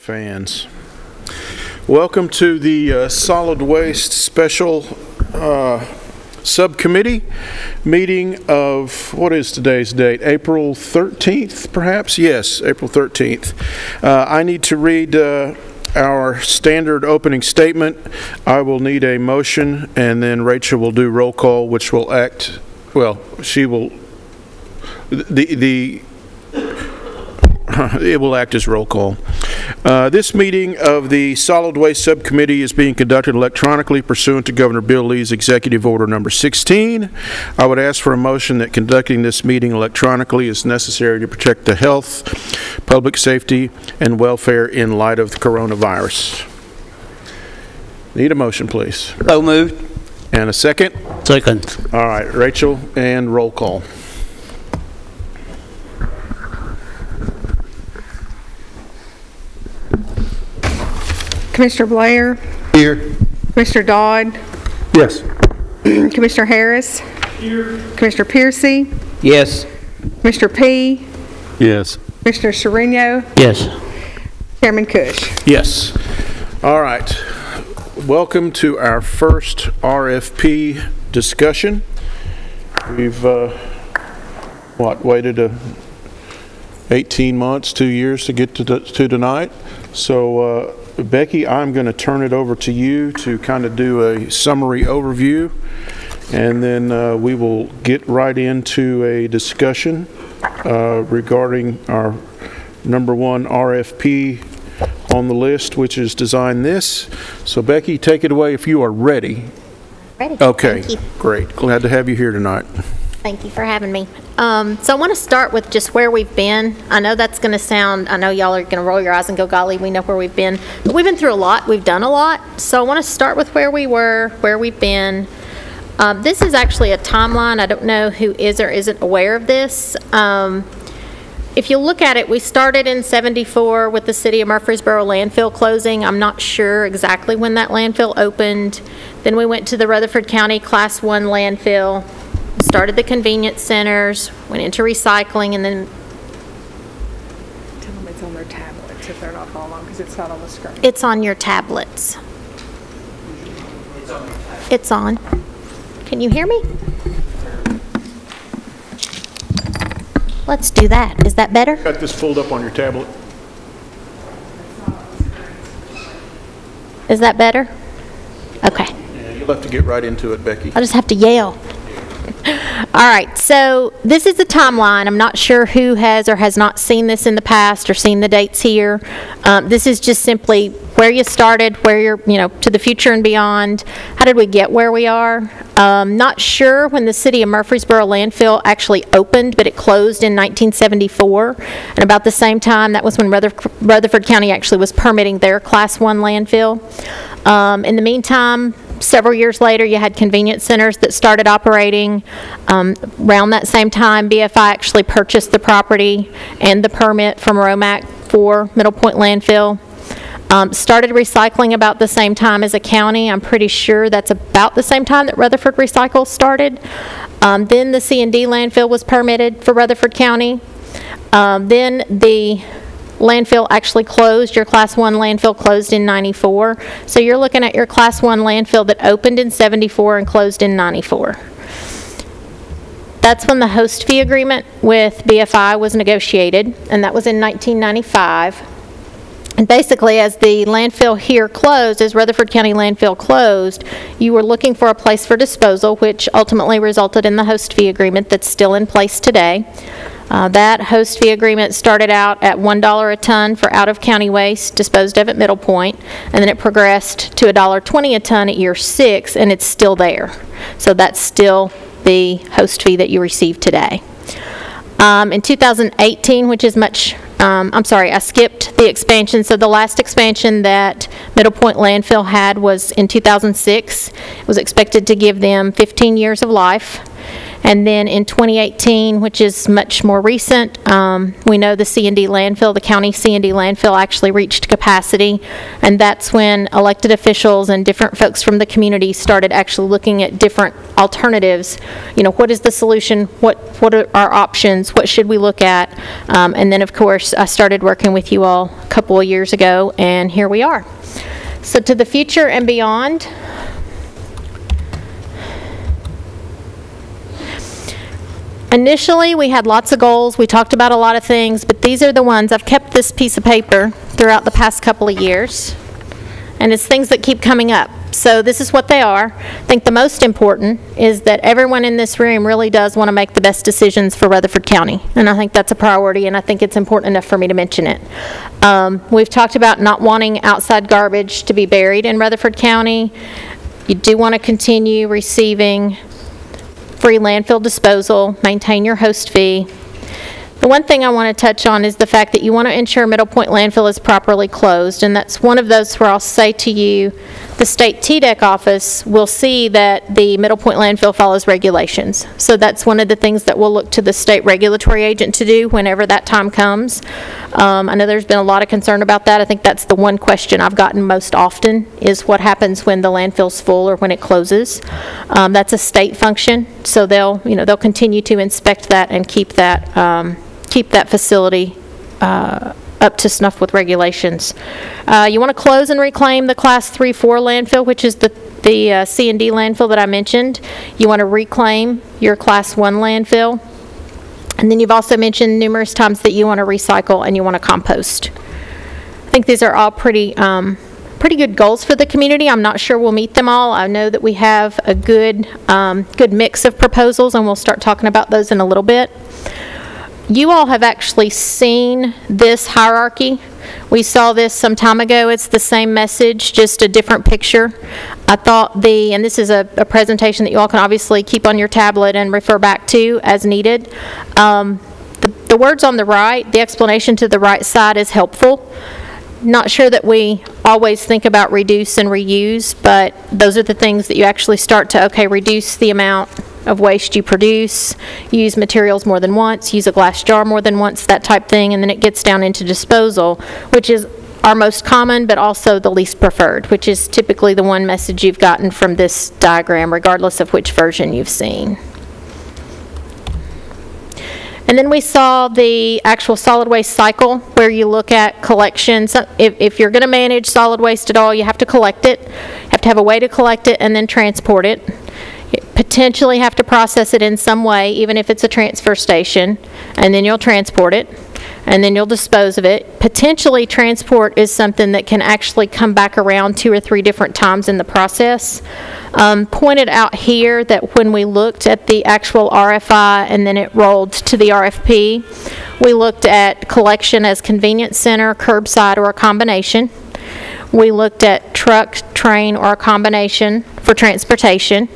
fans. Welcome to the uh, Solid Waste Special uh, Subcommittee meeting of, what is today's date? April 13th, perhaps? Yes, April 13th. Uh, I need to read uh, our standard opening statement. I will need a motion, and then Rachel will do roll call, which will act, well, she will, the, the it will act as roll call. Uh, This meeting of the Solid Waste Subcommittee is being conducted electronically pursuant to Governor Bill Lee's Executive Order Number 16. I would ask for a motion that conducting this meeting electronically is necessary to protect the health, public safety, and welfare in light of the coronavirus. Need a motion, please. So moved. And a second? Second. All right, Rachel, and roll call. Commissioner Blair, Here. Commissioner Dodd, Yes. Commissioner Harris, Here. Commissioner Piercy, Yes. Commissioner P, Yes. Commissioner Sereno, Yes. Chairman Cush. Yes. All right. Welcome to our first RFP discussion. We've, uh, what, waited a 18 months, two years to get to to tonight. So uh, Becky, I'm going to turn it over to you to kind of do a summary overview, and then uh, we will get right into a discussion uh, regarding our number one RFP on the list, which is Design This. So Becky, take it away if you are ready. Ready. Okay, Thank you. great. Glad to have you here tonight. Thank you for having me. Um, So I want to start with just where we've been. I know that's going to sound, I know y'all are going to roll your eyes and go, golly, we know where we've been. But we've been through a lot, we've done a lot. So I want to start with where we were, where we've been. Um, This is actually a timeline. I don't know who is or isn't aware of this. Um, If you look at it, we started in 74 with the city of Murfreesboro landfill closing. I'm not sure exactly when that landfill opened. Then we went to the Rutherford County Class 1 landfill, started the convenience centers, went into recycling, and then Tell them it's on their tablets if they're not following, because it's not on the screen. it's on your tablets. It's on. Can you hear me? Let's do that. Is that better? Got this pulled up on your tablet? Is that better? Okay. Yeah, You'll have to get right into it, Becky. I'll just have to yell. All right, so this is the timeline. I'm not sure who has or has not seen this in the past or seen the dates here. Um, This is just simply where you started, where you're, you know, to the future and beyond. How did we get where we are? Um, Not sure when the city of Murfreesboro landfill actually opened, but it closed in 1974. And about the same time, that was when Rutherf- Rutherford County actually was permitting their Class 1 landfill. Um, In the meantime, Several years later, you had convenience centers that started operating. Um, Around that same time, BFI actually purchased the property and the permit from Romac for Middle Point landfill. Um, Started recycling about the same time as a county. I'm pretty sure that's about the same time that Rutherford Recycle started. Um, Then the C and D landfill was permitted for Rutherford County. Um, Then the landfill actually closed, your Class 1 landfill closed in 94. So you're looking at your Class 1 landfill that opened in 74 and closed in 94. That's when the host fee agreement with BFI was negotiated, and that was in 1995. And basically, as the landfill here closed, as Rutherford County landfill closed, you were looking for a place for disposal, which ultimately resulted in the host fee agreement that's still in place today. Uh, That host fee agreement started out at $1 a ton for out-of-county waste disposed of at Middle Point, and then it progressed to $1.20 a ton at year six, and it's still there. So that's still the host fee that you receive today. Um, In 2018, which is much, um, I'm sorry, I skipped the expansion. So the last expansion that Middle Point landfill had was in 2006. It was expected to give them 15 years of life. And then in 2018, which is much more recent, um, we know the C and D landfill, the county C and D landfill actually reached capacity, and that's when elected officials and different folks from the community started actually looking at different alternatives. You know, what is the solution? What, what are our options? What should we look at? Um, And then, of course, I started working with you all a couple of years ago, and here we are. So to the future and beyond, Initially, we had lots of goals, we talked about a lot of things, but these are the ones, I've kept this piece of paper throughout the past couple of years, and it's things that keep coming up. So this is what they are. I think the most important is that everyone in this room really does want to make the best decisions for Rutherford County, and I think that's a priority, and I think it's important enough for me to mention it. Um, We've talked about not wanting outside garbage to be buried in Rutherford County. You do want to continue receiving free landfill disposal, maintain your host fee. The one thing I want to touch on is the fact that you want to ensure Middle Point landfill is properly closed, and that's one of those where I'll say to you, the state TDEC office will see that the Middle Point landfill follows regulations. So that's one of the things that we'll look to the state regulatory agent to do whenever that time comes. Um, I know there's been a lot of concern about that. I think that's the one question I've gotten most often, is what happens when the landfill's full or when it closes. Um, That's a state function, so they'll, you know, they'll continue to inspect that and keep that, um, keep that facility uh, up to snuff with regulations. Uh, You want to close and reclaim the Class 3, 4 landfill, which is the the uh, C and D landfill that I mentioned. You want to reclaim your Class 1 landfill. And then you've also mentioned numerous times that you want to recycle and you want to compost. I think these are all pretty, um, pretty good goals for the community. I'm not sure we'll meet them all. I know that we have a good, um, good mix of proposals, and we'll start talking about those in a little bit. You all have actually seen this hierarchy. We saw this some time ago. It's the same message, just a different picture. I thought the, and this is a, a presentation that you all can obviously keep on your tablet and refer back to as needed. Um, the, the words on the right, the explanation to the right side is helpful. Not sure that we always think about reduce and reuse, but those are the things that you actually start to, okay, reduce the amount of waste you produce, use materials more than once, use a glass jar more than once, that type thing, and then it gets down into disposal, which is our most common, but also the least preferred, which is typically the one message you've gotten from this diagram, regardless of which version you've seen. And then we saw the actual solid waste cycle, where you look at collection. If, if you're going to manage solid waste at all, you have to collect it, have to have a way to collect it, and then transport it. Potentially have to process it in some way, even if it's a transfer station, and then you'll transport it, and then you'll dispose of it. Potentially, transport is something that can actually come back around two or three different times in the process. Um, Pointed out here that when we looked at the actual RFI and then it rolled to the RFP, we looked at collection as convenience center, curbside, or a combination. We looked at truck, train, or a combination for transportation.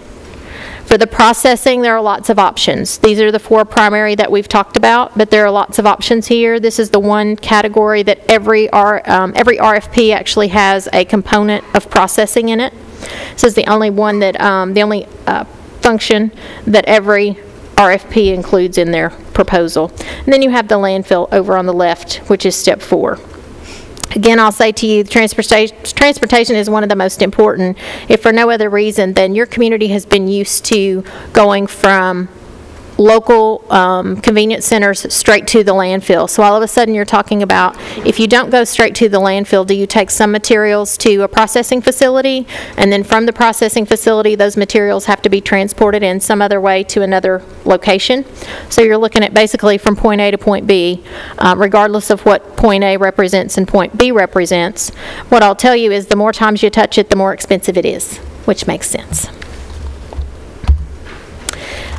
For the processing, there are lots of options. These are the four primary that we've talked about, but there are lots of options here. This is the one category that every R, um, every RFP actually has a component of processing in it. This is the only one that, um, the only, uh, function that every RFP includes in their proposal. And then you have the landfill over on the left, which is step four. Again, I'll say to you, transportation, transportation is one of the most important, if for no other reason than your community has been used to going from local um, convenience centers straight to the landfill. So all of a sudden, you're talking about, if you don't go straight to the landfill, do you take some materials to a processing facility? And then from the processing facility, those materials have to be transported in some other way to another location? So you're looking at basically from point A to point B, uh, regardless of what point A represents and point B represents. What I'll tell you is the more times you touch it, the more expensive it is, which makes sense.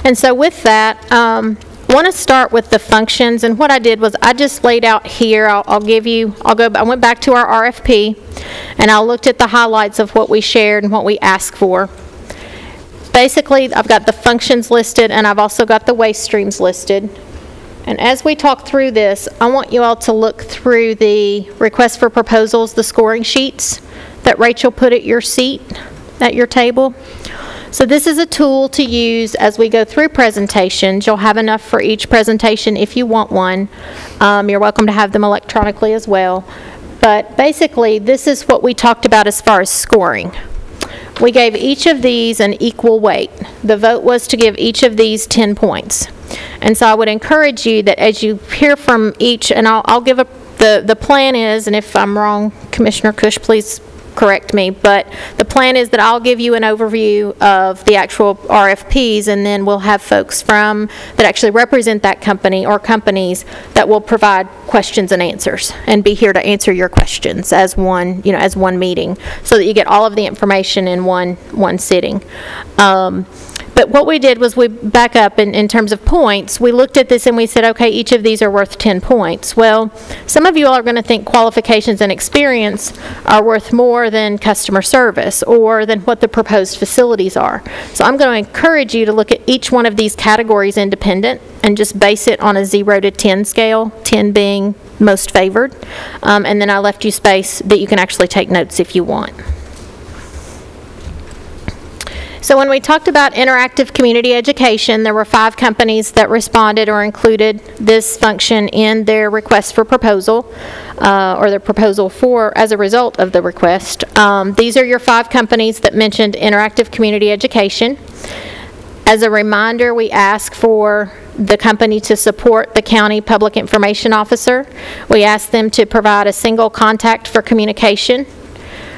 And so with that, um, I want to start with the functions, and what I did was I just laid out here, I'll, I'll give you, I'll go, I went back to our RFP, and I looked at the highlights of what we shared and what we asked for. Basically, I've got the functions listed, and I've also got the waste streams listed. And as we talk through this, I want you all to look through the request for proposals, the scoring sheets that Rachel put at your seat, at your table. So this is a tool to use as we go through presentations. You'll have enough for each presentation if you want one. Um, You're welcome to have them electronically as well. But basically, this is what we talked about as far as scoring. We gave each of these an equal weight. The vote was to give each of these 10 points. And so I would encourage you that as you hear from each, and I'll, I'll give a, the, the plan is, and if I'm wrong, Commissioner Cush, please correct me, but the plan is that I'll give you an overview of the actual RFPs, and then we'll have folks from, that actually represent that company or companies that will provide questions and answers, and be here to answer your questions as one, you know, as one meeting, so that you get all of the information in one, one sitting. Um, But what we did was we back up in, in terms of points, we looked at this and we said, okay, each of these are worth 10 points. Well, some of you all are going to think qualifications and experience are worth more than customer service or than what the proposed facilities are. So I'm going to encourage you to look at each one of these categories independent and just base it on a 0 to 10 scale, 10 being most favored. Um, And then I left you space that you can actually take notes if you want. So when we talked about interactive community education, there were five companies that responded or included this function in their request for proposal, uh, or their proposal for, as a result of the request. Um, These are your five companies that mentioned interactive community education. As a reminder, we ask for the company to support the county public information officer. We ask them to provide a single contact for communication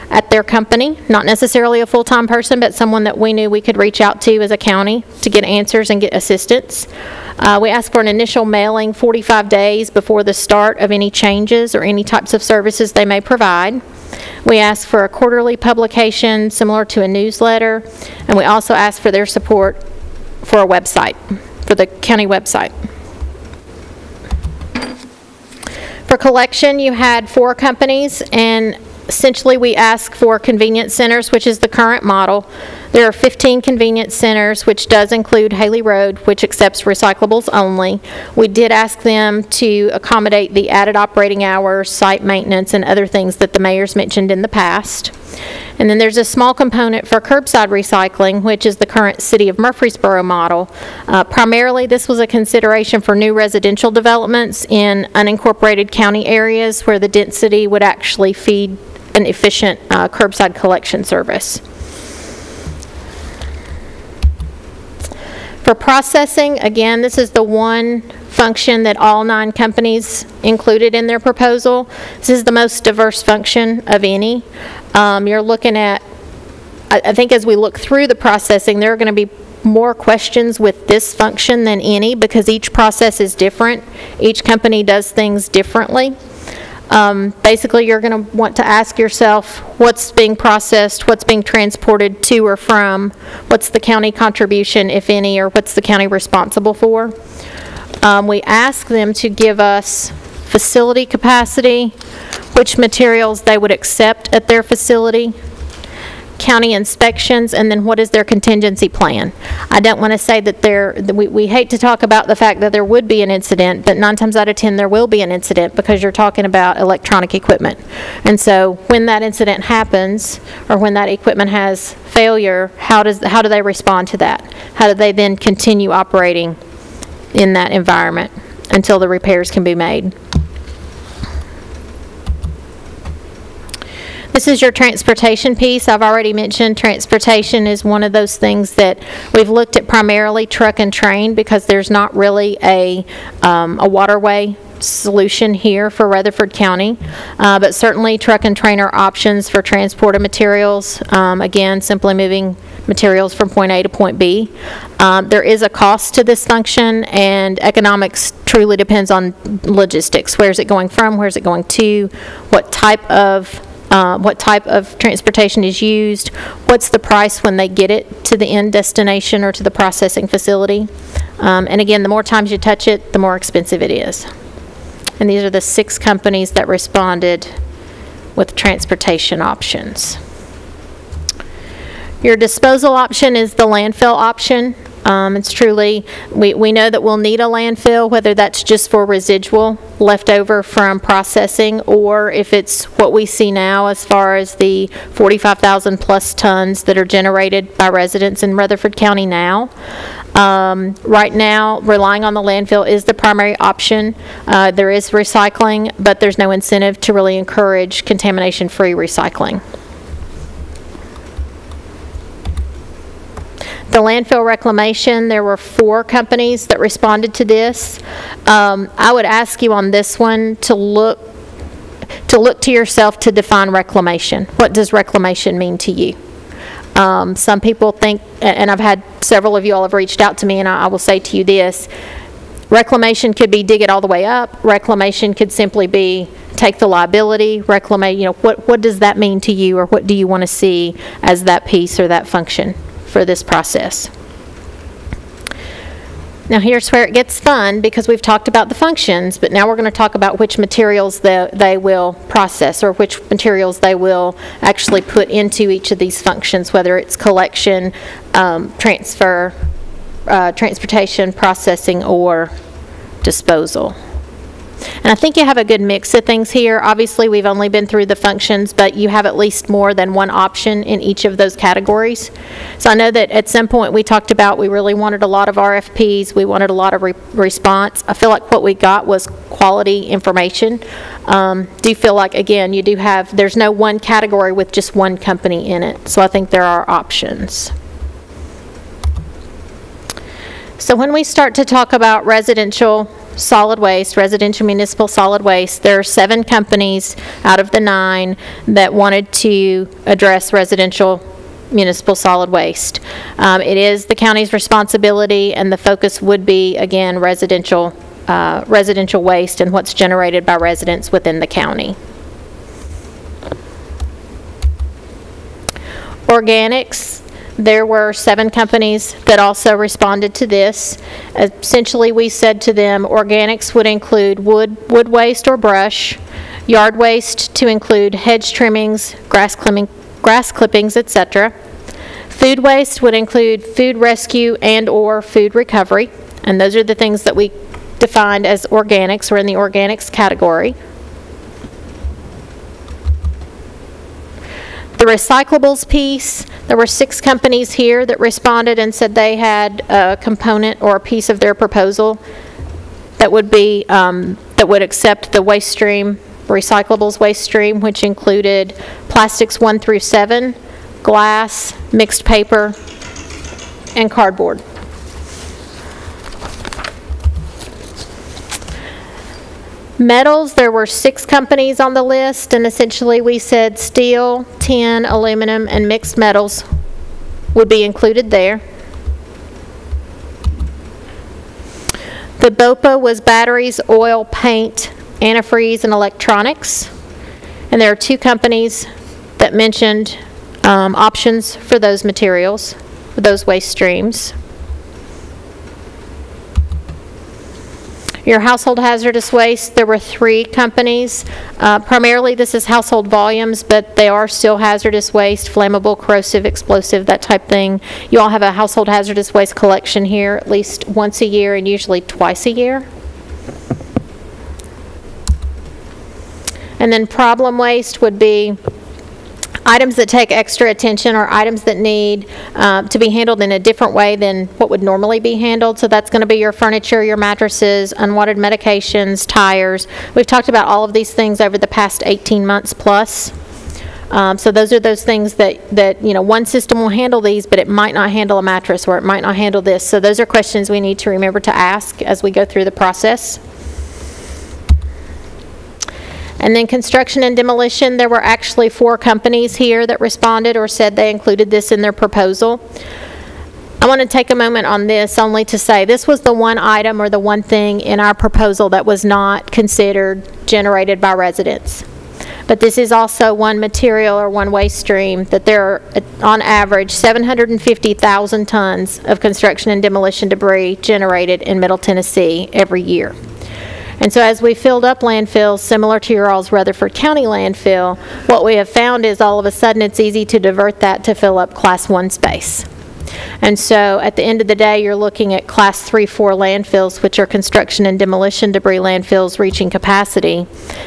at their company, not necessarily a full-time person, but someone that we knew we could reach out to as a county to get answers and get assistance. Uh, We ask for an initial mailing 45 days before the start of any changes or any types of services they may provide. We ask for a quarterly publication similar to a newsletter, and we also ask for their support for a website, for the county website. For collection, you had four companies, and essentially, we ask for convenience centers, which is the current model. There are 15 convenience centers, which does include Haley Road, which accepts recyclables only. We did ask them to accommodate the added operating hours, site maintenance, and other things that the mayor's mentioned in the past. And then there's a small component for curbside recycling, which is the current City of Murfreesboro model. Uh, Primarily, this was a consideration for new residential developments in unincorporated county areas where the density would actually feed an efficient uh, curbside collection service. For processing, again, this is the one function that all nine companies included in their proposal. This is the most diverse function of any. Um, You're looking at, I I think as we look through the processing, there are going to be more questions with this function than any because each process is different. Each company does things differently. Um, Basically, you're going to want to ask yourself, what's being processed, what's being transported to or from, what's the county contribution, if any, or what's the county responsible for? Um, We ask them to give us facility capacity, which materials they would accept at their facility, county inspections, and then what is their contingency plan? I don't want to say that there, we, we hate to talk about the fact that there would be an incident, but nine times out of 10, there will be an incident because you're talking about electronic equipment. And so when that incident happens, or when that equipment has failure, how does, how do they respond to that? How do they then continue operating in that environment until the repairs can be made? This is your transportation piece. I've already mentioned transportation is one of those things that we've looked at primarily truck and train because there's not really a, um, a waterway solution here for Rutherford County. Uh, but certainly truck and train are options for transport of materials. Um, again, simply moving materials from point A to point B. Um, There is a cost to this function, and economics truly depends on logistics. Where's it going from, where's it going to, what type of, uh, what type of transportation is used, what's the price when they get it to the end destination or to the processing facility. Um, And again, the more times you touch it, the more expensive it is. And these are the six companies that responded with transportation options. Your disposal option is the landfill option. Um, It's truly, we we know that we'll need a landfill, whether that's just for residual left over from processing, or if it's what we see now as far as the 45,000-plus tons that are generated by residents in Rutherford County now. Um, Right now, relying on the landfill is the primary option. Uh, There is recycling, but there's no incentive to really encourage contamination-free recycling. The landfill reclamation, there were four companies that responded to this. Um, I would ask you on this one to look, to look to yourself to define reclamation. What does reclamation mean to you? Um, Some people think, and I've had, several of you all have reached out to me, and I I will say to you this, reclamation could be dig it all the way up, reclamation could simply be take the liability, reclaim, you know, what, what does that mean to you, or what do you want to see as that piece or that function for this process? Now, here's where it gets fun, because we've talked about the functions, but now we're going to talk about which materials the- they will process, or which materials they will actually put into each of these functions, whether it's collection, um, transfer, uh, transportation, processing, or disposal. And I think you have a good mix of things here. Obviously, we've only been through the functions, but you have at least more than one option in each of those categories. So I know that at some point, we talked about, we really wanted a lot of RFPs, we wanted a lot of re- response. I feel like what we got was quality information. Um, Do feel like, again, you do have, there's no one category with just one company in it, so I think there are options. So when we start to talk about residential solid waste, residential municipal solid waste, there are seven companies out of the nine that wanted to address residential municipal solid waste. Um, It is the county's responsibility, and the focus would be, again, residential, uh, residential waste and what's generated by residents within the county. Organics, there were seven companies that also responded to this. Essentially, we said to them, organics would include wood, wood waste or brush, yard waste to include hedge trimmings, grass clipping, grass clippings, etc. Food waste would include food rescue and/or food recovery, and those are the things that we defined as organics, or in the organics category. The recyclables piece, there were six companies here that responded and said they had a component or a piece of their proposal that would be, um, that would accept the waste stream, recyclables waste stream, which included plastics one through seven, glass, mixed paper, and cardboard. Metals, there were six companies on the list, and essentially we said steel, tin, aluminum, and mixed metals would be included there. The BOPA was batteries, oil, paint, antifreeze, and electronics. And there are two companies that mentioned um, options for those materials, for those waste streams. Your household hazardous waste, there were three companies. Uh, Primarily, this is household volumes, but they are still hazardous waste, flammable, corrosive, explosive, that type thing. You all have a household hazardous waste collection here at least once a year and usually twice a year. And then problem waste would be items that take extra attention or items that need uh, to be handled in a different way than what would normally be handled. So that's going to be your furniture, your mattresses, unwanted medications, tires. We've talked about all of these things over the past 18 months plus. Um, So those are those things that, that, you know, one system will handle these, but it might not handle a mattress, or it might not handle this. So those are questions we need to remember to ask as we go through the process. And then construction and demolition, there were actually four companies here that responded or said they included this in their proposal. I want to take a moment on this only to say, this was the one item or the one thing in our proposal that was not considered generated by residents. But this is also one material or one waste stream that there are, on average, 750,000 tons of construction and demolition debris generated in Middle Tennessee every year. And so as we filled up landfills, similar to your all's Rutherford County landfill, what we have found is all of a sudden it's easy to divert that to fill up Class 1 space. And so at the end of the day, you're looking at Class 3, 4 landfills, which are construction and demolition debris landfills reaching capacity.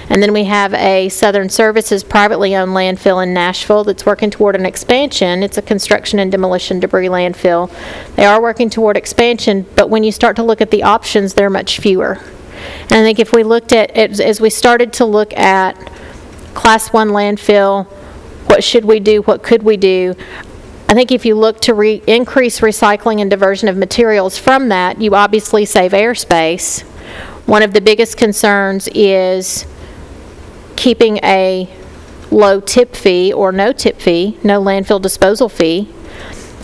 And then we have a Southern Services privately owned landfill in Nashville that's working toward an expansion. It's a construction and demolition debris landfill. They are working toward expansion, but when you start to look at the options, they're much fewer. And I think if we looked at, as as we started to look at Class 1 landfill, what should we do, what could we do? I think if you look to re, increase recycling and diversion of materials from that, you obviously save airspace. One of the biggest concerns is keeping a low tip fee or no tip fee, no landfill disposal fee.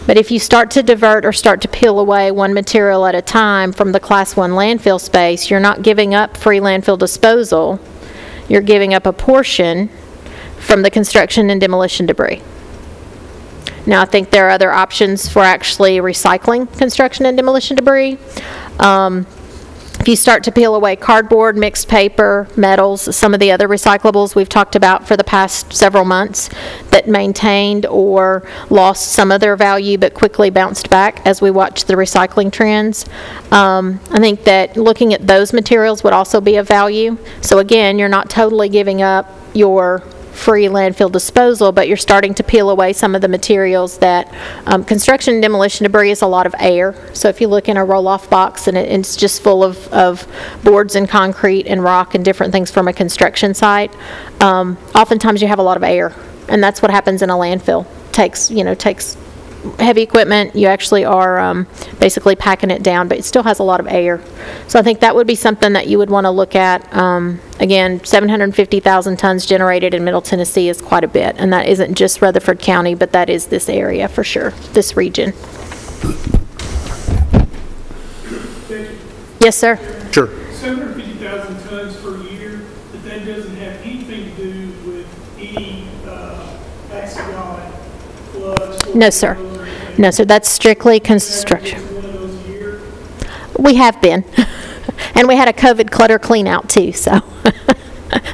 But if you start to divert or start to peel away one material at a time from the Class 1 landfill space, you're not giving up free landfill disposal. You're giving up a portion from the construction and demolition debris. Now, I think there are other options for actually recycling construction and demolition debris. Um, If you start to peel away cardboard, mixed paper, metals, some of the other recyclables we've talked about for the past several months that maintained or lost some of their value but quickly bounced back as we watch the recycling trends, um, I think that looking at those materials would also be of value. So again, you're not totally giving up your free landfill disposal, but you're starting to peel away some of the materials that, um, construction and demolition debris is a lot of air. So if you look in a roll-off box and it- it's just full of, of boards and concrete and rock and different things from a construction site, um, oftentimes you have a lot of air. And that's what happens in a landfill. Takes, you know, takes heavy equipment, you actually are um, basically packing it down, but it still has a lot of air. So I think that would be something that you would want to look at. Um, Again, 750,000 tons generated in Middle Tennessee is quite a bit, and that isn't just Rutherford County, but that is this area for sure, this region. Yes, sir? Sure. 750,000 tons per year, but that doesn't have anything to do with any uh, accident, floods. No, sir. No, sir, that's strictly construction. We have been. And we had a COVID clutter clean out too, so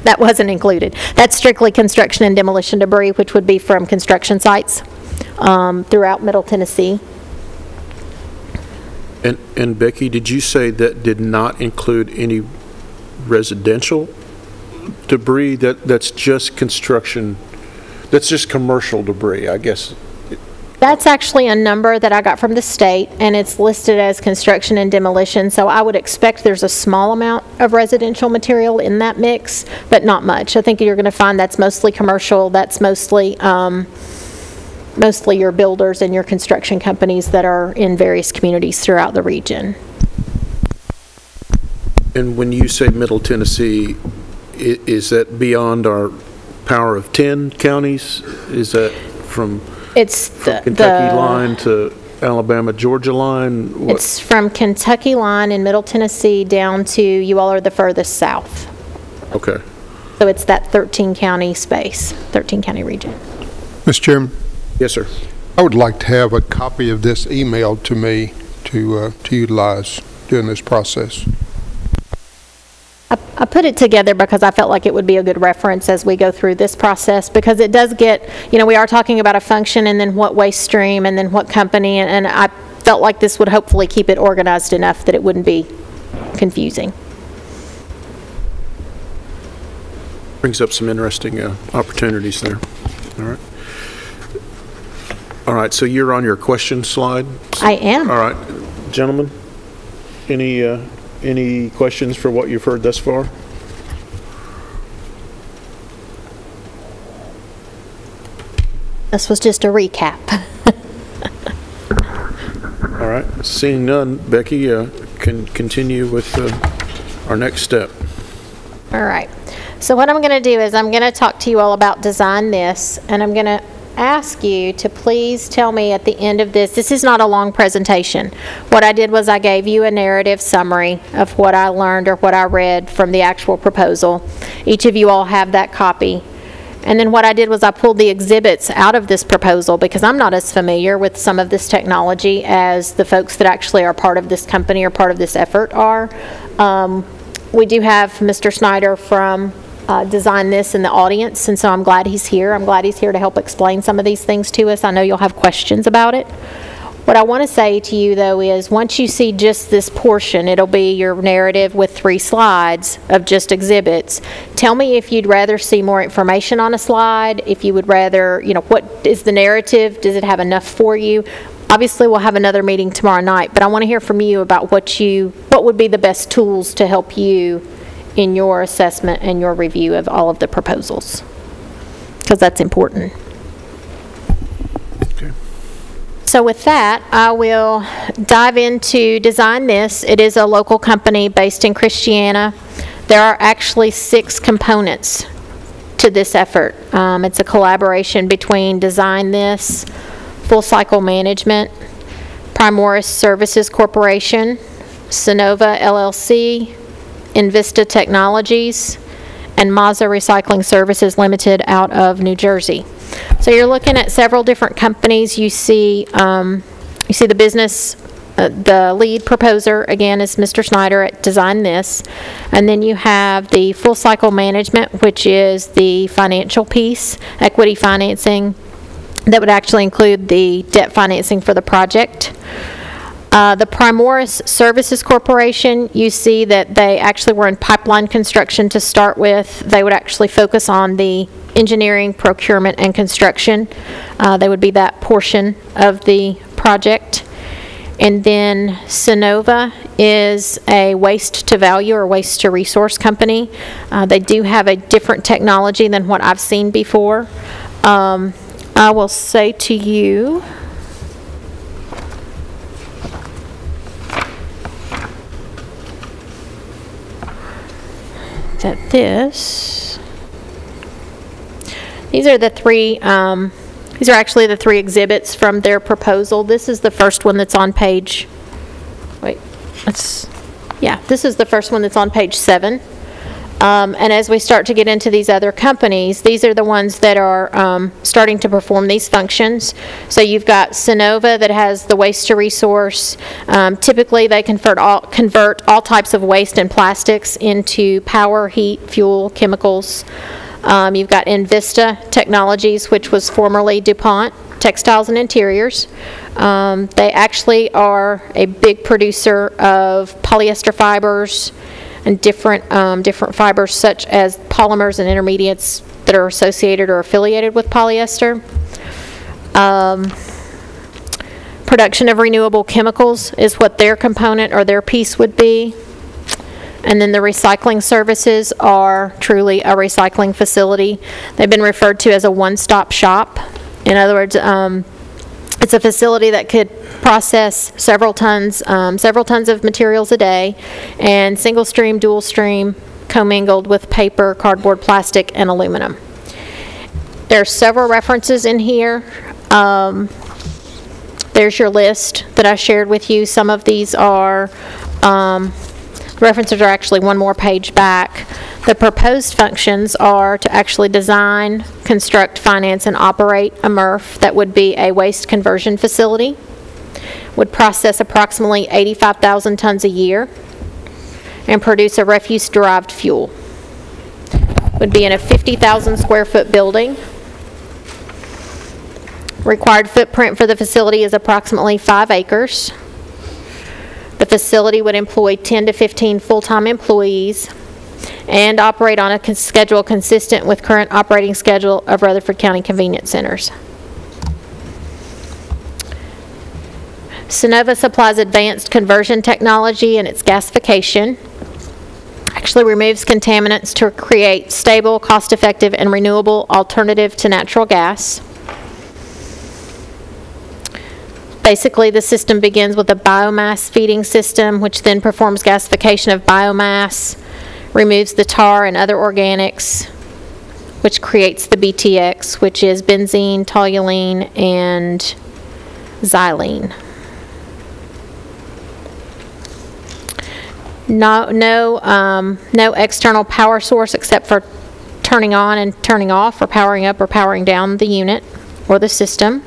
that wasn't included. That's strictly construction and demolition debris, which would be from construction sites um, throughout Middle Tennessee. And, and Becky, did you say that did not include any residential debris? That, that's just construction, that's just commercial debris, I guess? That's actually a number that I got from the state, and it's listed as construction and demolition, so I would expect there's a small amount of residential material in that mix, but not much. I think you're going to find that's mostly commercial, that's mostly, um, mostly your builders and your construction companies that are in various communities throughout the region. And when you say Middle Tennessee, is that beyond our power of 10 counties? Is that from It's the... Kentucky the- line to Alabama, Georgia line? What- It's from Kentucky line in Middle Tennessee down to, you all are the furthest south. Okay. So it's that 13-county space, 13-county region. Mr. Chairman, Yes, sir. I would like to have a copy of this emailed to me to, uh, to utilize during this process. I I put it together because I felt like it would be a good reference as we go through this process, because it does get, you know, we are talking about a function, and then what waste stream, and then what company, and- and I felt like this would hopefully keep it organized enough that it wouldn't be confusing. Brings up some interesting uh, opportunities there. All right. All right, so you're on your question slide? I am. All right, gentlemen, any, uh, any questions for what you've heard thus far? This was just a recap. All right, seeing none, Becky, uh, can continue with uh, our next step. All right. So what I'm going to do is I'm going to talk to you all about Design This, and I'm going to ask you to please tell me at the end of this, this is not a long presentation. What I did was I gave you a narrative summary of what I learned or what I read from the actual proposal. Each of you all have that copy. And then what I did was I pulled the exhibits out of this proposal because I'm not as familiar with some of this technology as the folks that actually are part of this company or part of this effort are. Um, We do have Mr. Snyder from uh, Design This in the audience, and so I'm glad he's here. I'm glad he's here to help explain some of these things to us. I know you'll have questions about it. What I want to say to you, though, is once you see just this portion, it'll be your narrative with three slides of just exhibits. Tell me if you'd rather see more information on a slide, if you would rather, you know, what is the narrative? Does it have enough for you? Obviously, we'll have another meeting tomorrow night, but I want to hear from you about what you, what would be the best tools to help you in your assessment and your review of all of the proposals, because that's important. Okay. So with that, I will dive into Design This. It is a local company based in Christiana. There are actually six components to this effort. Um, It's a collaboration between Design This, Full Cycle Management, Primoris Services Corporation, Synova LLC, Invista Technologies, and Mazza Recycling Services Limited out of New Jersey. So you're looking at several different companies. You see, um, you see the business, uh, the lead proposer, again, is Mr. Snyder at Design This. And then you have the full cycle management, which is the financial piece, equity financing, that would actually include the debt financing for the project. Uh, The Primoris Services Corporation, you see that they actually were in pipeline construction to start with. They would actually focus on the engineering, procurement, and construction. Uh, They would be that portion of the project. And then Synova is a waste-to-value or waste-to-resource company. Uh, They do have a different technology than what I've seen before. Um, I will say to you, that this, these are the three, um, these are actually the three exhibits from their proposal. This is the first one that's on page, wait, that's, yeah, this is the first one that's on page seven. Um, And as we start to get into these other companies, these are the ones that are um, starting to perform these functions. So you've got Synova that has the waste to resource. Um, Typically, they convert all, convert all types of waste and plastics into power, heat, fuel, chemicals. Um, You've got Invista Technologies, which was formerly DuPont Textiles and Interiors. Um, They actually are a big producer of polyester fibers, and different, um, different fibers such as polymers and intermediates that are associated or affiliated with polyester. Um, Production of renewable chemicals is what their component or their piece would be. And then the recycling services are truly a recycling facility. They've been referred to as a one-stop shop. In other words, um, it's a facility that could process several tons, um, several tons of materials a day, and single stream, dual stream, commingled with paper, cardboard, plastic, and aluminum. There are several references in here. Um, There's your list that I shared with you. Some of these are, um, references are actually one more page back. The proposed functions are to actually design, construct, finance, and operate a MRF that would be a waste conversion facility, would process approximately 85,000 tons a year, and produce a refuse-derived fuel. Would be in a 50,000 square foot building. Required footprint for the facility is approximately five acres. The facility would employ 10 to 15 full-time employees and operate on a schedule consistent with current operating schedule of Rutherford County Convenience Centers. Synova supplies advanced conversion technology and its gasification. Actually removes contaminants to create stable, cost-effective, and renewable alternative to natural gas. Basically, the system begins with a biomass feeding system, which then performs gasification of biomass, removes the tar and other organics, which creates the BTX, which is benzene, toluene, and xylene. No, no, um, no external power source except for turning on and turning off, or powering up or powering down the unit or the system.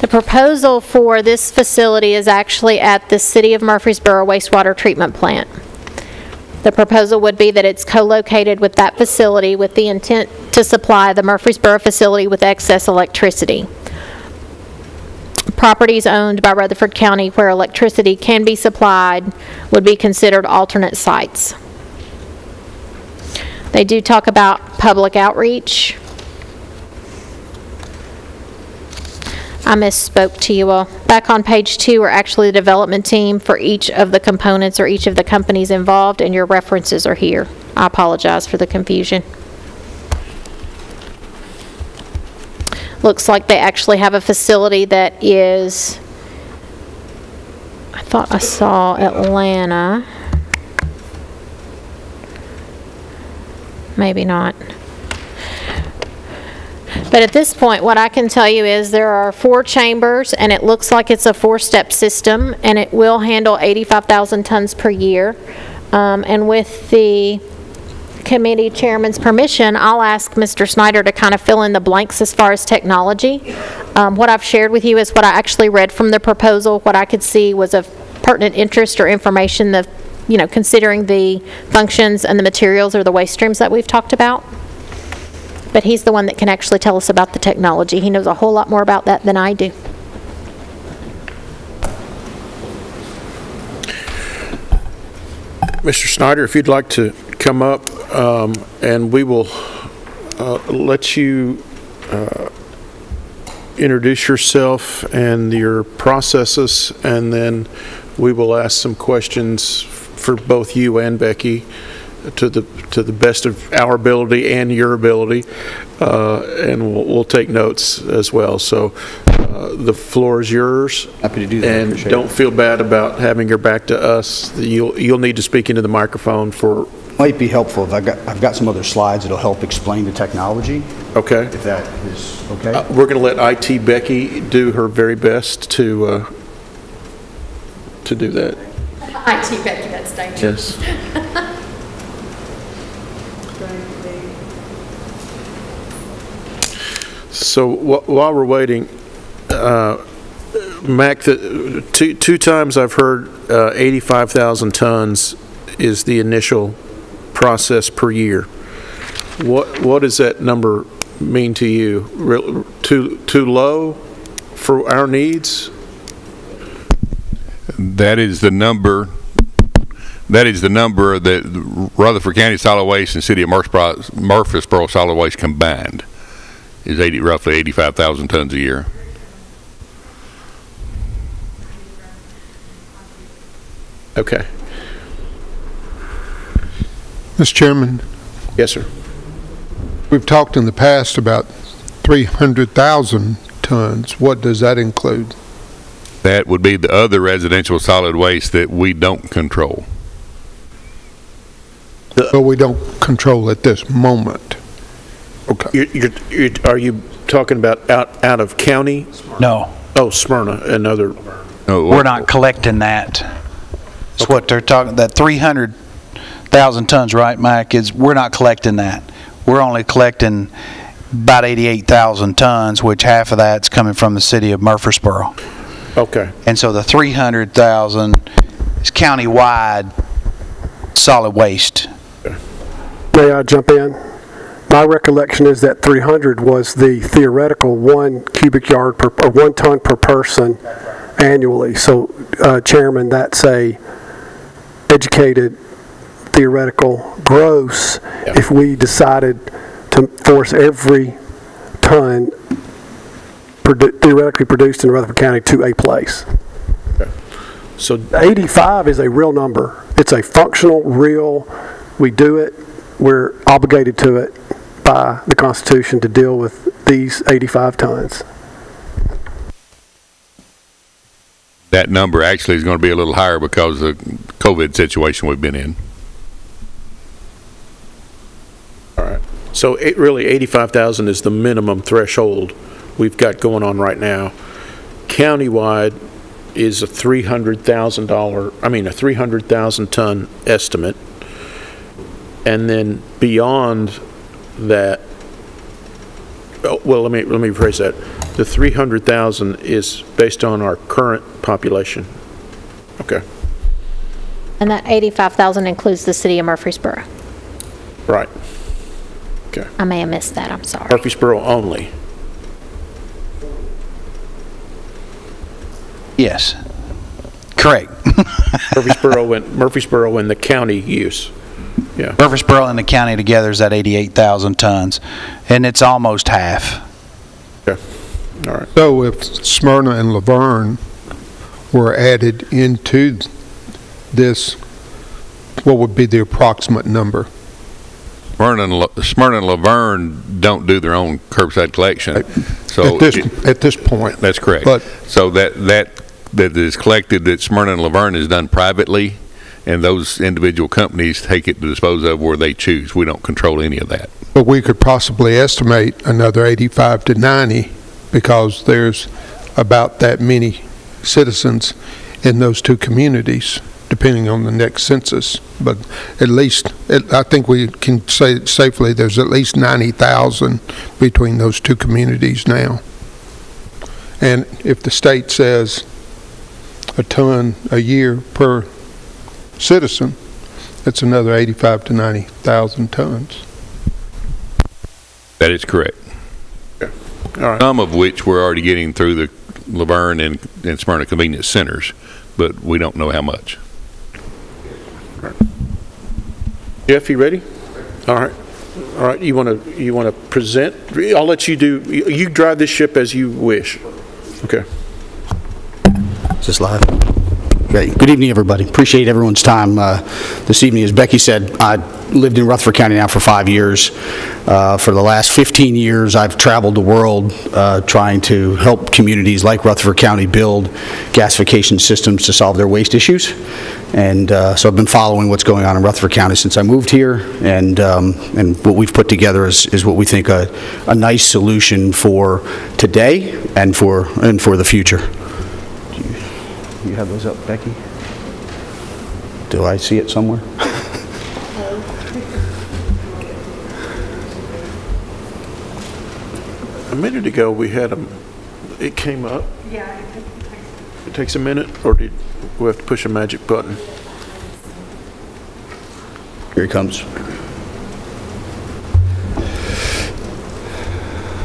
The proposal for this facility is actually at the City of Murfreesboro wastewater treatment plant. The proposal would be that it's co-located with that facility with the intent to supply the Murfreesboro facility with excess electricity. Properties owned by Rutherford County where electricity can be supplied would be considered alternate sites. They do talk about public outreach. I misspoke to you all. Back on page two are actually the development team for each of the components or each of the companies involved, and your references are here. I apologize for the confusion. Looks like they actually have a facility that is, I thought I saw Atlanta. Maybe not. But at this point, what I can tell you is there are four chambers, and it looks like it's a four-step system, and it will handle 85,000 tons per year. Um, And with the committee chairman's permission, I'll ask Mr. Snyder to kind of fill in the blanks as far as technology. Um, What I've shared with you is what I actually read from the proposal. What I could see was of pertinent interest or information, you know, considering the functions and the materials or the waste streams that we've talked about. But he's the one that can actually tell us about the technology. He knows a whole lot more about that than I do. Mr. Snyder, if you'd like to come up, um, and we will uh, let you uh, introduce yourself and your processes, and then we will ask some questions for both you and Becky to the, to the best of our ability and your ability, uh, and we'll, we'll take notes as well. So uh, the floor is yours. Happy to do that. And don't feel bad about having your back to us. You'll, you'll need to speak into the microphone for, Might be helpful if I got, I've got some other slides that'll help explain the technology, okay? if that is okay. Uh, We're going to let IT Becky do her very best to, uh, to do that. IT Becky, that's dangerous. Yes. So wh- while we're waiting, uh, Mac, the- two two times I've heard uh, 85,000 tons is the initial process per year. What What does that number mean to you? Real- Too Too low for our needs? That is the number, that is the number that Rutherford County Solid Waste and City of Murfreesboro Solid Waste combined is 80, roughly 85,000 tons a year. Okay. Mr. Chairman, Yes, sir. we've talked in the past about 300,000 tons. What does that include? That would be the other residential solid waste that we don't control. But we don't control at this moment. Okay. You're- You're, you're- are you talking about out, out of county? No, Oh, Smyrna, another, No, we're not collecting that. It's what they're talking, that 300,000 tons, right, Mike, is, we're not collecting that. We're only collecting about 88,000 tons, which half of that's coming from the city of Murfreesboro. okay. And so the 300,000 is countywide solid waste. May I jump in? My recollection is that 300 was the theoretical one cubic yard per, or one ton per person annually. So, uh, Chairman, that's a educated theoretical gross if we decided to force every ton produ- theoretically produced in Rutherford County to a place. So 85 is a real number. It's a functional, real, we do it, we're obligated to it by the Constitution to deal with these 85 tons. That number actually is going to be a little higher because of the COVID situation we've been in. All right. So it really, 85,000 is the minimum threshold we've got going on right now. Countywide is a $300,000, I mean, a 300,000 ton estimate. And then beyond that, oh, well, let me, let me rephrase that. The 300,000 is based on our current population. Okay, And that 85,000 includes the city of Murfreesboro. right. Okay. I may have missed that, I'm sorry. Murfreesboro only. Yes. Correct. Murfreesboro and, Murfreesboro and the county use. Yeah. Murfreesboro and the county together is at 88,000 tons, and it's almost half. Okay. All right. So if Smyrna and La Vergne were added into this, what would be the approximate number? Smyrna and, La- Smyrna and La Vergne don't do their own curbside collection, so. At this, it- at this point? That's correct. But- So that, that, that is collected, that Smyrna and La Vergne is done privately, and those individual companies take it to dispose of where they choose. We don't control any of that. But we could possibly estimate another 85 to 90 because there's about that many citizens in those two communities, depending on the next census. But at least, it- I think we can say safely, there's at least 90,000 between those two communities now. And if the state says a ton a year per citizen, that's another 85 to 90,000 tons. That is correct. Yeah. All right. Some of which we're already getting through the La Vergne and, and Smyrna convenience centers, but we don't know how much. Jeff, you ready? All right. All right, you want to, you want to present? I'll let you do, you you drive this ship as you wish. Okay. Is this live? Great. Good evening, everybody. Appreciate everyone's time uh, this evening. As Becky said, I lived in Rutherford County now for five years. Uh, For the last 15 years, I've traveled the world uh, trying to help communities like Rutherford County build gasification systems to solve their waste issues. And uh, so I've been following what's going on in Rutherford County since I moved here, and, um, and what we've put together is, is what we think a, a nice solution for today and for, and for the future. You have those up, Becky? Do I see it somewhere? A minute ago, we had a, it came up. Yeah. It takes a minute, or did we have to push a magic button? Here he comes.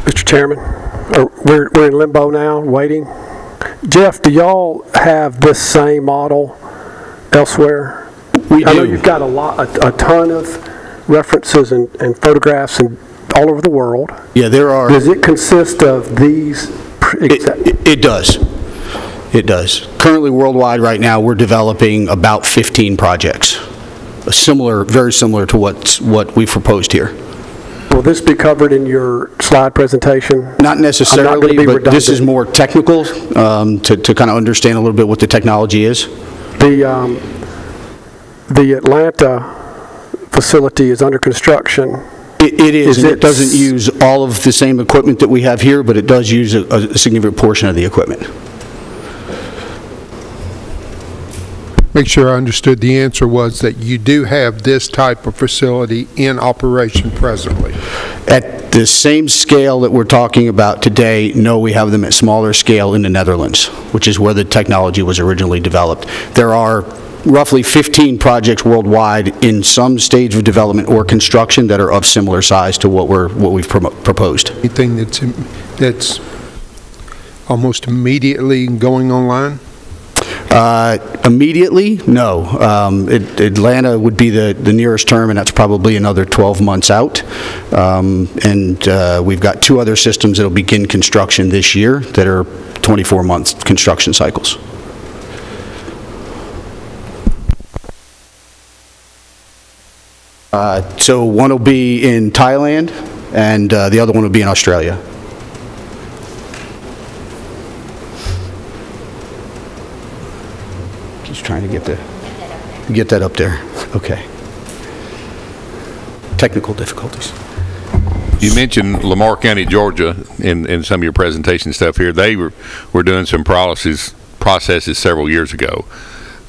Mr. Chairman, uh, we're, we're in limbo now, waiting. Jeff, do y'all have this same model elsewhere? We do. I know you've got a lot, a, a ton of references and, and photographs and all over the world. Yeah, there are, Does it consist of these? it, it- it does. It does. Currently worldwide, right now, we're developing about 15 projects. Similar, very similar to what's, what we've proposed here. Will this be covered in your slide presentation? Not necessarily, but this is more technical, um, to, to kind of understand a little bit what the technology is. The, um, the Atlanta facility is under construction. It it is, Is and it it doesn't use all of the same equipment that we have here, but it does use a a significant portion of the equipment. Make sure I understood, the answer was that you do have this type of facility in operation presently. At the same scale that we're talking about today, no, we have them at smaller scale in the Netherlands, which is where the technology was originally developed. There are roughly 15 projects worldwide in some stage of development or construction that are of similar size to what we're, what we've promo- proposed. Anything that's, that's almost immediately going online? Uh, Immediately, no. Um, At- Atlanta would be the the nearest term, and that's probably another 12 months out. Um, And uh, we've got two other systems that'll begin construction this year that are 24-month construction cycles. Uh, So one will be in Thailand, and uh, the other one will be in Australia. Trying to get the, get that up there. Okay. Technical difficulties. You mentioned Lamar County, Georgia, in, in some of your presentation stuff here. They were, were doing some processes, processes several years ago.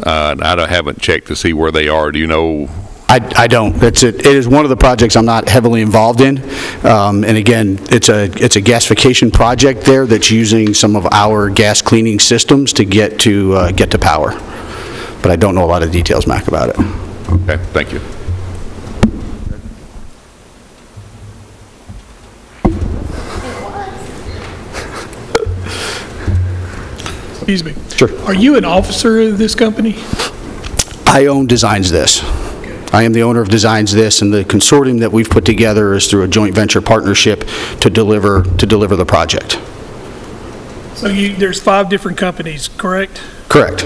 Uh, and I don't- haven't checked to see where they are. Do you know? I, I don't. That's it. It is one of the projects I'm not heavily involved in. Um, And again, it's a, it's a gasification project there that's using some of our gas cleaning systems to get to, uh, get to power but I don't know a lot of details, Mac, about it. Okay, thank you. Excuse me. Sure. Are you an officer of this company? I own Designs This. I am the owner of Designs This, and the consortium that we've put together is through a joint venture partnership to deliver to deliver the project. So you, there's five different companies, correct? Correct.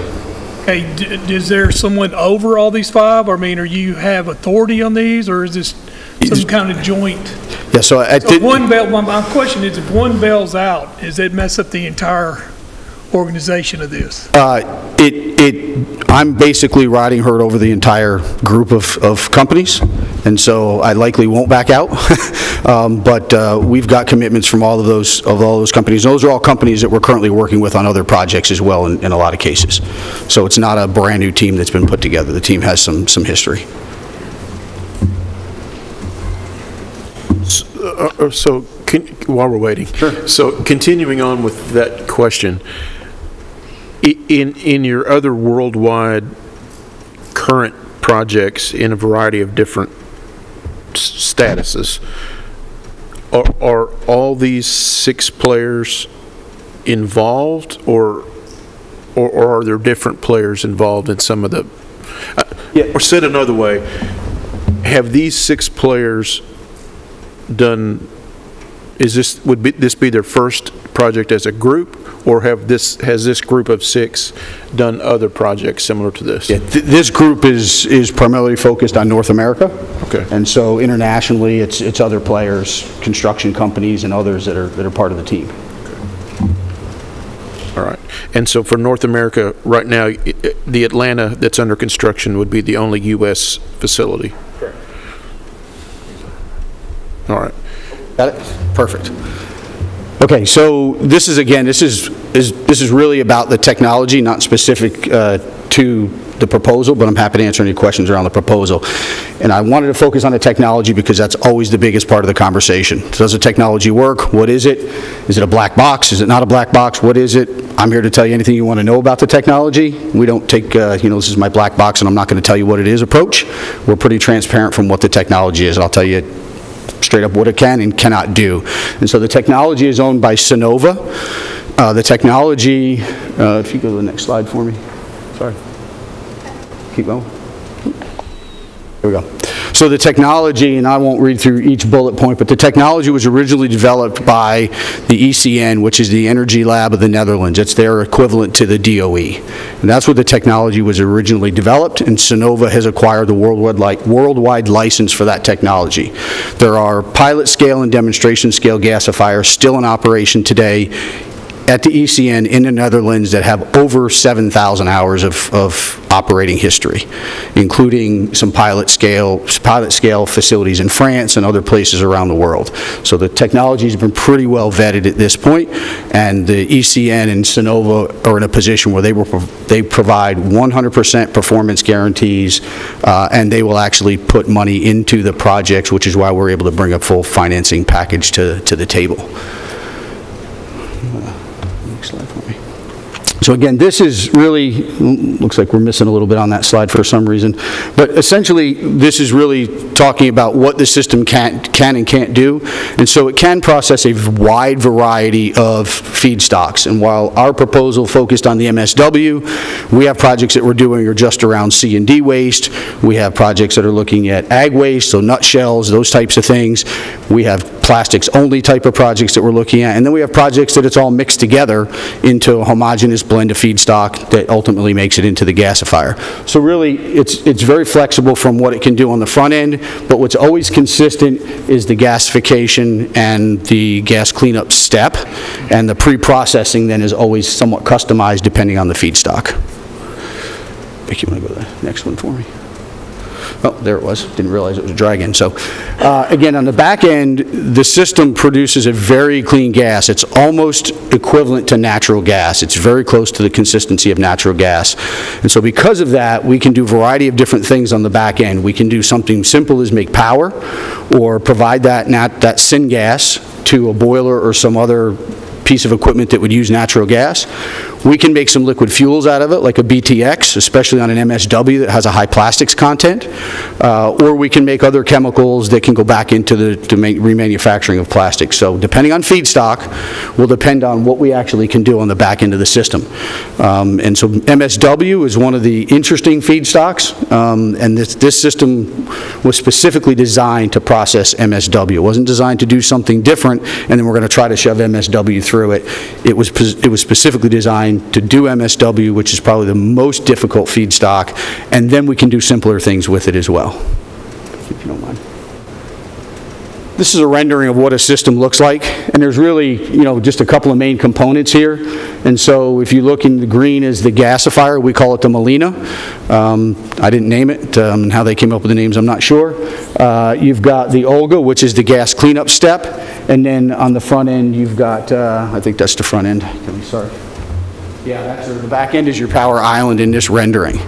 Okay, d- is there someone over all these five? I mean, are you have authority on these, or is this some kind of joint? Yeah, so I So did, one bail, my, my question is, if one bails out, does it mess up the entire organization of this? uh, it, it, I'm basically riding herd over the entire group of, of companies, and so I likely won't back out. Um, But uh, we've got commitments from all of those, of all those companies. Those are all companies that we're currently working with on other projects as well in, in a lot of cases. So it's not a brand-new team that's been put together. The team has some, some history. Uh, uh, So, can- while we're waiting. Sure. So, continuing on with that question, i- in, in your other worldwide current projects in a variety of different statuses, are, are all these six players involved, or, or or are there different players involved in some of the? uh, Yeah. Or said another way, have these six players done, is this, would be, this be their first project as a group? Or have this, has this group of six done other projects similar to this? Yeah, th- This group is, is primarily focused on North America. Okay. And so internationally, it's, it's other players, construction companies and others that are, that are part of the team. Okay. All right. And so for North America, right now, i- i- the Atlanta that's under construction would be the only US facility? Correct. All right. Got it? Perfect. Okay, so this is, again, this is, is this is really about the technology, not specific uh, to the proposal, but I'm happy to answer any questions around the proposal. And I wanted to focus on the technology because that's always the biggest part of the conversation. Does the technology work? What is it? Is it a black box? Is it not a black box? What is it? I'm here to tell you anything you want to know about the technology. We don't take, uh, you know, this is my black box and I'm not going to tell you what it is approach. We're pretty transparent from what the technology is. I'll tell you straight up what it can and cannot do. And so the technology is owned by Synova. Uh, The technology, uh, if you go to the next slide for me. Sorry. Keep going. Here we go. So the technology, and I won't read through each bullet point, but the technology was originally developed by the ECN, which is the Energy Lab of the Netherlands. It's their equivalent to the DOE. And that's where the technology was originally developed, and Synova has acquired the worldwide worldwide license for that technology. There are pilot scale and demonstration scale gasifiers still in operation today at the ECN in the Netherlands that have over 7,000 hours of, of operating history, including some pilot scale, pilot scale facilities in France and other places around the world. So the technology's been pretty well vetted at this point, and the ECN and Synova are in a position where they will, they provide 100% performance guarantees, uh, and they will actually put money into the projects, which is why we're able to bring a full financing package to, to the table. Next me. So again, this is really, looks like we're missing a little bit on that slide for some reason, but essentially, this is really talking about what the system can, can and can't do, and so it can process a wide variety of feedstocks, and while our proposal focused on the MSW, we have projects that we're doing are just around C and D waste, we have projects that are looking at ag waste, so nutshells, those types of things, we have plastics-only type of projects that we're looking at, and then we have projects that it's all mixed together into a homogeneous blend of feedstock that ultimately makes it into the gasifier. So really, it's, it's very flexible from what it can do on the front end, but what's always consistent is the gasification and the gas cleanup step, and the pre-processing then is always somewhat customized depending on the feedstock. Vic, you want to go to the next one for me? Oh, there it was. Didn't realize it was a drag-in. So, uh, again, on the back end, the system produces a very clean gas. It's almost equivalent to natural gas. It's very close to the consistency of natural gas. And so because of that, we can do a variety of different things on the back end. We can do something simple as make power, or provide that nat, that syngas to a boiler or some other piece of equipment that would use natural gas. We can make some liquid fuels out of it, like a BTX, especially on an MSW that has a high plastics content, uh, or we can make other chemicals that can go back into the remanufacturing of plastics. So depending on feedstock, will depend on what we actually can do on the back end of the system. Um, And so MSW is one of the interesting feedstocks, um, and this, this system was specifically designed to process MSW. It wasn't designed to do something different, and then we're going to try to shove MSW through it. It was, it was specifically designed to do MSW, which is probably the most difficult feedstock, and then we can do simpler things with it as well, if you don't mind. This is a rendering of what a system looks like, and there's really, you know, just a couple of main components here. And so if you look in the green is the gasifier, we call it the MILENA. Um, I didn't name it, um, how they came up with the names, I'm not sure. Uh, You've got the Olga, which is the gas cleanup step, and then on the front end, you've got, uh, I think that's the front end, sorry. Yeah, that's, the back end is your power island in this rendering.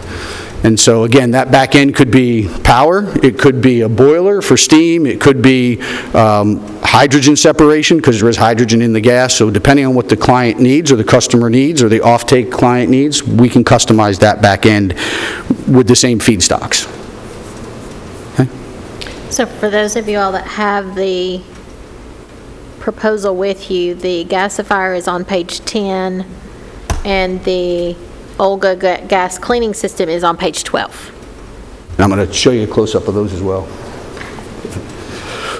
And so again, that back end could be power, it could be a boiler for steam, it could be um, hydrogen separation, because there is hydrogen in the gas, so depending on what the client needs, or the customer needs, or the offtake client needs, we can customize that back end with the same feedstocks. Okay. So for those of you all that have the proposal with you, the gasifier is on page 10, and the Olga ga- gas cleaning system is on page 12. And I'm going to show you a close-up of those as well.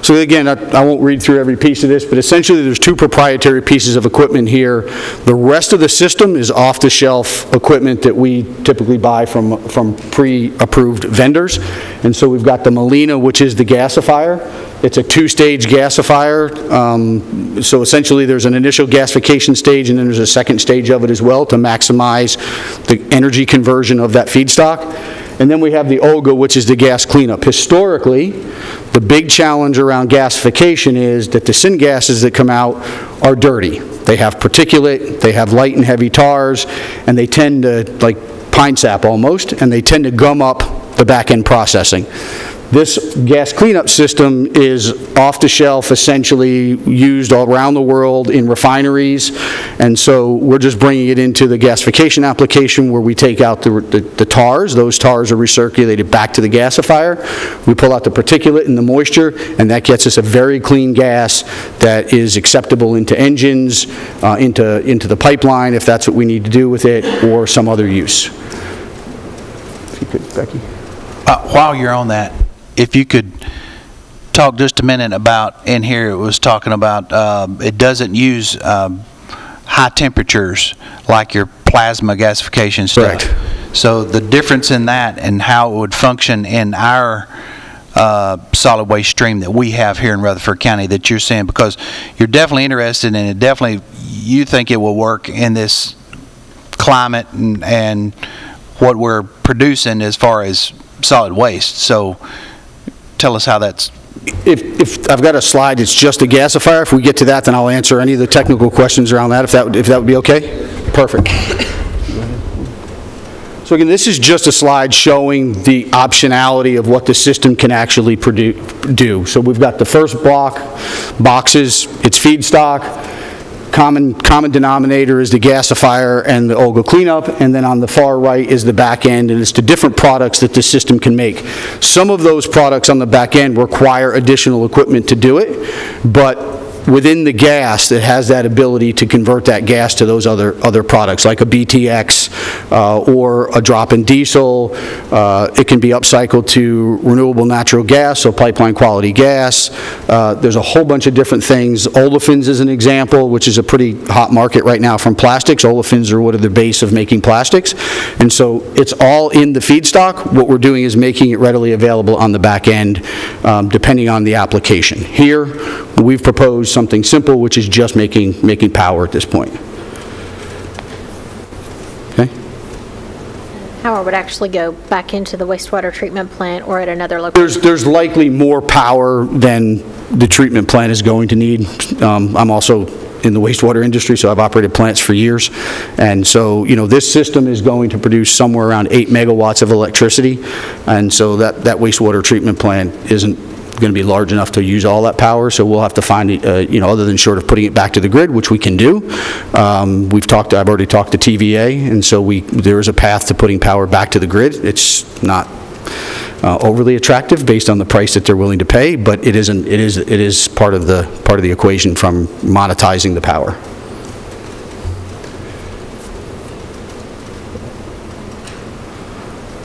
So again, I I won't read through every piece of this, but essentially, there's two proprietary pieces of equipment here. The rest of the system is off-the-shelf equipment that we typically buy from, from pre-approved vendors. And so we've got the MILENA, which is the gasifier. It's a two-stage gasifier. Um, So essentially, there's an initial gasification stage, and then there's a second stage of it as well to maximize the energy conversion of that feedstock. And then we have the Olga, which is the gas cleanup. Historically, the big challenge around gasification is that the syngases that come out are dirty. They have particulate, they have light and heavy tars, and they tend to, like pine sap almost, and they tend to gum up the back-end processing. This gas cleanup system is off-the-shelf, essentially used all around the world in refineries, and so we're just bringing it into the gasification application where we take out the the the tars, those tars are recirculated back to the gasifier, we pull out the particulate and the moisture, and that gets us a very clean gas that is acceptable into engines, uh, into into the pipeline, if that's what we need to do with it, or some other use. If you could, Becky. Uh, While you're on that, if you could talk just a minute about, in here, it was talking about, um, it doesn't use um, high temperatures like your plasma gasification stuff. Correct. So the difference in that and how it would function in our uh, solid waste stream that we have here in Rutherford County that you're saying, because you're definitely interested in it, definitely, you think it will work in this climate and, and what we're producing as far as solid waste. So tell us how that's, If, if, I've got a slide, it's just a gasifier. If we get to that, then I'll answer any of the technical questions around that, if that, would- if that would be okay? Perfect. So again, this is just a slide showing the optionality of what the system can actually do. So we've got the first block, boxes, it's feedstock, common, common denominator is the gasifier and the Olga cleanup, and then on the far right is the back end, and it's the different products that the system can make. Some of those products on the back end require additional equipment to do it, but within the gas, that has that ability to convert that gas to those other, other products, like a BTX uh, or a drop-in diesel. Uh, It can be upcycled to renewable natural gas, so pipeline quality gas. Uh, There's a whole bunch of different things. Olefins is an example, which is a pretty hot market right now from plastics. Olefins are what are the base of making plastics. And so it's all in the feedstock. What we're doing is making it readily available on the back end, um, depending on the application. Here, we've proposed something simple, which is just making, making power at this point. Okay? Power would actually go back into the wastewater treatment plant or at another There's, location. there's likely more power than the treatment plant is going to need. Um, I'm also in the wastewater industry, so I've operated plants for years. And so, you know, this system is going to produce somewhere around 8 megawatts of electricity. And so that, that wastewater treatment plant isn't going to be large enough to use all that power, so we'll have to find, uh, you know, other than short of putting it back to the grid, which we can do. Um, We've talked, I've already talked to TVA, and so we, there is a path to putting power back to the grid. It's not uh, overly attractive based on the price that they're willing to pay, but it isn't, it is, it is part of the, part of the equation from monetizing the power.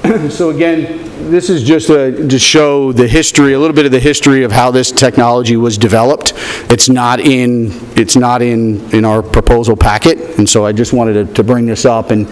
So again, this is just a, to show the history, a little bit of the history of how this technology was developed. It's not in, it's not in, in our proposal packet, and so I just wanted to, to bring this up and,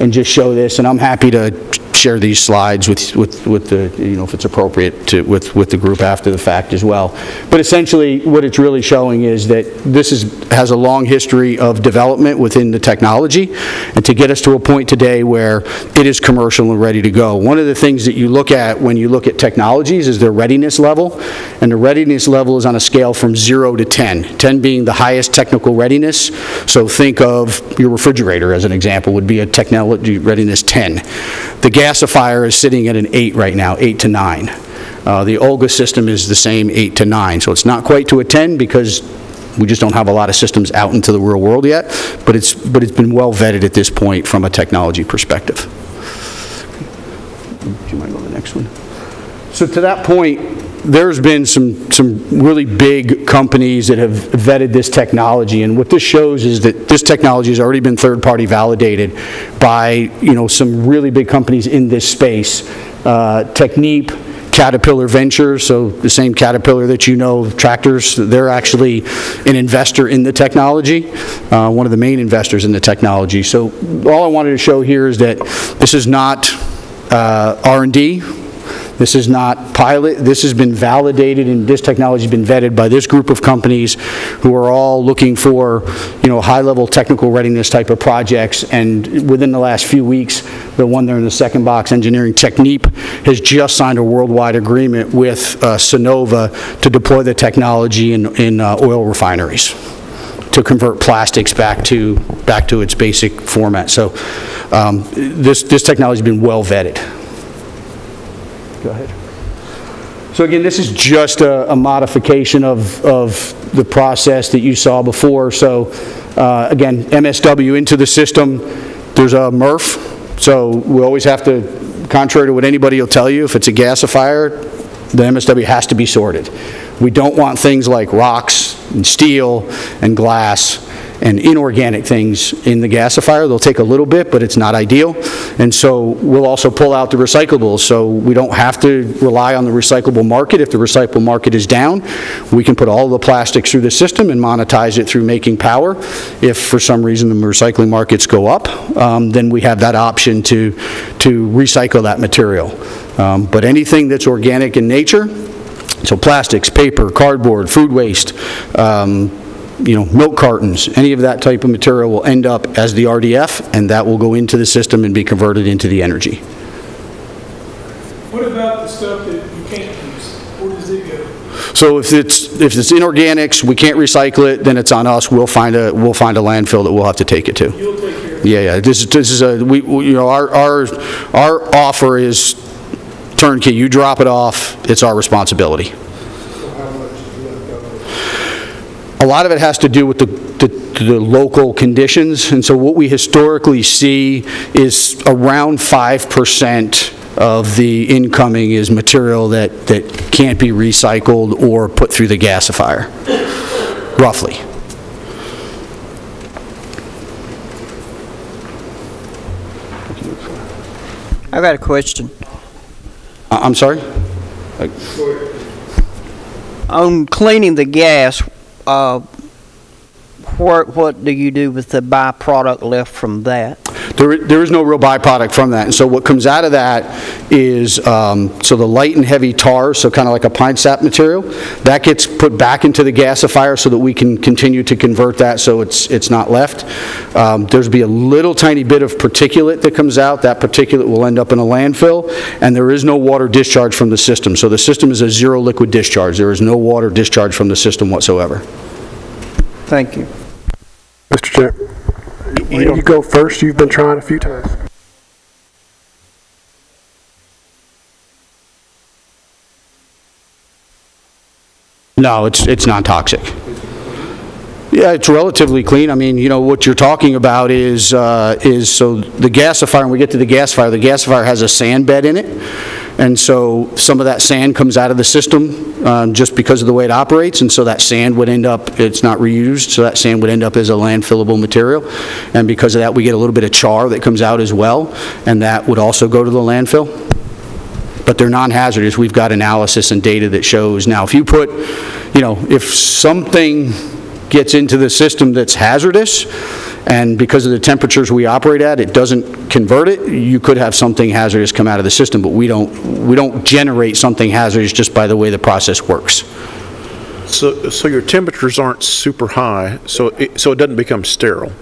and just show this, and I'm happy to share these slides with, with, with the, you know, if it's appropriate to, with, with the group after the fact as well. But essentially, what it's really showing is that this is, has a long history of development within the technology, and to get us to a point today where it is commercial and ready to go. One of the things that you look at when you look at technologies is their readiness level, and the readiness level is on a scale from 0 to 10, 10 being the highest technical readiness. So think of your refrigerator as an example, would be a technology readiness 10. The gasifier is sitting at an 8 right now, 8 to 9. Uh, The Olga system is the same, 8 to 9. So it's not quite to a 10 because we just don't have a lot of systems out into the real world yet, but it's, but it's been well vetted at this point from a technology perspective. Do you mind going to the next one? So to that point, there's been some, some really big companies that have vetted this technology, and what this shows is that this technology has already been third-party validated by, you know, some really big companies in this space. Uh, Technip, Caterpillar Ventures, so the same Caterpillar that you know, tractors, they're actually an investor in the technology, uh, one of the main investors in the technology. So all I wanted to show here is that this is not uh, R&D, this is not pilot, this has been validated and this technology's been vetted by this group of companies who are all looking for, you know, high-level technical readiness type of projects. And within the last few weeks, the one there in the second box, Engineering Technique, has just signed a worldwide agreement with uh, Synova to deploy the technology in, in uh, oil refineries to convert plastics back to, back to its basic format. So um, this, this technology's been well vetted. Go ahead. So again, this is just a, a modification of, of the process that you saw before. So uh, again, MSW into the system, there's a MRF, so we always have to, contrary to what anybody will tell you, if it's a gasifier, the MSW has to be sorted. We don't want things like rocks and steel and glass and inorganic things in the gasifier. They'll take a little bit, but it's not ideal. And so we'll also pull out the recyclables, so we don't have to rely on the recyclable market. If the recyclable market is down, we can put all the plastics through the system and monetize it through making power. If for some reason the recycling markets go up, um, then we have that option to, to recycle that material. Um, But anything that's organic in nature, so plastics, paper, cardboard, food waste, um, you know, milk cartons, any of that type of material will end up as the RDF, and that will go into the system and be converted into the energy. What about the stuff that you can't use? Where does it go? So if it's, if it's inorganics, we can't recycle it, then it's on us, we'll find a, we'll find a landfill that we'll have to take it to. You'll take care of it. Yeah, yeah, this is, this is a, we, we- you know, our, our, our offer is turnkey, you drop it off, it's our responsibility. A lot of it has to do with the, the, the local conditions, and so what we historically see is around 5% of the incoming is material that, that can't be recycled or put through the gasifier, roughly. I've got a question. I- I'm sorry? On cleaning the gas, uh, what, what do you do with the byproduct left from that? There, there is no real byproduct from that. And so what comes out of that is, um, so the light and heavy tar, so kind of like a pine sap material, that gets put back into the gasifier so that we can continue to convert that so it's, it's not left. Um, There's be a little tiny bit of particulate that comes out. That particulate will end up in a landfill, and there is no water discharge from the system. So the system is a zero liquid discharge. There is no water discharge from the system whatsoever. Thank you. Mr. Chair, you go first, you've been trying a few times. No, it's, it's non-toxic. Yeah, it's relatively clean. I mean, you know, what you're talking about is, uh, is, so the gasifier, when we get to the gasifier, the gasifier has a sand bed in it, and so some of that sand comes out of the system um, just because of the way it operates, and so that sand would end up, it's not reused, so that sand would end up as a landfillable material, and because of that, we get a little bit of char that comes out as well, and that would also go to the landfill. But they're non-hazardous. We've got analysis and data that shows, now, if you put, you know, if something gets into the system that's hazardous, and because of the temperatures we operate at, it doesn't convert it, you could have something hazardous come out of the system, but we don't, we don't generate something hazardous just by the way the process works. So, so your temperatures aren't super high, so it, so it doesn't become sterile?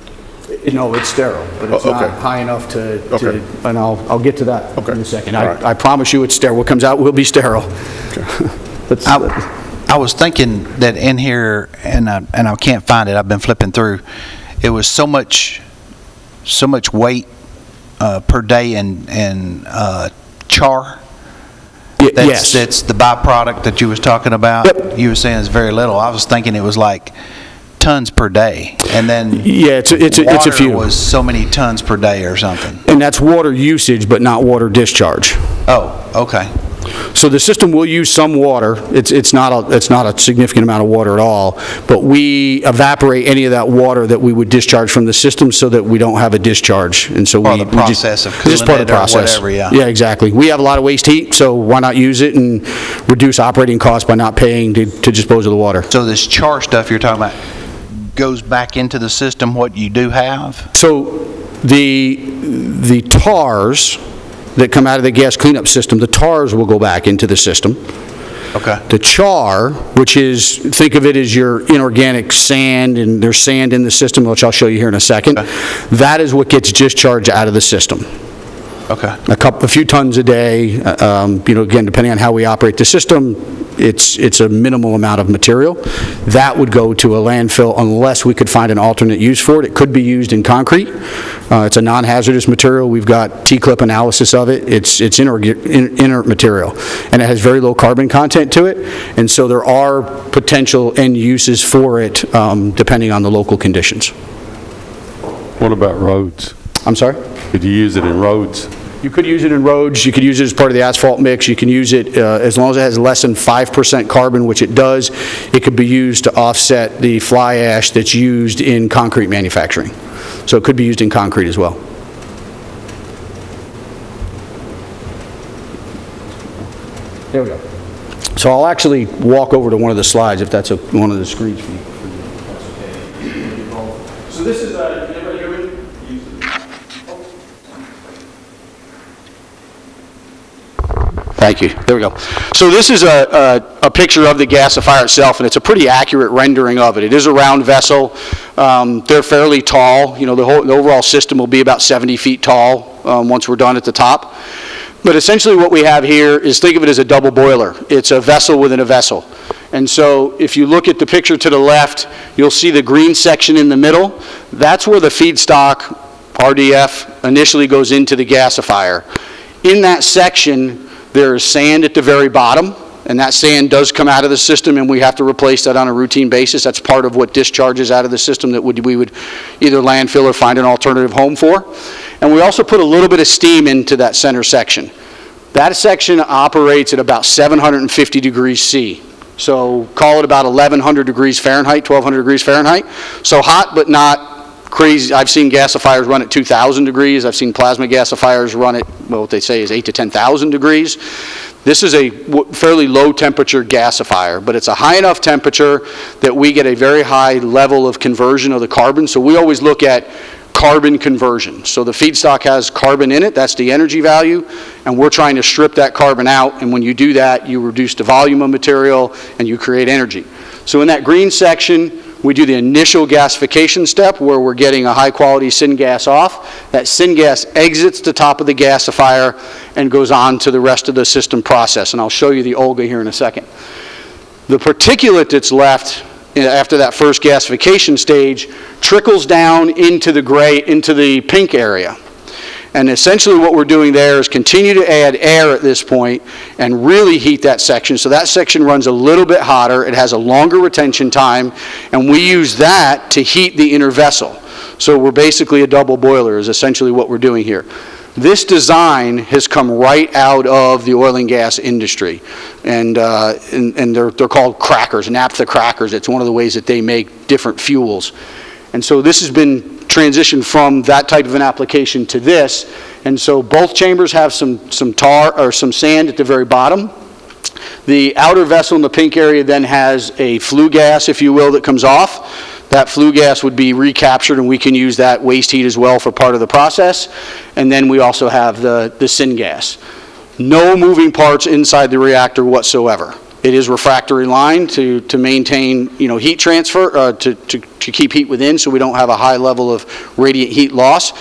No, it's sterile, but it's Oh, okay. not high enough to, Okay. to- and I'll, I'll get to that Okay. in a second. All right. I I promise you it's sterile. What comes out will be sterile. Okay. That's- I, was thinking that in here, and I, and I can't find it, I've been flipping through, it was so much, so much weight uh, per day in, in uh, char. Y- That's- Yes. That's the byproduct that you was talking about? Yep. You were saying it's very little. I was thinking it was like tons per day, and then Yeah, it's, a- it's, a- it's a few. was so many tons per day or something. And that's water usage, but not water discharge. Oh, okay. So the system will use some water. It's, it's not a, it's not a significant amount of water at all, but we evaporate any of that water that we would discharge from the system so that we don't have a discharge. And so we. Part of the we just- process of just cooling part of it the or process. whatever, yeah. Yeah, exactly. We have a lot of waste heat, so why not use it and reduce operating costs by not paying to, to dispose of the water? So this char stuff you're talking about goes back into the system, what you do have? So the, the TARs that come out of the gas cleanup system, the TARs will go back into the system. Okay. The char, which is, think of it as your inorganic sand, and there's sand in the system, which I'll show you here in a second, that is what gets discharged out of the system. Okay. A couple, a few tons a day, uh, um, you know, again, depending on how we operate the system, it's, it's a minimal amount of material. That would go to a landfill unless we could find an alternate use for it. It could be used in concrete. Uh, It's a non-hazardous material. We've got T-clip analysis of it. It's, it's inorg- in- inert material, and it has very low carbon content to it, and so there are potential end uses for it, um, depending on the local conditions. What about roads? I'm sorry? Could you use it in roads? You could use it in roads, you could use it as part of the asphalt mix, you can use it, uh, as long as it has less than 5% carbon, which it does, it could be used to offset the fly ash that's used in concrete manufacturing. So it could be used in concrete as well. There we go. So I'll actually walk over to one of the slides, if that's a- one of the screens for you. So this is, uh, everybody hear me? Thank you. There we go. So this is a, a, a picture of the gasifier itself, and it's a pretty accurate rendering of it. It is a round vessel. Um, they're fairly tall. You know, the whole, the overall system will be about 70 feet tall um, once we're done at the top. But essentially what we have here is, think of it as a double boiler. It's a vessel within a vessel. And so if you look at the picture to the left, you'll see the green section in the middle. That's where the feedstock, RDF, initially goes into the gasifier. In that section, there's sand at the very bottom, and that sand does come out of the system, and we have to replace that on a routine basis. That's part of what discharges out of the system that we would either landfill or find an alternative home for. And we also put a little bit of steam into that center section. That section operates at about 750 degrees C. So call it about 1,100 degrees Fahrenheit, 1,200 degrees Fahrenheit. So hot, but not crazy. I've seen gasifiers run at 2,000 degrees. I've seen plasma gasifiers run at, well, what they say is 8 to 10,000 degrees. This is a fairly low temperature gasifier, but it's a high enough temperature that we get a very high level of conversion of the carbon. So we always look at carbon conversion. So the feedstock has carbon in it, that's the energy value, and we're trying to strip that carbon out, and when you do that, you reduce the volume of material and you create energy. So in that green section, we do the initial gasification step where we're getting a high-quality syngas off. That syngas exits the top of the gasifier and goes on to the rest of the system process, and I'll show you the Olga here in a second. The particulate that's left after that first gasification stage trickles down into the gray, into the pink area. And essentially what we're doing there is continue to add air at this point and really heat that section. So that section runs a little bit hotter, it has a longer retention time, and we use that to heat the inner vessel. So we're basically a double boiler is essentially what we're doing here. This design has come right out of the oil and gas industry. And, uh, and, and they're, they're called crackers, naphtha crackers. It's one of the ways that they make different fuels. And so this has been transitioned from that type of an application to this. And so both chambers have some, some tar or some sand at the very bottom. The outer vessel in the pink area then has a flue gas, if you will, that comes off. That flue gas would be recaptured, and we can use that waste heat as well for part of the process. And then we also have the, the syngas. No moving parts inside the reactor whatsoever. It is refractory line to, to maintain, you know, heat transfer, uh, to, to, to keep heat within so we don't have a high level of radiant heat loss.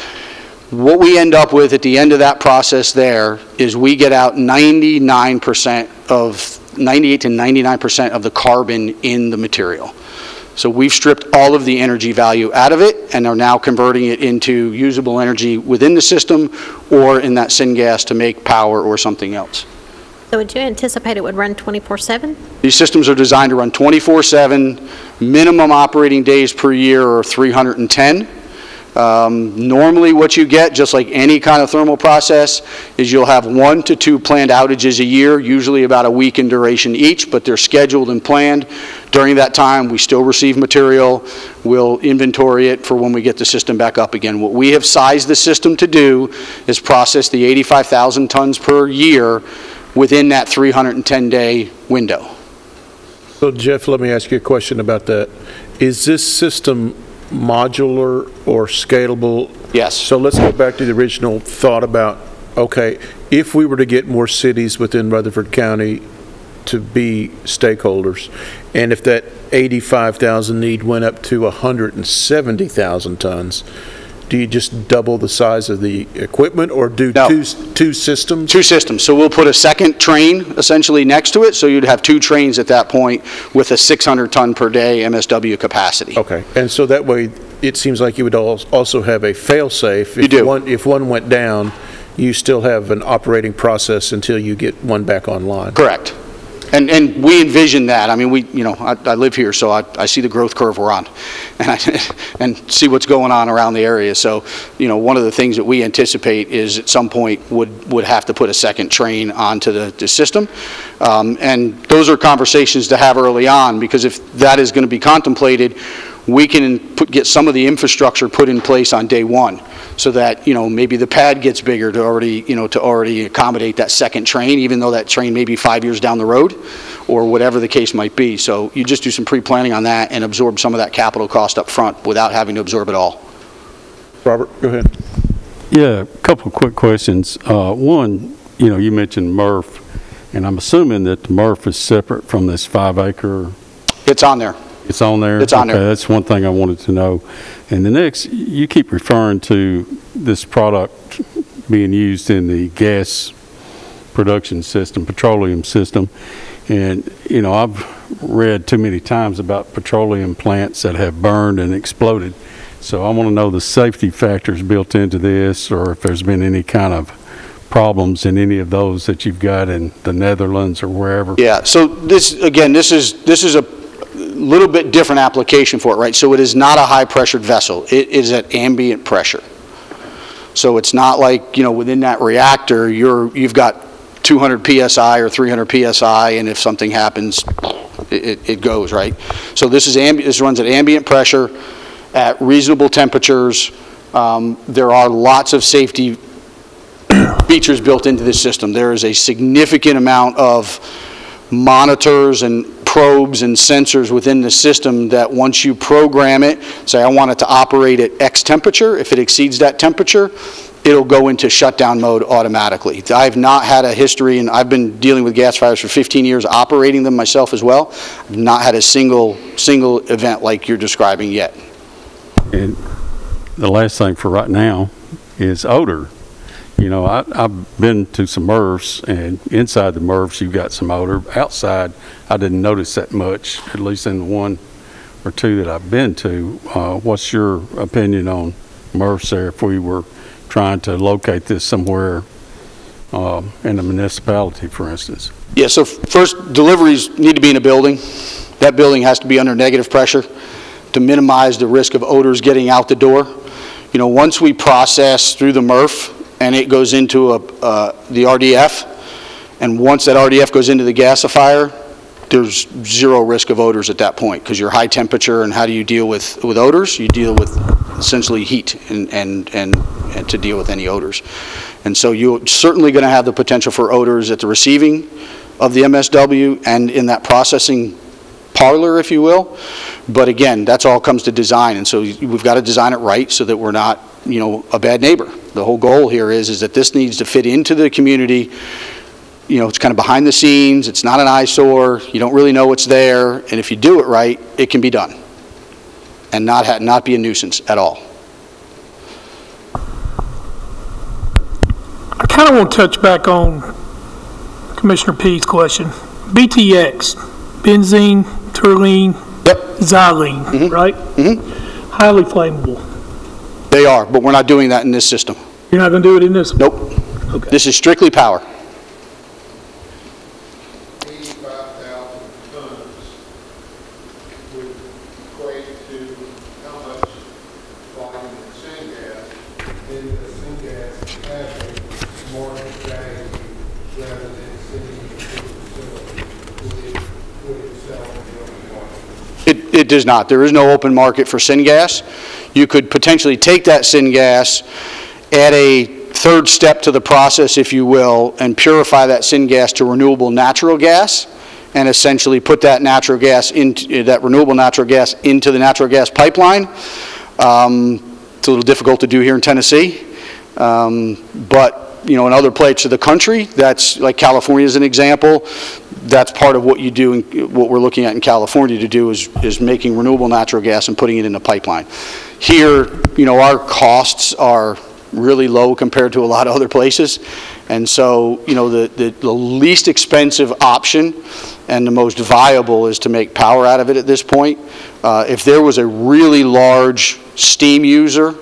What we end up with at the end of that process there is we get out 99% of, 98 to 99% of the carbon in the material. So we've stripped all of the energy value out of it and are now converting it into usable energy within the system or in that syngas to make power or something else. So would you anticipate it would run 24/7? These systems are designed to run 24/7. Minimum operating days per year are 310. Um, Normally, what you get, just like any kind of thermal process, is you'll have one to two planned outages a year, usually about a week in duration each, but they're scheduled and planned. During that time, we still receive material. We'll inventory it for when we get the system back up again. What we have sized the system to do is process the 85,000 tons per year within that 310-day window. So Jeff, let me ask you a question about that. Is this system modular or scalable? Yes. So let's go back to the original thought about, okay, if we were to get more cities within Rutherford County to be stakeholders, and if that 85,000 need went up to 170,000 tons, do you just double the size of the equipment or do No. two, two systems? Two systems. So we'll put a second train essentially next to it, so you'd have two trains at that point with a 600-ton per day MSW capacity. Okay, and so that way, it seems like you would al- also have a fail-safe. You If do. one- If one went down, you still have an operating process until you get one back online. Correct. And, and we envision that. I mean, we, you know, I, I live here, so I, I see the growth curve we're on, and I, and see what's going on around the area. So, you know, one of the things that we anticipate is at some point would, would have to put a second train onto the, the system. Um, and those are conversations to have early on, because if that is going to be contemplated, we can put, get some of the infrastructure put in place on day one, so that, you know, maybe the pad gets bigger to already, you know, to already accommodate that second train, even though that train may be five years down the road, or whatever the case might be. So you just do some pre-planning on that and absorb some of that capital cost up front without having to absorb it all. Robert, go ahead. Yeah, a couple of quick questions. Uh, One, you know, you mentioned MRF and I'm assuming that the MRF is separate from this five acre, It's on there. It's on there? It's on there. That's one thing I wanted to know. And the next, you keep referring to this product being used in the gas production system, petroleum system. And, you know, I've read too many times about petroleum plants that have burned and exploded. So I want to know the safety factors built into this, or if there's been any kind of problems in any of those that you've got in the Netherlands or wherever. Yeah, so this, again, this is, this is a little bit different application for it, right? So it is not a high-pressured vessel. It is at ambient pressure. So it's not like, you know, within that reactor, you're, you've got 200 PSI or 300 PSI, and if something happens, it, it- goes, right? So this is this runs at ambient pressure, at reasonable temperatures. Um, There are lots of safety features built into this system. There is a significant amount of monitors and probes and sensors within the system that once you program it, say, I want it to operate at X temperature, if it exceeds that temperature, it'll go into shutdown mode automatically. I've not had a history, and I've been dealing with gasifiers for 15 years, operating them myself as well. I've not had a single, single event like you're describing yet. And the last thing for right now is odor. You know, I, I've been to some MRFs, and inside the MRFs, you've got some odor. Outside, I didn't notice that much, at least in the one or two that I've been to. Uh, what's your opinion on MRFs there if we were trying to locate this somewhere um, in a municipality, for instance? Yeah, so first, deliveries need to be in a building. That building has to be under negative pressure to minimize the risk of odors getting out the door. You know, once we process through the MRF and it goes into a, uh, the RDF, and once that RDF goes into the gasifier, there's zero risk of odors at that point, because you're high temperature, and how do you deal with, with odors? You deal with essentially heat and, and, and and to deal with any odors. And so you're certainly going to have the potential for odors at the receiving of the MSW and in that processing parlor, if you will. But again, that's all comes to design, and so we've got to design it right so that we're not, you know, a bad neighbor. The whole goal here is, is that this needs to fit into the community. You know, it's kind of behind the scenes, it's not an eyesore, you don't really know what's there, and if you do it right, it can be done. And not, not be a nuisance at all. I kind of want to touch back on Commissioner P's question. BTX, benzene, toluene, Yep, xylene, right? Mm-hmm. Highly flammable. they are, but we're not doing that in this system. You're not going to do it in this? Nope. Okay. This is strictly power. 85,000 tons would equate to how much volume of syngas in the syngas having market value rather than sitting in the facility? Would it, would it sell in the open market? It, does not. There is no open market for syngas. You could potentially take that syngas, add a third step to the process, if you will, and purify that syngas to renewable natural gas, and essentially put that natural gas into, that renewable natural gas into the natural gas pipeline. Um, It's a little difficult to do here in Tennessee, Um, but, you know, in other places of the country, that's, like California is an example, that's part of what you do, in- what we're looking at in California to do is, is making renewable natural gas and putting it in a pipeline. Here, you know, our costs are really low compared to a lot of other places. And so, you know, the, the the least expensive option and the most viable is to make power out of it at this point. Uh, If there was a really large steam user,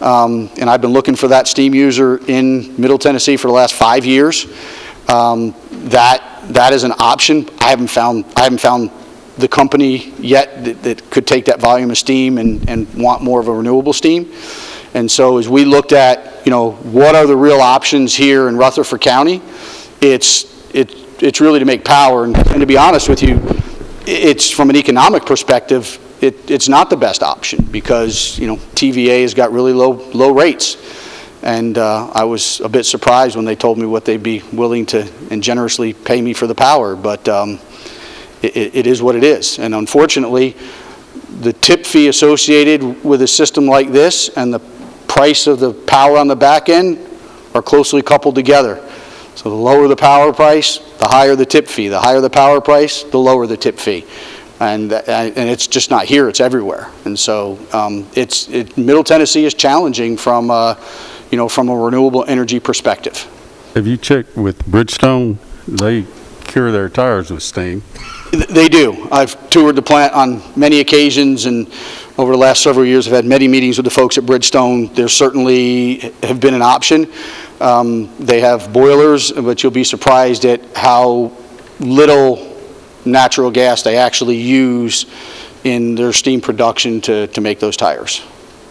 um, and I've been looking for that steam user in Middle Tennessee for the last five years, um, that, that is an option. I haven't found, I haven't found the company yet that, that could take that volume of steam and, and want more of a renewable steam. And so as we looked at, you know, what are the real options here in Rutherford County, it's, it, it's really to make power. And, and to be honest with you, it's, from an economic perspective, it, it's not the best option because, you know, TVA has got really low, low rates. And uh, I was a bit surprised when they told me what they'd be willing to and generously pay me for the power, but um, it, it is what it is. And unfortunately, the tip fee associated with a system like this and the price of the power on the back end are closely coupled together. So the lower the power price, the higher the tip fee. The higher the power price, the lower the tip fee. And, uh, and it's just not here, it's everywhere. And so um, it's, it, Middle Tennessee is challenging from, uh, you know, from a renewable energy perspective. Have you checked with Bridgestone? They cure their tires with steam. They do. I've toured the plant on many occasions, and over the last several years, I've had many meetings with the folks at Bridgestone. There certainly have been an option. Um, They have boilers, but you'll be surprised at how little natural gas they actually use in their steam production to, to make those tires.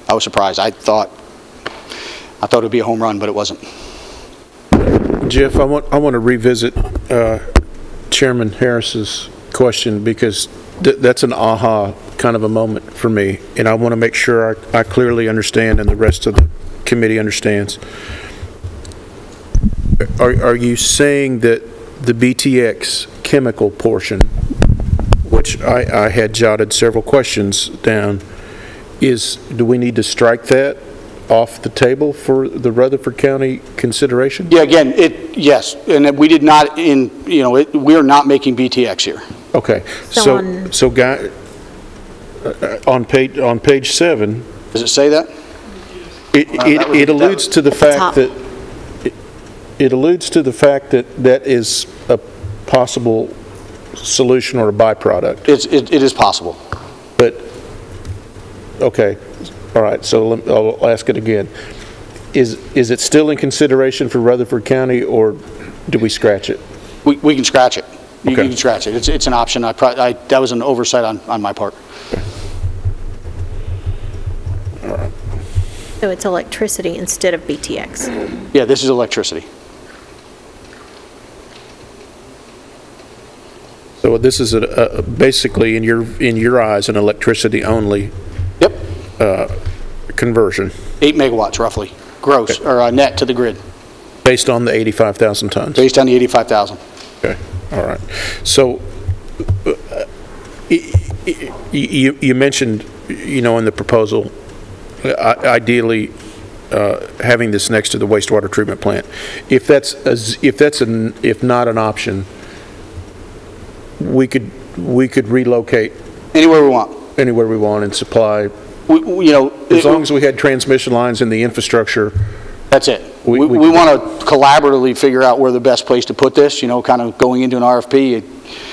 I was surprised. I thought, I thought it'd be a home run, but it wasn't. Jeff, I want, I want to revisit uh, Chairman Harris's question because th- that's an aha kind of a moment for me, and I want to make sure I I clearly understand and the rest of the committee understands. Are, are you saying that the BTX chemical portion, which I, I had jotted several questions down, is, do we need to strike that off the table for the Rutherford County consideration? Yeah, again, it, yes, and we did not in, you know, it- we are not making BTX here. Okay, So so, on- so guy, uh, uh, on page, on page seven, Does it say that? it, Uh, that it was- it alludes to the top. fact that, it- it alludes to the fact that that is a possible solution or a byproduct, It's, it it is possible. but, okay, all right, so lem- I'll ask it again. is, is it still in consideration for Rutherford County, or do we scratch it? We, we can scratch it. You Okay. can scratch it. It's, it's an option. I, pro- I, that was an oversight on, on my part. So it's electricity instead of BTX. Yeah, this is electricity. So this is a- a, basically, in your, in your eyes, an electricity-only Yep, conversion, eight megawatts roughly, gross, or uh, net to the grid, based on the 85,000 tons? based on the 85,000. Okay, all right. So, uh, y- y- you, you mentioned, you know, in the proposal, uh, ideally, uh, having this next to the wastewater treatment plant. If that's, a z- if that's an, if not an option, we could, we could relocate Anywhere we want. anywhere we want and supply, We, we- you know. as it- long as we had transmission lines and the infrastructure. That's it. We- We, we- want to collaboratively figure out where the best place to put this, you know, kind of going into an RFP. you-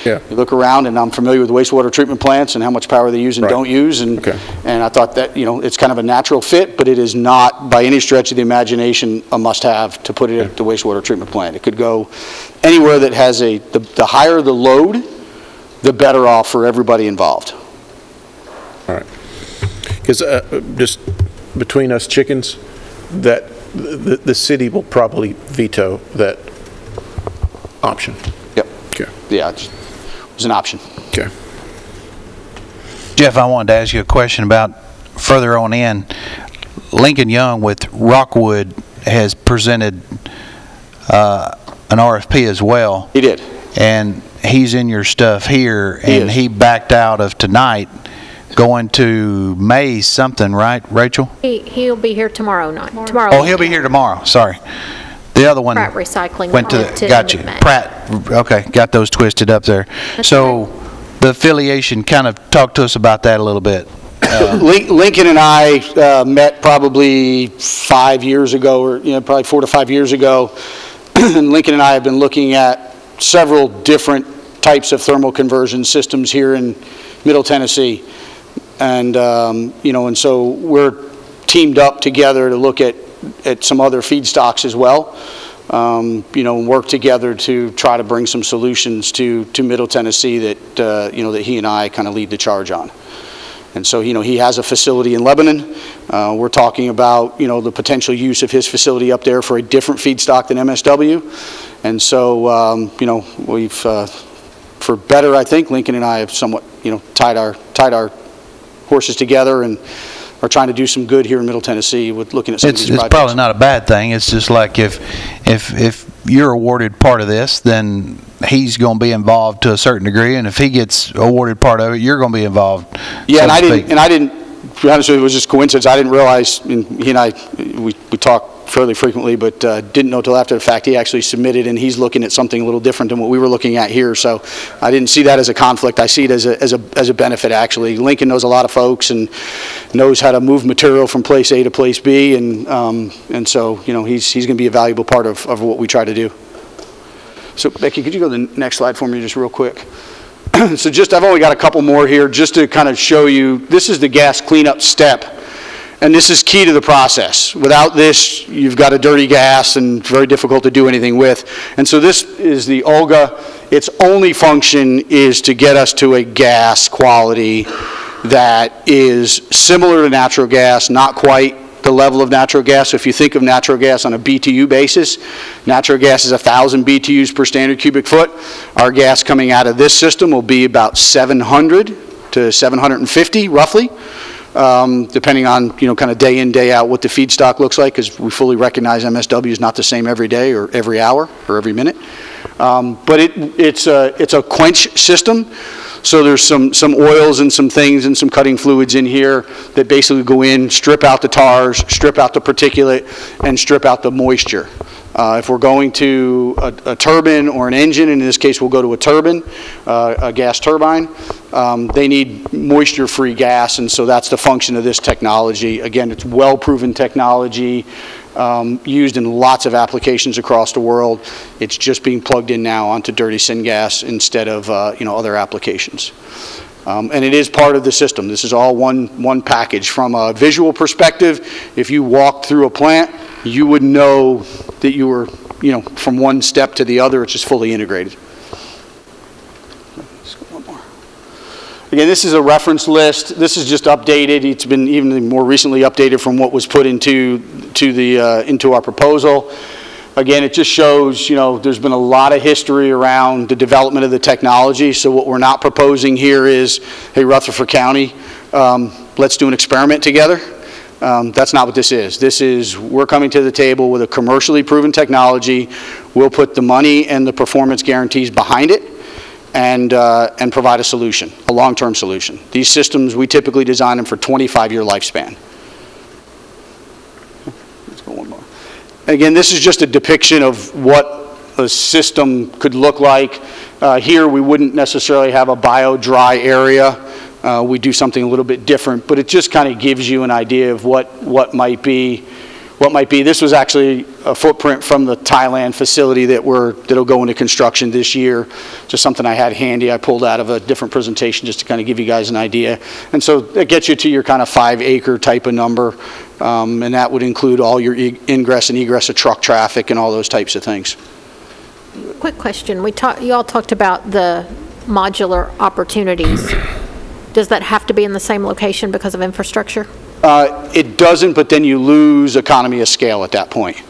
Yeah. You look around, and I'm familiar with wastewater treatment plants and how much power they use and Right. don't use, and, Okay. and I thought that, you know, it's kind of a natural fit, but it is not, by any stretch of the imagination, a must-have to put it at the wastewater treatment plant. It could go anywhere that has a, the the higher the load, the better off for everybody involved. Because just between us chickens, that, the, the city will probably veto that option. Yep. Okay, Yeah, it was an option. okay. Jeff, I wanted to ask you a question about further on in. Lincoln Young with Rockwood has presented uh, an RFP as well, He did. and he's in your stuff here, He and is. he backed out of tonight, going to May something, right, Rachel? He, he'll be here tomorrow night, tomorrow. Oh, he'll be here tomorrow, sorry. The other one Pratt Recycling went to, the- to got you. May. Pratt, okay, got those twisted up there. So the affiliation, kind of talk to us about that a little bit. Lin- Lincoln and I uh, met probably five years ago, or, you know, probably four to five years ago. And Lincoln and I have been looking at several different types of thermal conversion systems here in Middle Tennessee. And, um, you know, and so we're teamed up together to look at, at some other feedstocks as well. Um, You know, work together to try to bring some solutions to, to Middle Tennessee that, uh, you know, that he and I kind of lead the charge on. And so, you know, he has a facility in Lebanon. Uh, We're talking about, you know, the potential use of his facility up there for a different feedstock than MSW. And so, um, you know, we've, uh, for better, I think, Lincoln and I have somewhat, you know, tied our, tied our horses together and are trying to do some good here in Middle Tennessee with looking at some of It's, these it's projects. probably not a bad thing, it's just like if, if, if you're awarded part of this, then he's going to be involved to a certain degree, and if he gets awarded part of it, you're going to be involved. Yeah, so and I didn't, and I didn't, to be honest with you, it was just coincidence. I didn't realize, and he and I, we, we talk fairly frequently, but uh, didn't know till after the fact he actually submitted, and he's looking at something a little different than what we were looking at here. So I didn't see that as a conflict. I see it as a, as a, as a benefit, actually. Lincoln knows a lot of folks and knows how to move material from place A to place B, and, um, and so, you know, he's, he's going to be a valuable part of, of what we try to do. So Becky, could you go to the next slide for me just real quick? So just, I've only got a couple more here, just to kind of show you, this is the gas cleanup step, and this is key to the process. Without this, you've got a dirty gas and very difficult to do anything with. And so this is the Olga, its only function is to get us to a gas quality that is similar to natural gas, not quite the level of natural gas. So if you think of natural gas on a BTU basis, natural gas is 1,000 BTUs per standard cubic foot. Our gas coming out of this system will be about 700 to 750 roughly, um, depending on, you know, kind of day in, day out what the feedstock looks like, because we fully recognize MSW is not the same every day or every hour or every minute. Um, But it, it's a, it's a quench system, so there's some, some oils and some things and some cutting fluids in here that basically go in, strip out the tars, strip out the particulate, and strip out the moisture. Uh, If we're going to a a turbine or an engine, and in this case, we'll go to a turbine, uh, a gas turbine, um, they need moisture-free gas, and so that's the function of this technology. Again, it's well-proven technology, um, used in lots of applications across the world. It's just being plugged in now onto dirty syngas instead of, uh, you know, other applications. Um, And it is part of the system. This is all one, one package. From a visual perspective, if you walked through a plant, you would know that you were, you know, from one step to the other, it's just fully integrated. Let's go one more. Again, this is a reference list. This is just updated. It's been even more recently updated from what was put into, to the, uh, into our proposal. Again, it just shows, you know, there's been a lot of history around the development of the technology. So what we're not proposing here is, hey, Rutherford County, um, let's do an experiment together. Um, That's not what this is. This is, we're coming to the table with a commercially proven technology. We'll put the money and the performance guarantees behind it and, uh, and provide a solution, a long-term solution. These systems, we typically design them for 25-year lifespan. Let's go one more. Again, this is just a depiction of what a system could look like. Uh, Here, we wouldn't necessarily have a bio-dry area. Uh, We do something a little bit different, but it just kind of gives you an idea of what, what might be, what might be. This was actually a footprint from the Thailand facility that we're, that'll go into construction this year. Just something I had handy, I pulled out of a different presentation just to kind of give you guys an idea. And so that gets you to your kind of five acre type of number, um, and that would include all your e- ingress and egress of truck traffic and all those types of things. Quick question. We talked, you all talked about the modular opportunities. Does that have to be in the same location because of infrastructure? Uh, It doesn't, but then you lose economy of scale at that point.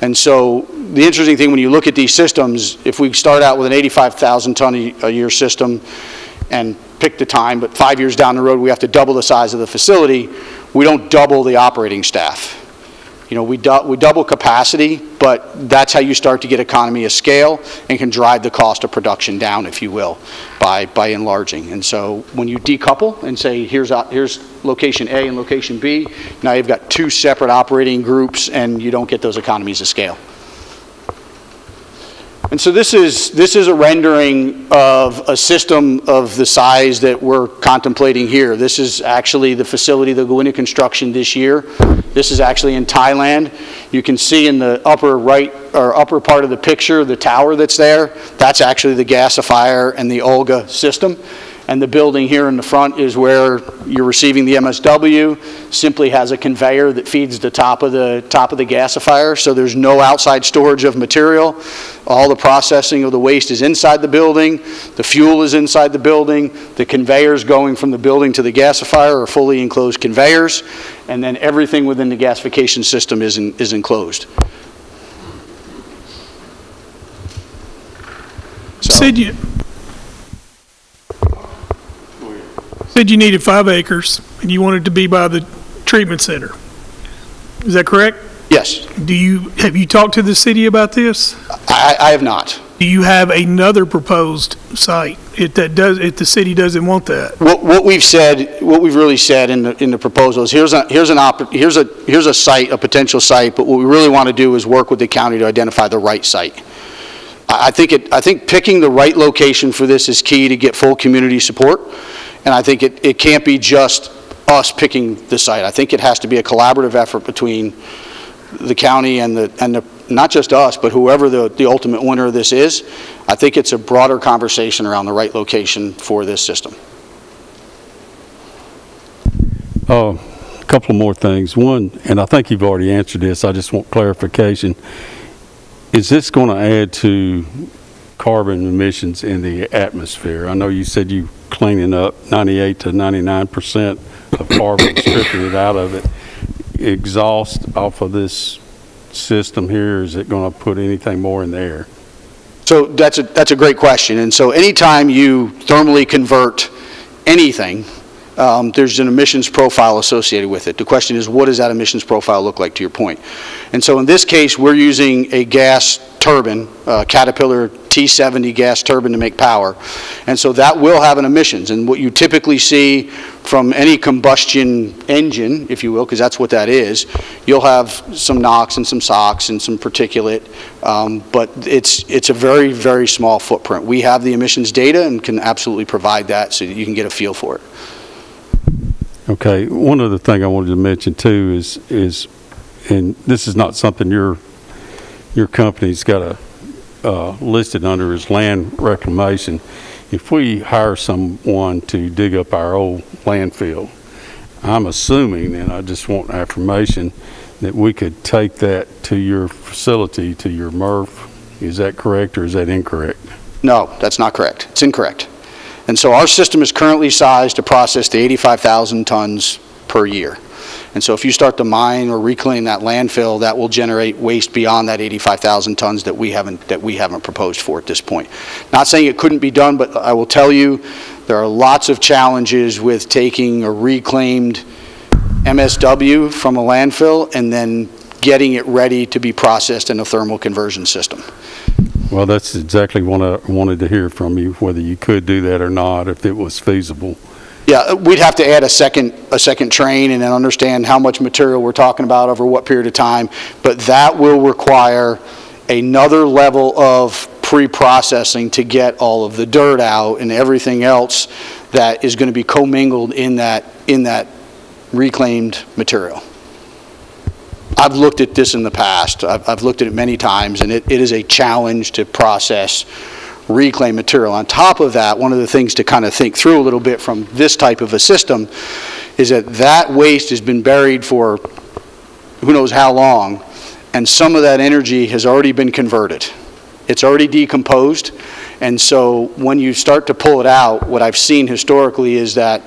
And so the interesting thing, when you look at these systems, if we start out with an 85,000 ton a year system and pick the time, but five years down the road, we have to double the size of the facility, we don't double the operating staff. You know, we we double capacity, but that's how you start to get economy of scale and can drive the cost of production down, if you will, by, by enlarging. And so when you decouple and say, here's, o- here's location A and location B, now you've got two separate operating groups and you don't get those economies of scale. And so this is, this is a rendering of a system of the size that we're contemplating here. This is actually the facility that'll go into construction this year. This is actually in Thailand. You can see in the upper right, or upper part of the picture, the tower that's there. That's actually the gasifier and the Olga system. And the building here in the front is where you're receiving the MSW. Simply has a conveyor that feeds the top of the, top of the gasifier, so there's no outside storage of material. All the processing of the waste is inside the building, the fuel is inside the building, the conveyors going from the building to the gasifier are fully enclosed conveyors, and then everything within the gasification system is, en- is enclosed. So- you, said you needed five acres, and you wanted to be by the treatment center. Is that correct? Yes, Do you, have you talked to the city about this? I, I have not. Do you have another proposed site if that does, if the city doesn't want that? What, what we've said, what we've really said in the, in the proposal is, here's a, here's an opp, here's a, here's a site, a potential site, but what we really want to do is work with the county to identify the right site. I, I think it, I think picking the right location for this is key to get full community support, and I think it, it can't be just us picking the site. I think it has to be a collaborative effort between the county and the, and the, not just us, but whoever the, the ultimate winner of this is. I think it's a broader conversation around the right location for this system. Uh, A couple more things. One, and I think you've already answered this, I just want clarification. Is this going to add to carbon emissions in the atmosphere? I know you said you cleaning up 98 to 99 percent of carbon, stripping it out of it. Exhaust off of this system here, is it going to put anything more in the air? So that's a, that's a great question. And so anytime you thermally convert anything, um, there's an emissions profile associated with it. The question is, what does that emissions profile look like, to your point? And so in this case, we're using a gas turbine, uh, Caterpillar T70 gas turbine to make power. And so that will have an emissions. And what you typically see from any combustion engine, if you will, because that's what that is, you'll have some NOx and some SOx and some particulate, um, but it's, it's a very, very small footprint. We have the emissions data and can absolutely provide that so that you can get a feel for it. Okay, one other thing I wanted to mention too is, is, and this is not something your, your company's got a, uh, listed under as land reclamation. If we hire someone to dig up our old landfill, I'm assuming, and I just want affirmation, that we could take that to your facility, to your MRF. Is that correct or is that incorrect? No, that's not correct. It's incorrect. And so our system is currently sized to process the 85,000 tons per year. And so if you start to mine or reclaim that landfill, that will generate waste beyond that 85,000 tons that we haven't, that we haven't proposed for at this point. Not saying it couldn't be done, but I will tell you, there are lots of challenges with taking a reclaimed MSW from a landfill and then getting it ready to be processed in a thermal conversion system. Well, that's exactly what I wanted to hear from you, whether you could do that or not, if it was feasible. Yeah, uh, we'd have to add a second, a second train and then understand how much material we're talking about over what period of time. But that will require another level of pre-processing to get all of the dirt out and everything else that is going to be commingled in that, in that reclaimed material. I've looked at this in the past. I've, I've looked at it many times, and it, it is a challenge to process reclaimed material. On top of that, one of the things to kind of think through a little bit from this type of a system is that that waste has been buried for who knows how long, and some of that energy has already been converted. It's already decomposed, and so when you start to pull it out, what I've seen historically is that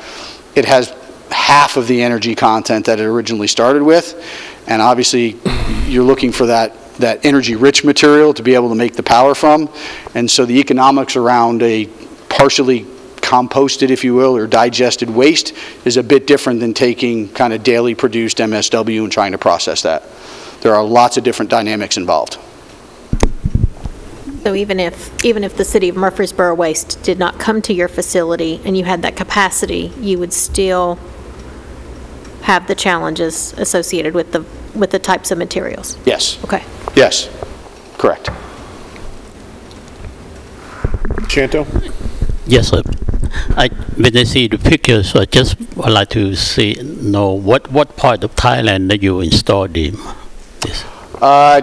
it has half of the energy content that it originally started with, and obviously you're looking for that that energy-rich material to be able to make the power from. And so the economics around a partially composted, if you will, or digested waste is a bit different than taking kind of daily produced MSW and trying to process that. There are lots of different dynamics involved. So even if, even if the city of Murfreesboro Waste did not come to your facility and you had that capacity, you would still have the challenges associated with the, with the types of materials? Yes, Okay. yes, correct. Shanto? Yes, sir. I, when I see the pictures, I just would like to see, know what, what part of Thailand that you installed them? This. Uh,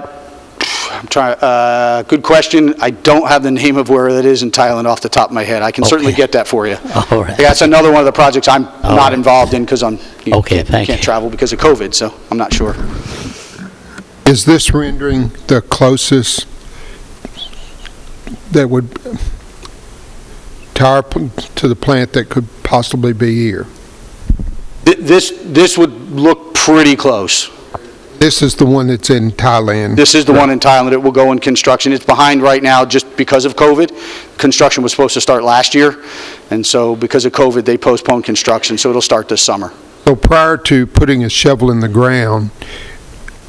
I'm trying, uh, good question. I don't have the name of where that is in Thailand off the top of my head. I can certainly get that for you. All right. That's another one of the projects I'm All not right. involved in because I'm, you Okay, can't thank can't you. travel because of COVID, so I'm not sure. Is this rendering the closest that would, tower to the plant that could possibly be here? Th- This, this would look pretty close. This is the one that's in Thailand. This is the one in Thailand It will go in construction. It's behind right now just because of COVID. Construction was supposed to start last year, and so because of COVID, they postponed construction, so it'll start this summer. So prior to putting a shovel in the ground,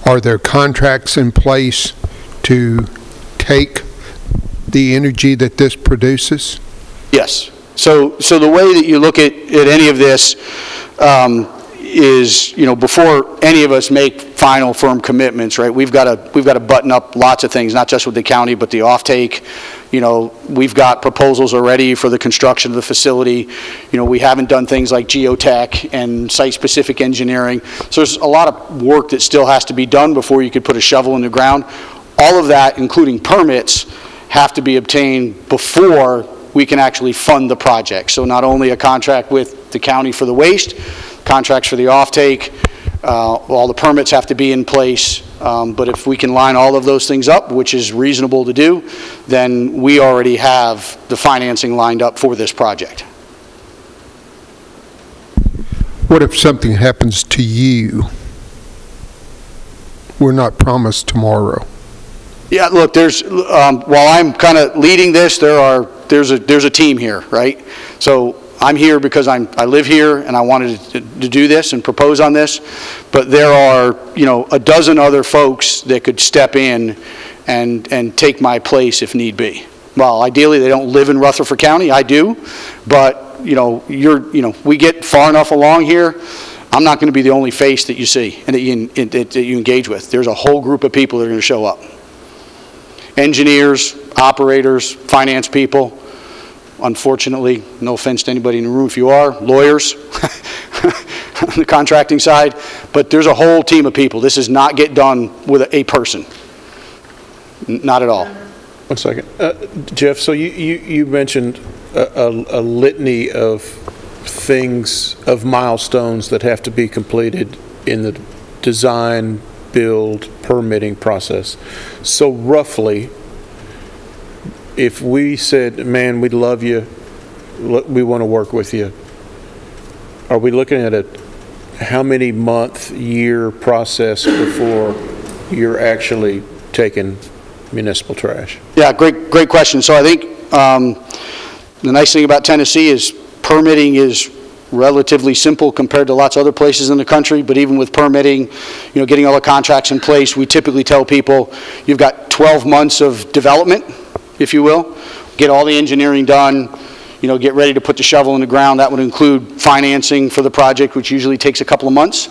are there contracts in place to take the energy that this produces? Yes. So, so the way that you look at, at any of this um, is, you know, before any of us make final firm commitments, right, we've got to, we've got to button up lots of things, not just with the county, but the offtake. You know, we've got proposals already for the construction of the facility. You know, we haven't done things like geotech and site-specific engineering. So there's a lot of work that still has to be done before you could put a shovel in the ground. All of that, including permits, have to be obtained before we can actually fund the project. So not only a contract with the county for the waste, contracts for the offtake, uh, all the permits have to be in place, um, but if we can line all of those things up, which is reasonable to do, then we already have the financing lined up for this project. What if something happens to you? We're not promised tomorrow. Yeah, look, there's, um, while I'm kind of leading this, there are, there's a, there's a team here, right? So I'm here because I'm, I live here and I wanted to, to do this and propose on this, but there are, you know, a dozen other folks that could step in and, and take my place if need be. Well, ideally, they don't live in Rutherford County, I do, but, you know, you're, you know, we get far enough along here, I'm not going to be the only face that you see and that you, that you engage with. There's a whole group of people that are going to show up engineers, operators, finance people. Unfortunately, no offense to anybody in the room if you are, lawyers on the contracting side, but there's a whole team of people. This is not get done with a- a person. N- Not at all. One second. Uh, Jeff, so you, you, you mentioned a, a a litany of things, of milestones that have to be completed in the design build permitting process. So roughly, if we said, man, we love you, we want to work with you, are we looking at a, how many month, year process before you're actually taking municipal trash? Yeah, great, great question. So I think um, the nice thing about Tennessee is permitting is relatively simple compared to lots of other places in the country, but even with permitting, you know, getting all the contracts in place, we typically tell people, you've got 12 months of development, if you will, get all the engineering done, you know, get ready to put the shovel in the ground. That would include financing for the project, which usually takes a couple of months.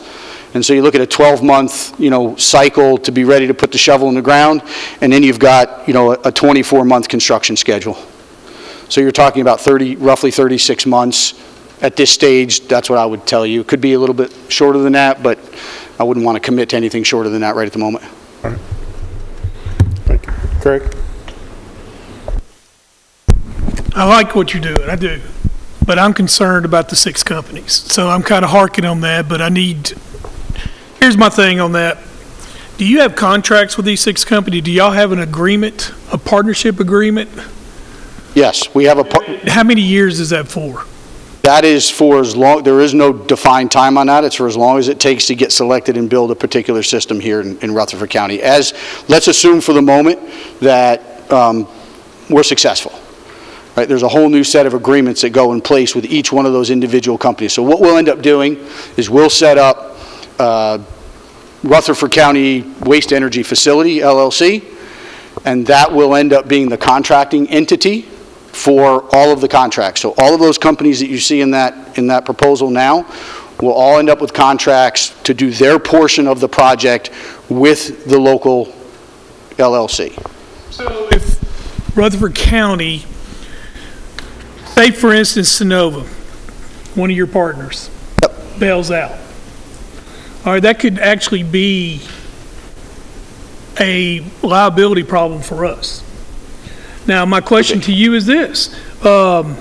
And so you look at a 12-month, you know, cycle to be ready to put the shovel in the ground, and then you've got, you know, a 24-month construction schedule. So you're talking about 30, roughly 36 months. At this stage, that's what I would tell you. Could be a little bit shorter than that, but I wouldn't want to commit to anything shorter than that right at the moment. All right. Thank you. Craig? I like what you're doing, I do. But I'm concerned about the six companies. So I'm kind of harking on that, but I need, here's my thing on that. Do you have contracts with these six companies? Do y'all have an agreement, a partnership agreement? Yes, we have a, par- How many years is that for? that is for as long, there is no defined time on that. It's for as long as it takes to get selected and build a particular system here in in Rutherford County. As, let's assume for the moment that um, we're successful. Right, there's a whole new set of agreements that go in place with each one of those individual companies. So what we'll end up doing is we'll set up uh, Rutherford County Waste Energy Facility, LLC, and that will end up being the contracting entity for all of the contracts. So all of those companies that you see in that, in that proposal now will all end up with contracts to do their portion of the project with the local LLC. So if Rutherford County, say for instance Synova, one of your partners, bails out, all right, that could actually be a liability problem for us. Now, my question to you is this, um,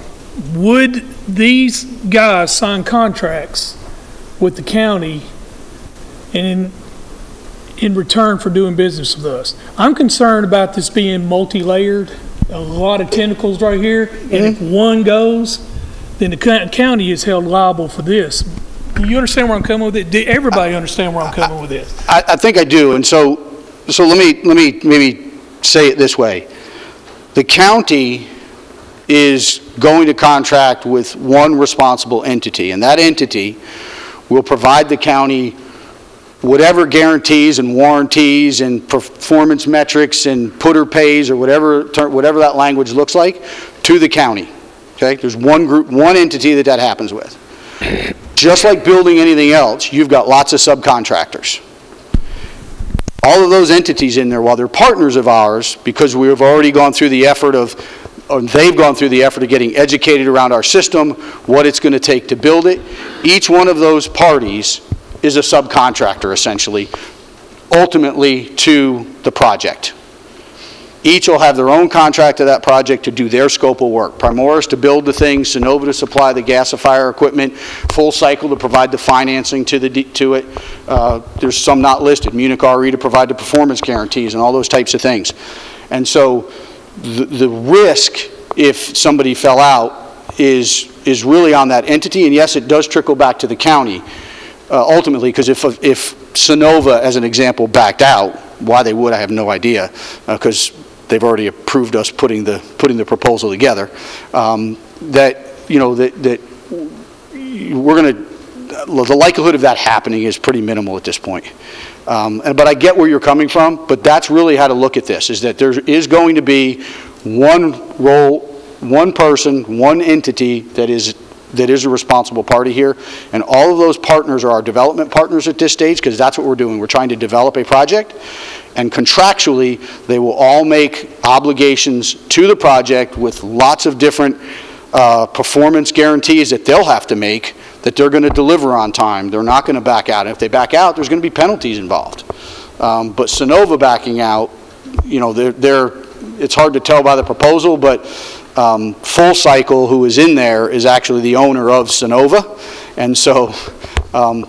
would these guys sign contracts with the county and in, in return for doing business with us? I'm concerned about this being multi-layered, a lot of tentacles right here, and if mm-hmm. one goes, then the county is held liable for this. Do you understand where I'm coming with it? Do everybody understand where I'm coming with this? I, I think I do, and so, so let me, let me maybe say it this way. The county is going to contract with one responsible entity, and that entity will provide the county whatever guarantees and warranties and performance metrics and put-or-pays or whatever, whatever that language looks like, to the county. Okay? There's one group, one entity that that happens with. Just like building anything else, you've got lots of subcontractors. All of those entities in there, while they're partners of ours, because we have already gone through the effort of, they've gone through the effort of getting educated around our system, what it's going to take to build it, each one of those parties is a subcontractor essentially, ultimately to the project. Each will have their own contract to that project to do their scope of work. Primoris to build the thing, Synova to supply the gasifier equipment, Full Cycle to provide the financing to the, to it. Uh, There's some not listed, Munich RE to provide the performance guarantees and all those types of things. And so the, the risk, if somebody fell out, is, is really on that entity. And yes, it does trickle back to the county uh, ultimately, because if, if Synova, as an example, backed out, why they would, I have no idea, because they've already approved us putting the, putting the proposal together, um, that, you know, that, that we're going to, the likelihood of that happening is pretty minimal at this point. Um, and- But I get where you're coming from, but that's really how to look at this, is that there is going to be one role, one person, one entity that is, that is a responsible party here, and all of those partners are our development partners at this stage, because that's what we're doing. We're trying to develop a project, and contractually, they will all make obligations to the project with lots of different uh, performance guarantees that they'll have to make, that they're going to deliver on time. They're not going to back out. And if they back out, there's going to be penalties involved. Um, But Synova backing out, you know, they're, they're, it's hard to tell by the proposal, but um, Full Cycle, who is in there, is actually the owner of Synova. And so um,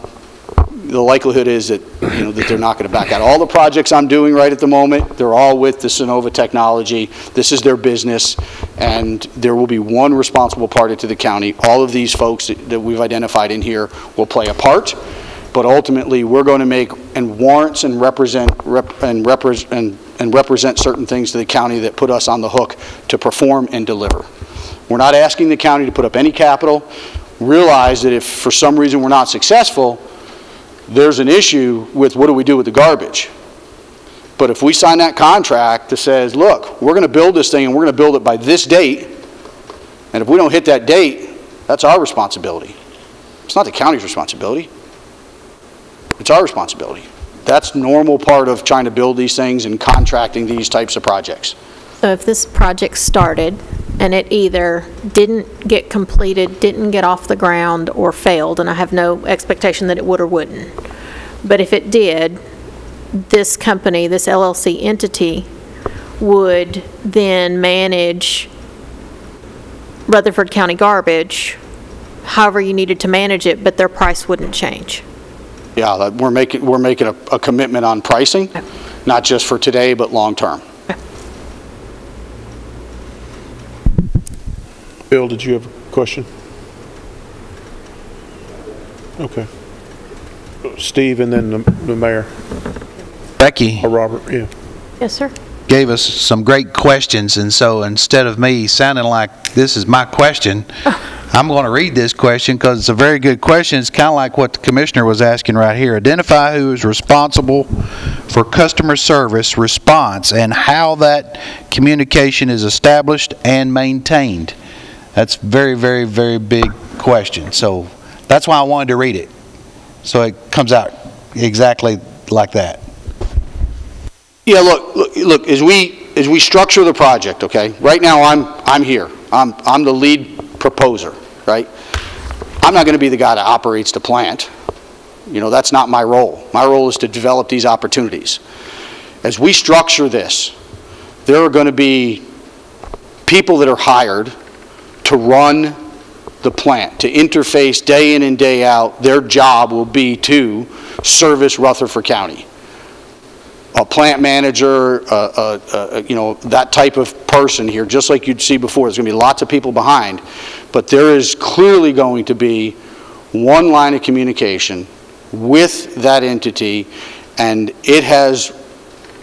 the likelihood is that, you know, that they're not going to back out. All the projects I'm doing right at the moment, they're all with the Synova technology. This is their business, and there will be one responsible party to the county. All of these folks that that we've identified in here will play a part, but ultimately, we're going to make and warrants and represent, rep- and repres- and and represent certain things to the county that put us on the hook to perform and deliver. We're not asking the county to put up any capital. Realize that if for some reason we're not successful, there's an issue with what do we do with the garbage? But if we sign that contract that says, look, we're going to build this thing and we're going to build it by this date, and if we don't hit that date, that's our responsibility. It's not the county's responsibility. It's our responsibility. That's normal part of trying to build these things and contracting these types of projects. So if this project started and it either didn't get completed, didn't get off the ground, or failed, and I have no expectation that it would or wouldn't, but if it did, this company, this LLC entity, would then manage Rutherford County garbage however you needed to manage it, but their price wouldn't change. Yeah, that we're making, we're making a, a commitment on pricing, not just for today, but long-term. Bill, did you have a question? Okay. Steve and then the the mayor, Becky or Robert, yeah. Yes, sir. Gave us some great questions, and so instead of me sounding like this is my question, I'm going to read this question because it's a very good question. It's kind of like what the commissioner was asking right here. Identify who is responsible for customer service response and how that communication is established and maintained. That's very, very, very big question. So that's why I wanted to read it. So it comes out exactly like that. Yeah, look, look, look, as we, as we structure the project, okay, right now, I'm, I'm here. I'm, I'm the lead proposer, right? I'm not going to be the guy that operates the plant. You know, that's not my role. My role is to develop these opportunities. As we structure this, there are going to be people that are hired to run the plant, to interface day in and day out. Their job will be to service Rutherford County a plant manager, uh, uh, uh, you know, that type of person here, just like you'd see before. There's going to be lots of people behind, but there is clearly going to be one line of communication with that entity, and it has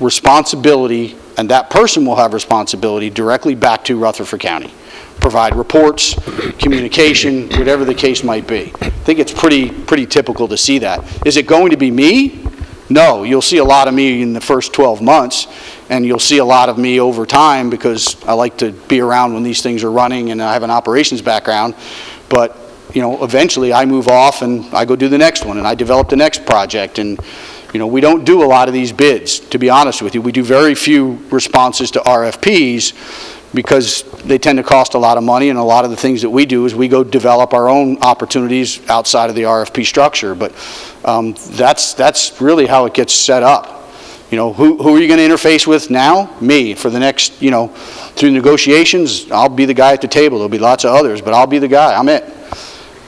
responsibility, and that person will have responsibility directly back to Rutherford County. Provide reports, communication, whatever the case might be. I think it's pretty, pretty typical to see that. Is it going to be me? No, you'll see a lot of me in the first 12 months, and you'll see a lot of me over time because I like to be around when these things are running and I have an operations background. But, you know, eventually I move off and I go do the next one and I develop the next project. And, you know, we don't do a lot of these bids, to be honest with you. We do very few responses to RFPs because they tend to cost a lot of money, and a lot of the things that we do is we go develop our own opportunities outside of the RFP structure. But um, that's, that's really how it gets set up. You know, who, who are you going to interface with now? Me. For the next, you know, through negotiations, I'll be the guy at the table. There'll be lots of others, but I'll be the guy. I'm it.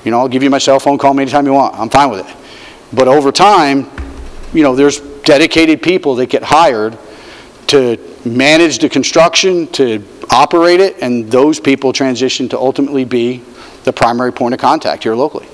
You know, I'll give you my cell phone, call me anytime you want. I'm fine with it. But over time, you know, there's dedicated people that get hired to manage the construction, to operate it, and those people transition to ultimately be the primary point of contact here locally.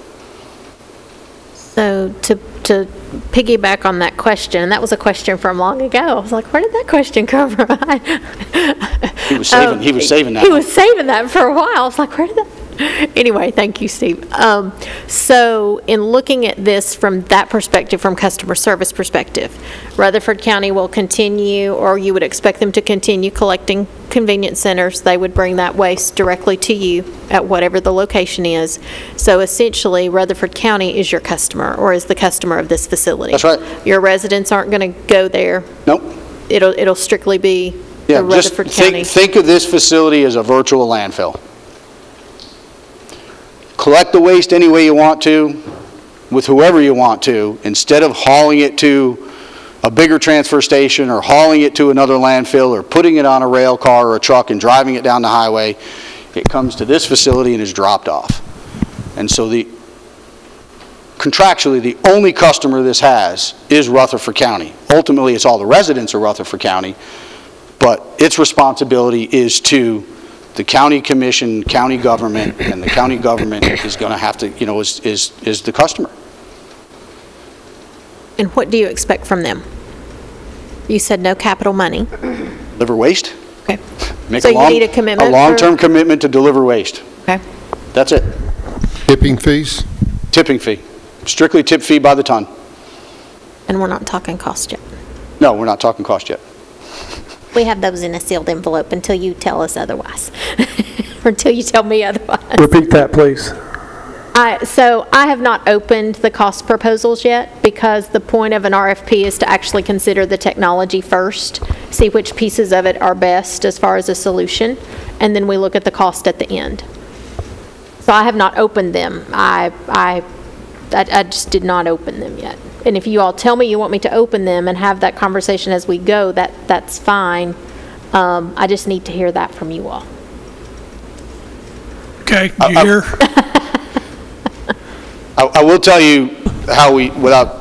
So to, to piggyback on that question, and that was a question from long ago, I was like, where did that question come from? He was saving, he was um, saving that. He was saving that for a while. I was like, where did that? Anyway, thank you, Steve. Um, so in looking at this from that perspective, from customer service perspective, Rutherford County will continue, or you would expect them to continue collecting convenience centers. They would bring that waste directly to you at whatever the location is. So essentially, Rutherford County is your customer, or is the customer of this facility. That's right. Your residents aren't going to go there. Nope. It'll, it'll strictly be Yeah, just think, think of this facility as a virtual landfill. Collect the waste any way you want to, with whoever you want to, instead of hauling it to a bigger transfer station or hauling it to another landfill or putting it on a rail car or a truck and driving it down the highway. It comes to this facility and is dropped off. And so the, contractually, the only customer this has is Rutherford County. Ultimately, it's all the residents of Rutherford County, but its responsibility is to the county commission, county government, and the county government is going to have to, you know, is, is, is the customer. And what do you expect from them? You said no capital money. Deliver waste? Okay. Make So a you long- need a commitment A for- long-term commitment to deliver waste. Okay. That's it. Tipping fees? Tipping fee. Strictly tip fee by the ton. And we're not talking cost yet. No, we're not talking cost yet. We have those in a sealed envelope until you tell us otherwise. Or until you tell me otherwise. Repeat that, please. I, so I have not opened the cost proposals yet because the point of an RFP is to actually consider the technology first, see which pieces of it are best as far as a solution, and then we look at the cost at the end. So I have not opened them. I, I, I I just did not open them yet. And if you all tell me you want me to open them and have that conversation as we go, that, that's fine. Um, I just need to hear that from you all. Okay, do you hear? I, I will tell you how we, without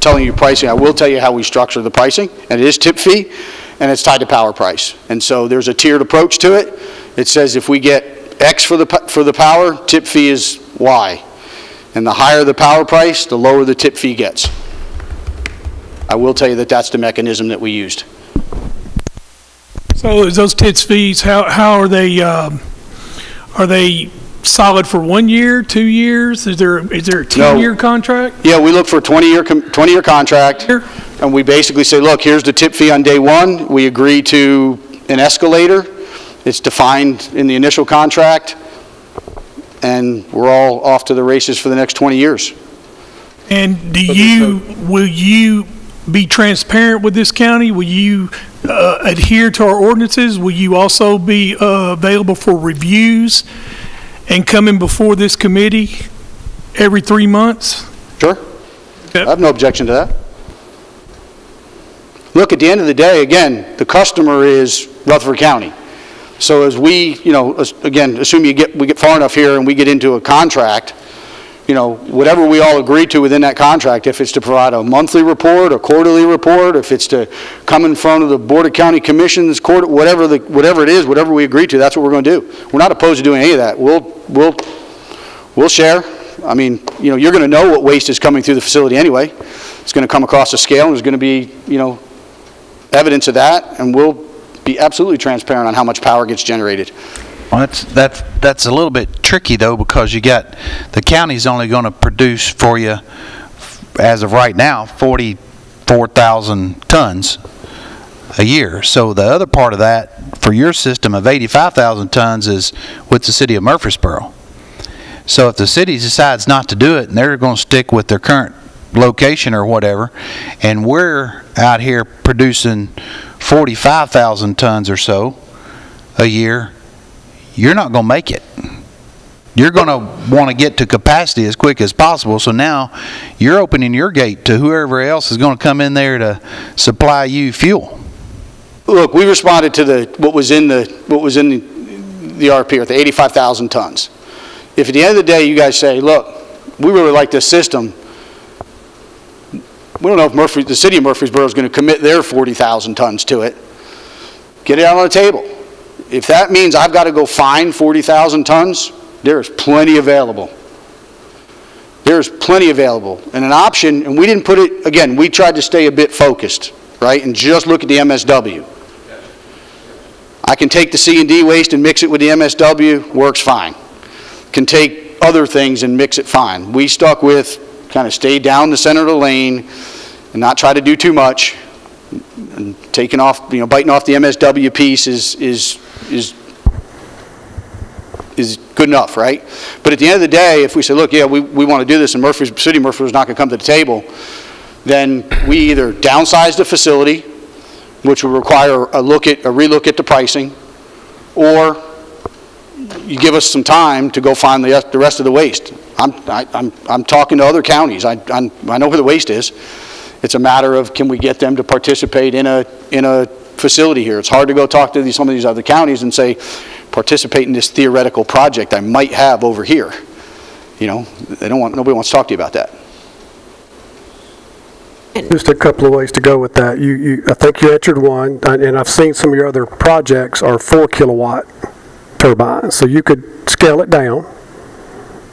telling you pricing, I will tell you how we structure the pricing, and it is tip fee, and it's tied to power price. And so there's a tiered approach to it. It says if we get X for the, for the power, tip fee is Y. And the higher the power price, the lower the tip fee gets. I will tell you that that's the mechanism that we used. So is those tip fees, how, how are they, um, are they solid for one year, two years? Is there, is there a 10-year contract? Yeah, we look for a 20-year, 20-year contract, Here. and we basically say, look, here's the tip fee on day one, we agree to an escalator, it's defined in the initial contract, and we're all off to the races for the next 20 years. And do you, will you be transparent with this county? Will you uh, adhere to our ordinances? Will you also be uh, available for reviews and coming before this committee every three months? Sure. I have no objection to that. Look, at the end of the day, again, the customer is Rutherford County. So as we, you know, again, assume you get, we get far enough here and we get into a contract, you know, whatever we all agree to within that contract, if it's to provide a monthly report, a quarterly report, if it's to come in front of the Board of County Commissions, court, whatever the, whatever it is, whatever we agree to, that's what we're going to do. We're not opposed to doing any of that. We'll, we'll, we'll share. I mean, you know, you're going to know what waste is coming through the facility anyway. It's going to come across a scale, and there's going to be, you know, evidence of that, and we'll be absolutely transparent on how much power gets generated. Well, that's, that's, that's a little bit tricky though, because you got, the county's only gonna produce for you, as of right now, forty-four thousand tons a year. So the other part of that, for your system of eighty-five thousand tons is with the city of Murfreesboro. So if the city decides not to do it, and they're gonna stick with their current location or whatever, and we're out here producing forty-five thousand tons or so a year, you're not going to make it. You're going to want to get to capacity as quick as possible. So now you're opening your gate to whoever else is going to come in there to supply you fuel. Look, we responded to the, what was in the, what was in the the RP, or the 85,000 tons. If at the end of the day, you guys say, look, we really like this system, we don't know if Murphy, the city of Murfreesboro is going to commit their 40,000 tons to it. Get it out on the table. If that means I've got to go find 40,000 tons, there is plenty available. There's plenty available. And an option, and we didn't put it, again, we tried to stay a bit focused, right, and just look at the MSW. I can take the C and D waste and mix it with the MSW, works fine. Can take other things and mix it fine. We stuck with, kind of stay down the center of the lane and not try to do too much. And taking off, you know, biting off the MSW piece is, is, is, is good enough, right? But at the end of the day, if we say, look, yeah, we, we want to do this and Murphy's, City Murfreesboro's not going to come to the table, then we either downsize the facility, which will require a look at, a relook at the pricing, or you give us some time to go find the, the rest of the waste. I'm, I, I'm, I'm talking to other counties. I, I'm, I know where the waste is. It's a matter of can we get them to participate in a, in a facility here? It's hard to go talk to these, some of these other counties and say, participate in this theoretical project I might have over here. You know, they don't want, nobody wants to talk to you about that. Just a couple of ways to go with that. You, you, I think you answered one, and and I've seen some of your other projects are four kilowatt turbines, so you could scale it down.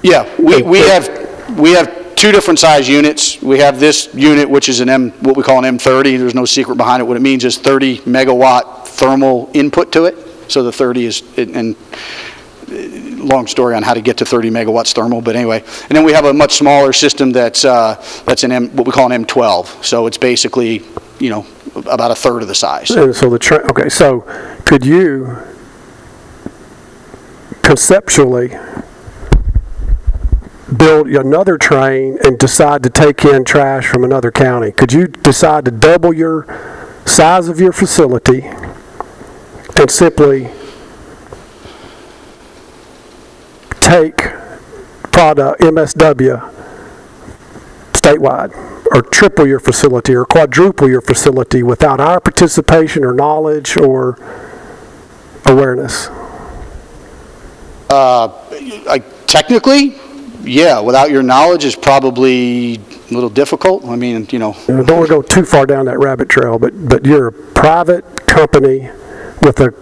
Yeah, we, we have, we have two different size units. We have this unit, which is an M, what we call an M30. There's no secret behind it. What it means is 30 megawatt thermal input to it. So the 30 is, and uh, long story on how to get to 30 megawatts thermal, but anyway. And then we have a much smaller system that's, uh, that's an M, what we call an M12. So it's basically, you know, about a third of the size. So the, okay, so could you conceptually build another train and decide to take in trash from another county? Could you decide to double your size of your facility and simply take product, MSW, statewide, or triple your facility, or quadruple your facility without our participation or knowledge or awareness? Uh, I- Technically, yeah, without your knowledge is probably a little difficult. I mean, you know, don't want to go too far down that rabbit trail, but, but you're a private company with a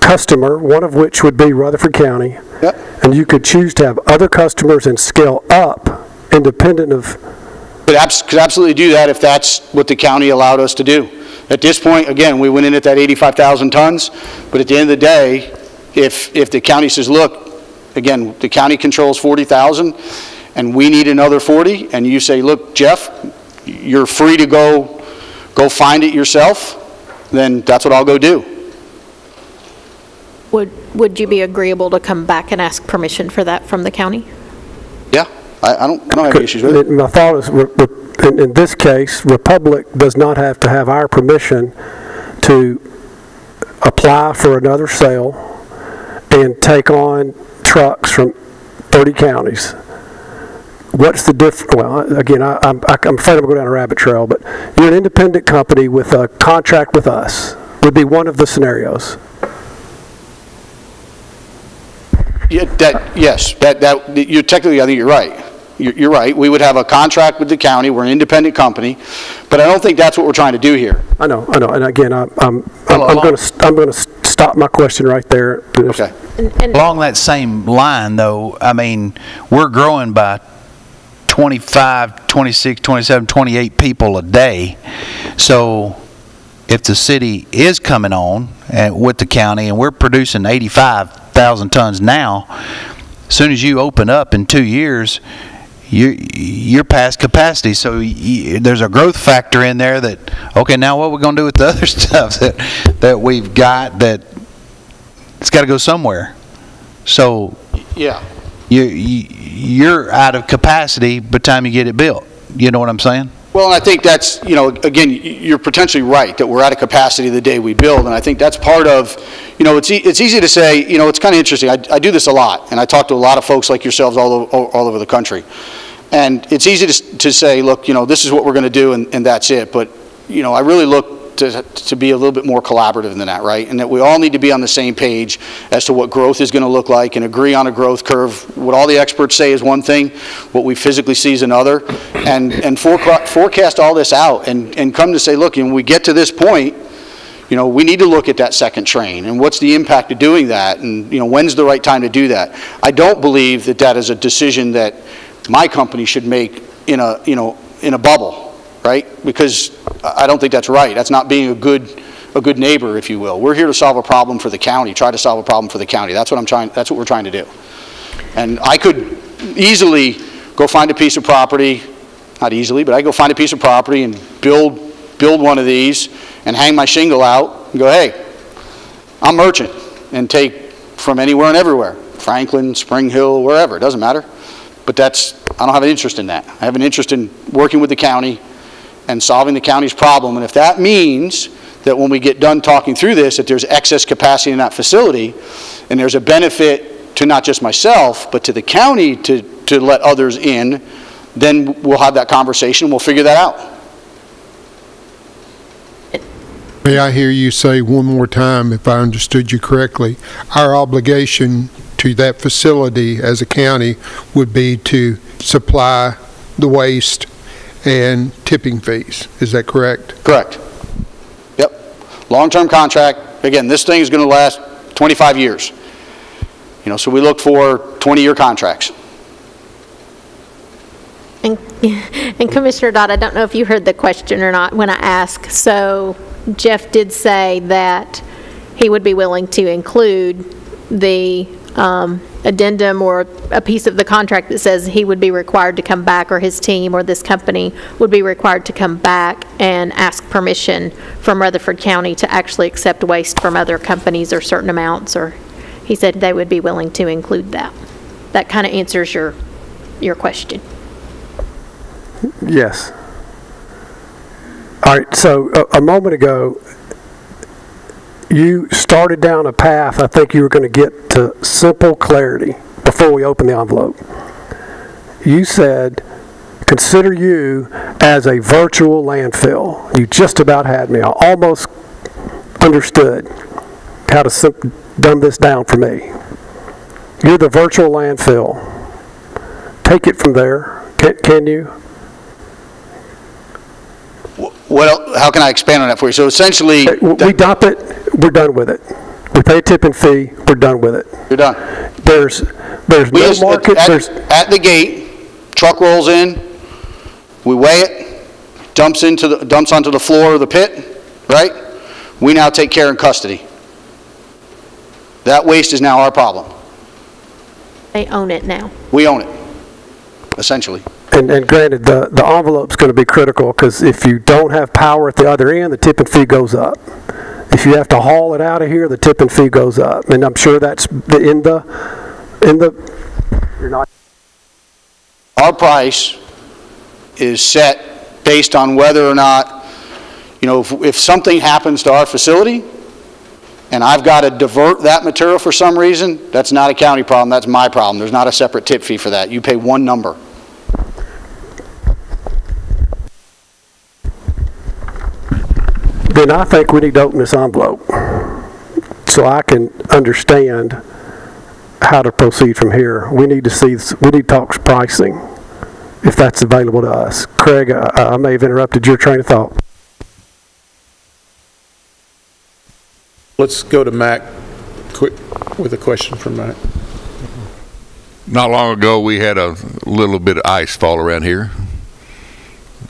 customer, one of which would be Rutherford County. Yep. And you could choose to have other customers and scale up independent of, Could abs- could absolutely do that if that's what the county allowed us to do. At this point, again, we went in at that 85,000 tons, but at the end of the day, if, if the county says, look, again, the county controls 40,000, and we need another 40, and you say, look, Jeff, you're free to go, go find it yourself, then that's what I'll go do. Would, would you be agreeable to come back and ask permission for that from the county? Yeah, I, I don't, I don't have any issues with it. my thought is, re- re- in, in this case, Republic does not have to have our permission to apply for another sale and take on trucks from 30 counties. What's the diff, well, again, I, I'm, I'm afraid I'm going down a rabbit trail, but you're an independent company with a contract with us, would be one of the scenarios. Yeah, that, yes, that, that, you're technically, I think you're right. You're, you're right. We would have a contract with the county, we're an independent company, but I don't think that's what we're trying to do here. I know, I know, and again, I'm, I'm, I'm going to, I'm going to stop my question right there. Okay. And- and- Along that same line, though, I mean, we're growing by 25, 26, 27, 28 people a day. So if the city is coming on and with the county and we're producing 85,000 tons now, as soon as you open up in two years, you, you're past capacity. So y there's a growth factor in there that, okay, now what are we going to do with the other stuff that, that we've got that it's got to go somewhere. So Yeah. you, you, you're out of capacity by the time you get it built. You know what I'm saying? Well, and I think that's, you know, again, you're potentially right, that we're at a capacity the day we build, and I think that's part of, you know, it's, e- it's easy to say, you know, it's kind of interesting, I, I do this a lot, and I talk to a lot of folks like yourselves all, all over the country. And it's easy to, to say, look, you know, this is what we're going to do, and, and that's it, but, you know, I really look to, to be a little bit more collaborative than that, right? And that we all need to be on the same page as to what growth is going to look like and agree on a growth curve. What all the experts say is one thing, what we physically see is another, and, and forecast, all this out and, and come to say, look, when we get to this point, you know, we need to look at that second train, and what's the impact of doing that, and, you know, when's the right time to do that? I don't believe that that is a decision that my company should make in a, you know, in a bubble, right? Because I don't think that's right. That's not being a good, a good neighbor, if you will. We're here to solve a problem for the county, try to solve a problem for the county. That's what I'm trying, that's what we're trying to do. And I could easily go find a piece of property, not easily, but I go find a piece of property and build, build one of these and hang my shingle out and go, hey, I'm merchant, and take from anywhere and everywhere, Franklin, Spring Hill, wherever, it doesn't matter. But that's, I don't have an interest in that. I have an interest in working with the county and solving the county's problem. And if that means that when we get done talking through this, that there's excess capacity in that facility, and there's a benefit to not just myself, but to the county to, to let others in, then we'll have that conversation, we'll figure that out. May I hear you say one more time, if I understood you correctly, our obligation to that facility as a county would be to supply the waste and tipping fees. Is that correct? Correct. Yep. Long-term contract, again, this thing is going to last 25 years. You know, so we look for 20-year contracts. And and Commissioner Dodd, I don't know if you heard the question or not when I asked. So Jeff did say that he would be willing to include the um, addendum or a piece of the contract that says he would be required to come back, or his team, or this company would be required to come back and ask permission from Rutherford County to actually accept waste from other companies or certain amounts, or, he said they would be willing to include that. That kind of answers your, your question. Yes. All right, so a, a moment ago, you started down a path, I think you were going to get to simple clarity before we open the envelope. You said, consider you as a virtual landfill. You just about had me. I almost understood how to sim- dumb this down for me. You're the virtual landfill. Take it from there. Can, can you? What, el- how can I expand on that for you? So essentially, We dump it, we're done with it. We pay a tipping fee, we're done with it. you're done. There's, there's We no just, market, at, there's, at the gate, truck rolls in, we weigh it, dumps into the, dumps onto the floor of the pit, right? We now take care and custody. That waste is now our problem. They own it now. We own it, essentially. And, and granted, the, the envelope's gonna be critical, because if you don't have power at the other end, the tipping fee goes up. If you have to haul it out of here, the tipping fee goes up, and I'm sure that's the, in the, in the, you're not Our price is set based on whether or not, you know, if, if something happens to our facility, and I've got to divert that material for some reason, that's not a county problem, that's my problem. There's not a separate tip fee for that. You pay one number. Then I think we need to open this envelope so I can understand how to proceed from here. We need to see, we need to talk pricing, if that's available to us. Craig, I, I may have interrupted your train of thought. Let's go to Mac, quick, with a question from Mac. Not long ago, we had a little bit of ice fall around here.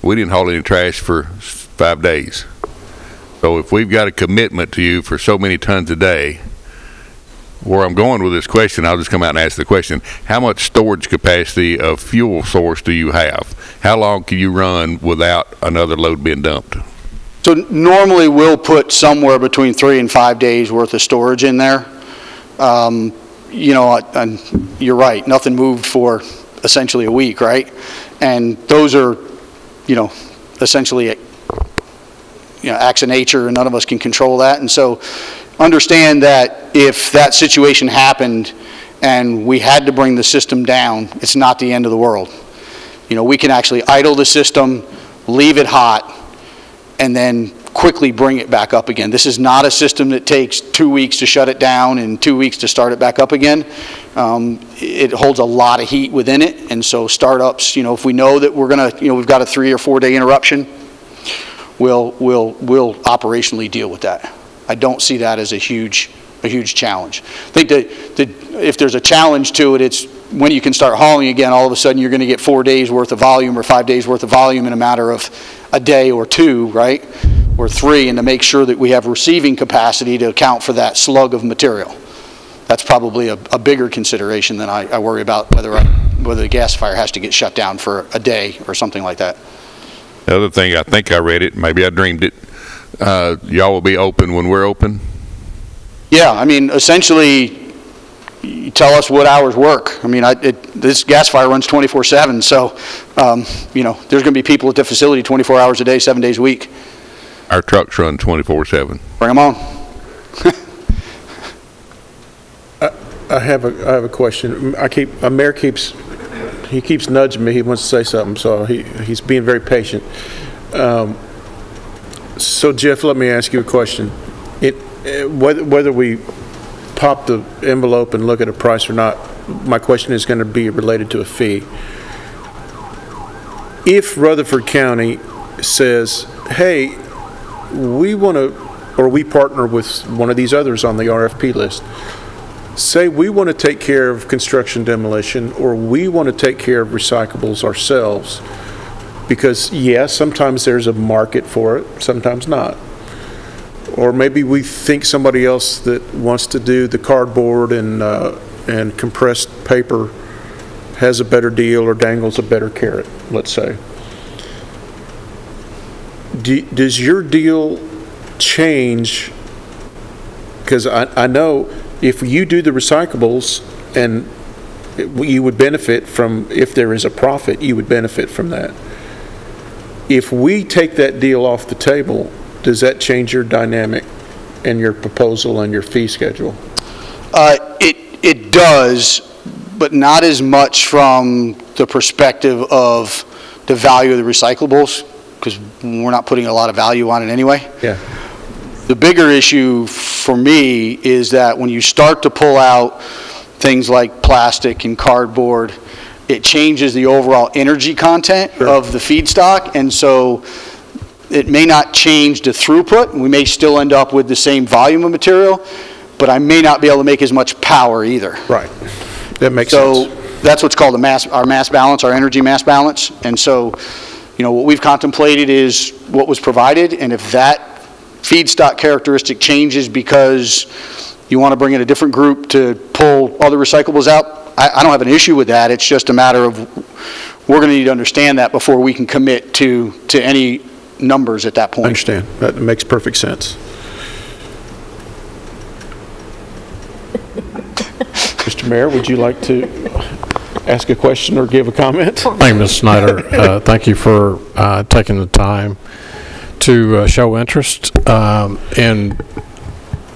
We didn't haul any trash for five days. So if we've got a commitment to you for so many tons a day, where I'm going with this question, I'll just come out and ask the question, how much storage capacity of fuel source do you have? How long can you run without another load being dumped? So normally, we'll put somewhere between three and five days' worth of storage in there. Um, You know, and you're right, nothing moved for essentially a week, right? And those are, you know, essentially, you know, acts of nature, and none of us can control that. And so, understand that if that situation happened and we had to bring the system down, it's not the end of the world. You know, we can actually idle the system, leave it hot, and then quickly bring it back up again. This is not a system that takes two weeks to shut it down and two weeks to start it back up again. Um, It holds a lot of heat within it, and so startups, you know, if we know that we're gonna, you know, we've got a three or four-day interruption, we'll, we'll, we'll operationally deal with that. I don't see that as a huge, a huge challenge. I think that, if there's a challenge to it, it's when you can start hauling again, all of a sudden you're gonna get four days' worth of volume or five days' worth of volume in a matter of a day or two, right? Or three, and to make sure that we have receiving capacity to account for that slug of material. That's probably a, a bigger consideration than I, I worry about whether, I- whether the gasifier has to get shut down for a day or something like that. The other thing, I think I read it, maybe I dreamed it, uh, y'all will be open when we're open? Yeah, I mean, essentially, you tell us what hours work. I mean, I, it, this gasifier runs 24/7, so, um, you know, there's gonna be people at the facility 24 hours a day, seven days a week. Our trucks run 24/7. Bring them on. I have a, I have a question. I keep, uh, Mayor keeps, he keeps nudging me, he wants to say something, so he, he's being very patient. Um, So Jeff, let me ask you a question. It, eh, whether, whether we pop the envelope and look at a price or not, my question is going to be related to a fee. if Rutherford County says, hey, we want to, or we partner with one of these others on the RFP list, say we want to take care of construction demolition, or we want to take care of recyclables ourselves, because yes, sometimes there's a market for it, sometimes not. Or maybe we think somebody else that wants to do the cardboard and, uh, and compressed paper has a better deal or dangles a better carrot, let's say. Do, does your deal change? Because I, I know if you do the recyclables and you would benefit from, if there is a profit, you would benefit from that. If we take that deal off the table, does that change your dynamic and your proposal and your fee schedule? Uh, It, it does, but not as much from the perspective of the value of the recyclables, because we're not putting a lot of value on it anyway. Yeah. The bigger issue for me is that when you start to pull out things like plastic and cardboard, it changes the overall energy content of the feedstock, and so it may not change the throughput, we may still end up with the same volume of material, but I may not be able to make as much power either. Right. That makes So sense. So that's what's called the mass, our mass balance, our energy mass balance. And so, you know, what we've contemplated is what was provided, and if that feedstock characteristic changes because you want to bring in a different group to pull other recyclables out, I, I don't have an issue with that. It's just a matter of, we're going to need to understand that before we can commit to, to any numbers at that point. I understand. That makes perfect sense. Mr. Mayor, would you like to ask a question or give a comment? Thank you, Ms. Snyder. Uh, Thank you for uh, taking the time to uh, show interest um, in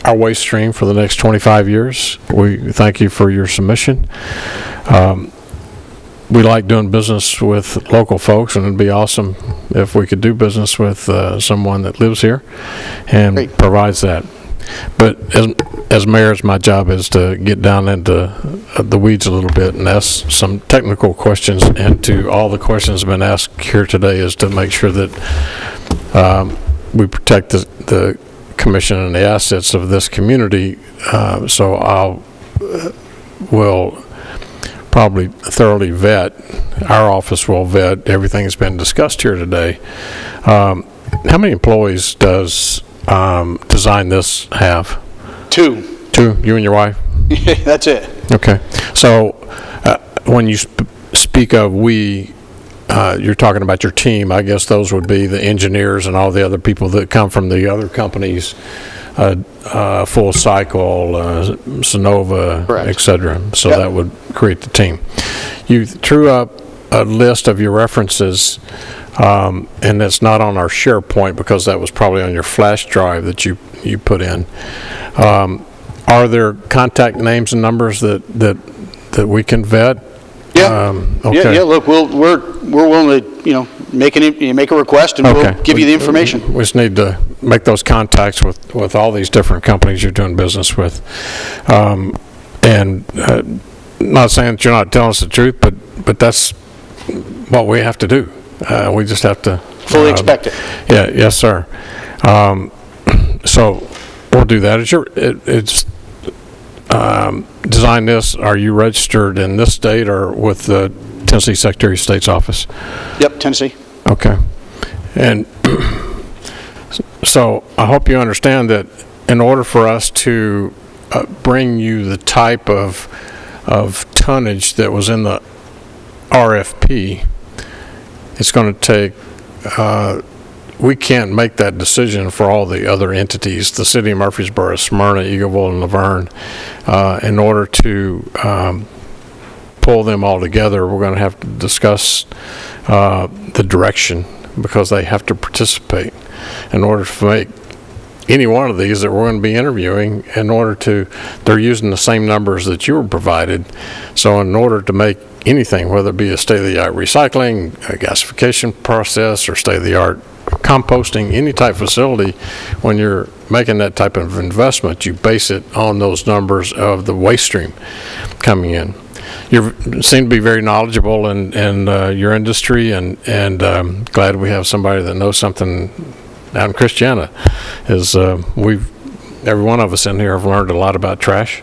our waste stream for the next 25 years. We thank you for your submission. Um, We like doing business with local folks, and it'd be awesome if we could do business with uh, someone that lives here and Great. provides that. But as, as mayor, it's my job is to get down into uh, the weeds a little bit and ask some technical questions. And to all the questions that have been asked here today is to make sure that um, we protect the, the commission and the assets of this community. Uh, So I'll, uh, will probably thoroughly vet, our office will vet everything that's been discussed here today. Um, How many employees does um, Design This have? Two, Two, you and your wife? that's it. Okay. So uh, when you sp- speak of "we," uh, you're talking about your team. I guess those would be the engineers and all the other people that come from the other companies, uh, uh, Full Cycle, uh, Synova, Correct. et cetera. So Yep. that would create the team. You threw up a list of your references, um, and it's not on our SharePoint because that was probably on your flash drive that you, you put in. Um, Are there contact names and numbers that, that, that we can vet? Yeah. Um, Yeah, okay. yeah, look, we'll, we're, we're willing to, you know, make an, you make a request and we'll Okay. give you the information. We just need to make those contacts with, with all these different companies you're doing business with. Um, And uh, not saying that you're not telling us the truth, but, but that's what we have to do. Uh, We just have to. Fully um, expect it. Yeah, yes, sir. Um, So we'll do that. It's your, it- it's, um, design this, are you registered in this state or with the Tennessee Secretary of State's office? Yep, Tennessee. Okay. And so I hope you understand that in order for us to uh, bring you the type of, of tonnage that was in the RFP, it's going to take, uh, we can't make that decision for all the other entities, the city of Murfreesboro, Smyrna, Eagleville, and La Vergne. Uh, In order to um, pull them all together, we're going to have to discuss uh, the direction because they have to participate in order to make any one of these that we're going to be interviewing in order to, they're using the same numbers that you were provided. So in order to make anything, whether it be a state-of-the-art recycling, a gasification process, or state-of-the-art composting, any type facility, when you're making that type of investment, you base it on those numbers of the waste stream coming in. You seem to be very knowledgeable in, in uh, your industry, and, and um, glad we have somebody that knows something out in Christiana. Is uh, we've, every one of us in here have learned a lot about trash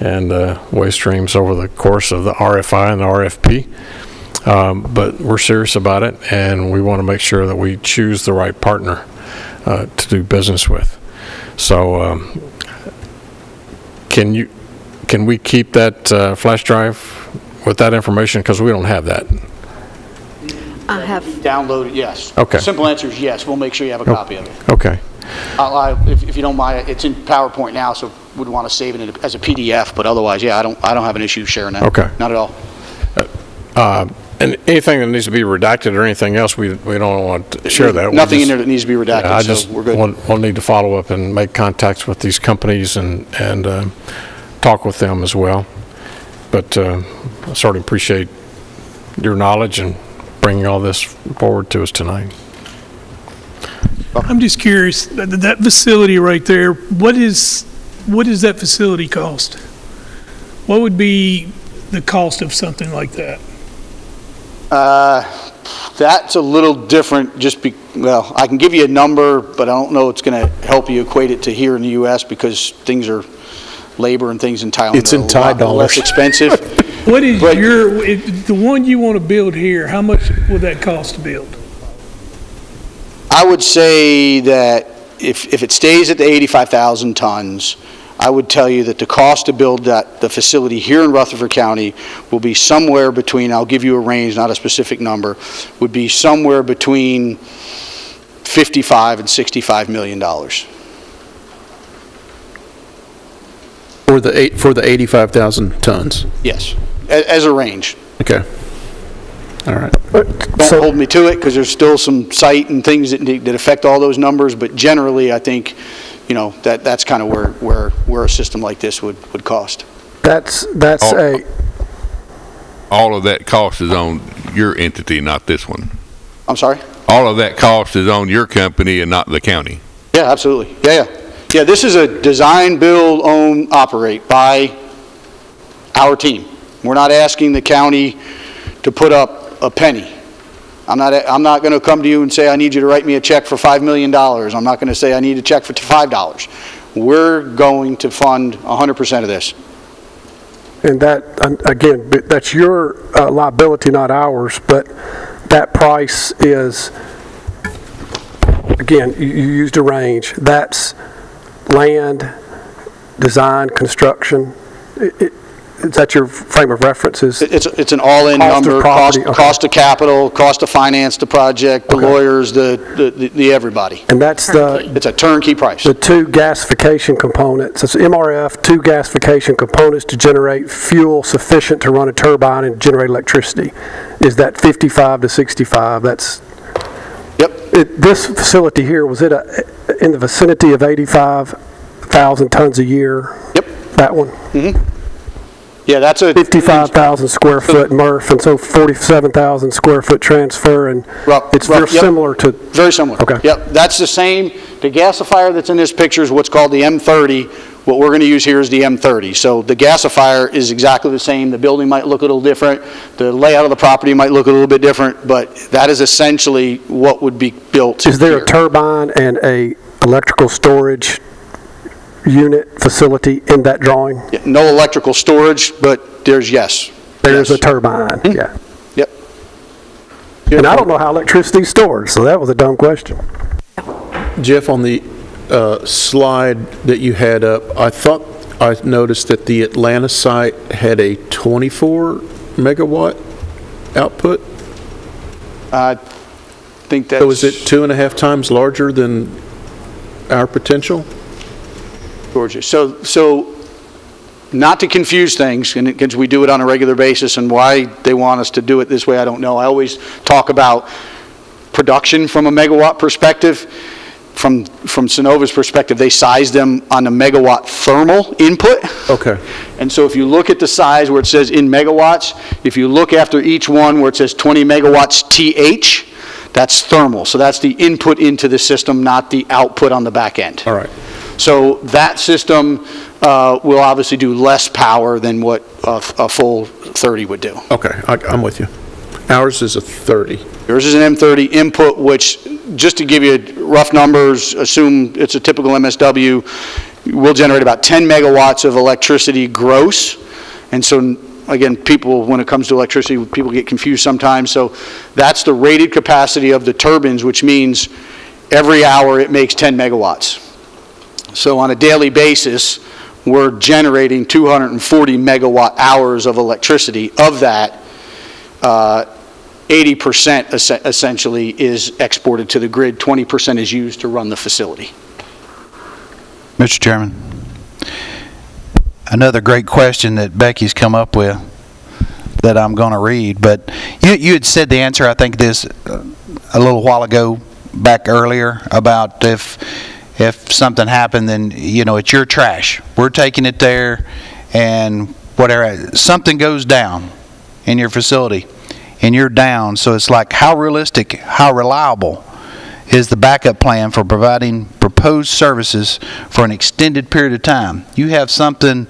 and uh, waste streams over the course of the RFI and the RFP. Um, But we're serious about it, and we want to make sure that we choose the right partner uh, to do business with. So um, can you, can we keep that uh, flash drive with that information? Because we don't have that. I have, Download it, yes. Okay. Simple answer is yes, we'll make sure you have a copy of it. Okay. I- If if you don't mind, it's in PowerPoint now, so would want to save it as a PDF, but otherwise, yeah, I don't, I don't have an issue sharing that. Okay. Not at all. Uh, And anything that needs to be redacted or anything else, we, we don't want to share that. Nothing in there that needs to be Yeah, I redacted, just so we're good. will will need to follow up and make contacts with these companies and, and uh, talk with them as well. But uh, I certainly appreciate your knowledge and bringing all this forward to us tonight. I'm just curious, that, that facility right there, what is, what does that facility cost? What would be the cost of something like that? Uh, That's a little different, just be, well, I can give you a number, but I don't know it's going to help you equate it to here in the U.S. because things are, labor and things in Thailand It's are in a Thai lot less expensive. What is But- your, if- the one you want to build here, how much would that cost to build? I would say that if, if it stays at the 85,000 tons, I would tell you that the cost to build that, the facility here in Rutherford County will be somewhere between, I'll give you a range, not a specific number, would be somewhere between 55 and 65 million dollars. For the eight, for the 85,000 tons? Yes, a- as a range. Okay. All right. Don't So- hold me to it, because there's still some site and things that, that affect all those numbers, but generally, I think, you know, that, that's kind of where, where, where a system like this would, would cost. That's, that's Oh. a, All of that cost is on your entity, not this one. I'm sorry? All of that cost is on your company and not the county. Yeah, absolutely. Yeah, yeah. Yeah, this is a design, build, own, operate by our team. We're not asking the county to put up a penny. I'm not, I'm not going to come to you and say, I need you to write me a check for $5 million. I'm not going to say, I need a check for $5. We're going to fund 100% of this. and that, again, that's your uh, liability, not ours, but that price is, again, you used a range. That's land, design, construction. I- i- Is that your frame of references? It- It's, it's an all-in Cost of number, cost, property, okay. cost of capital, cost to finance the project, the Okay. lawyers, the, the- the, the everybody. And that's the, It's a turnkey price. the two gasification components. It's MRF, two gasification components to generate fuel sufficient to run a turbine and generate electricity. Is that 55 to 65? That's, Yep. it- this facility here, was it a- in the vicinity of 85,000 tons a year? Yep. That one? Mm-hmm. Yeah, that's a. 55,000 square foot MRF, and so 47,000 square foot transfer, and Rough- it's very yep. similar to, Very similar. Okay. Yep, that's the same, the gasifier that's in this picture is what's called the M30. What we're going to use here is the M30. So the gasifier is exactly the same. The building might look a little different, the layout of the property might look a little bit different, but that is essentially what would be built is there here. a turbine and a electrical storage unit facility in that drawing? No electrical storage, but there's yes. There's a Yes. turbine, yeah. Yep. And I don't know how electricity's stored, so that was a dumb question. Jeff, on the uh, slide that you had up, I thought I noticed that the Atlanta site had a 24 megawatt output. I think that's. So is it two and a half times larger than our potential? Georgia. So, so, not to confuse things, and because we do it on a regular basis, and why they want us to do it this way, I don't know. I always talk about production from a megawatt perspective. From, from Synova's perspective, they size them on a megawatt thermal input. Okay. And so if you look at the size where it says in megawatts, if you look after each one where it says 20 megawatts TH, That's thermal, so that's the input into the system, not the output on the back end. All right. So that system uh, will obviously do less power than what a a full 30 would do. Okay, I- I'm with you. Ours is a 30. Yours is an M30 input, which, just to give you rough numbers, assume it's a typical MSW, will generate about 10 megawatts of electricity gross. And so, again, people, when it comes to electricity, people get confused sometimes. So that's the rated capacity of the turbines, which means every hour it makes 10 megawatts. So on a daily basis, we're generating 240 megawatt hours of electricity. Of that, uh, 80% es- essentially is exported to the grid, 20% is used to run the facility. Mr. Chairman, another great question that Becky's come up with that I'm going to read, but you, you had said the answer, I think this, uh, a little while ago, back earlier, about if, if something happened, then, you know, it's your trash. We're taking it there, and whatever, something goes down in your facility, and you're down, so it's like, how realistic, how reliable is the backup plan for providing proposed services for an extended period of time. You have something,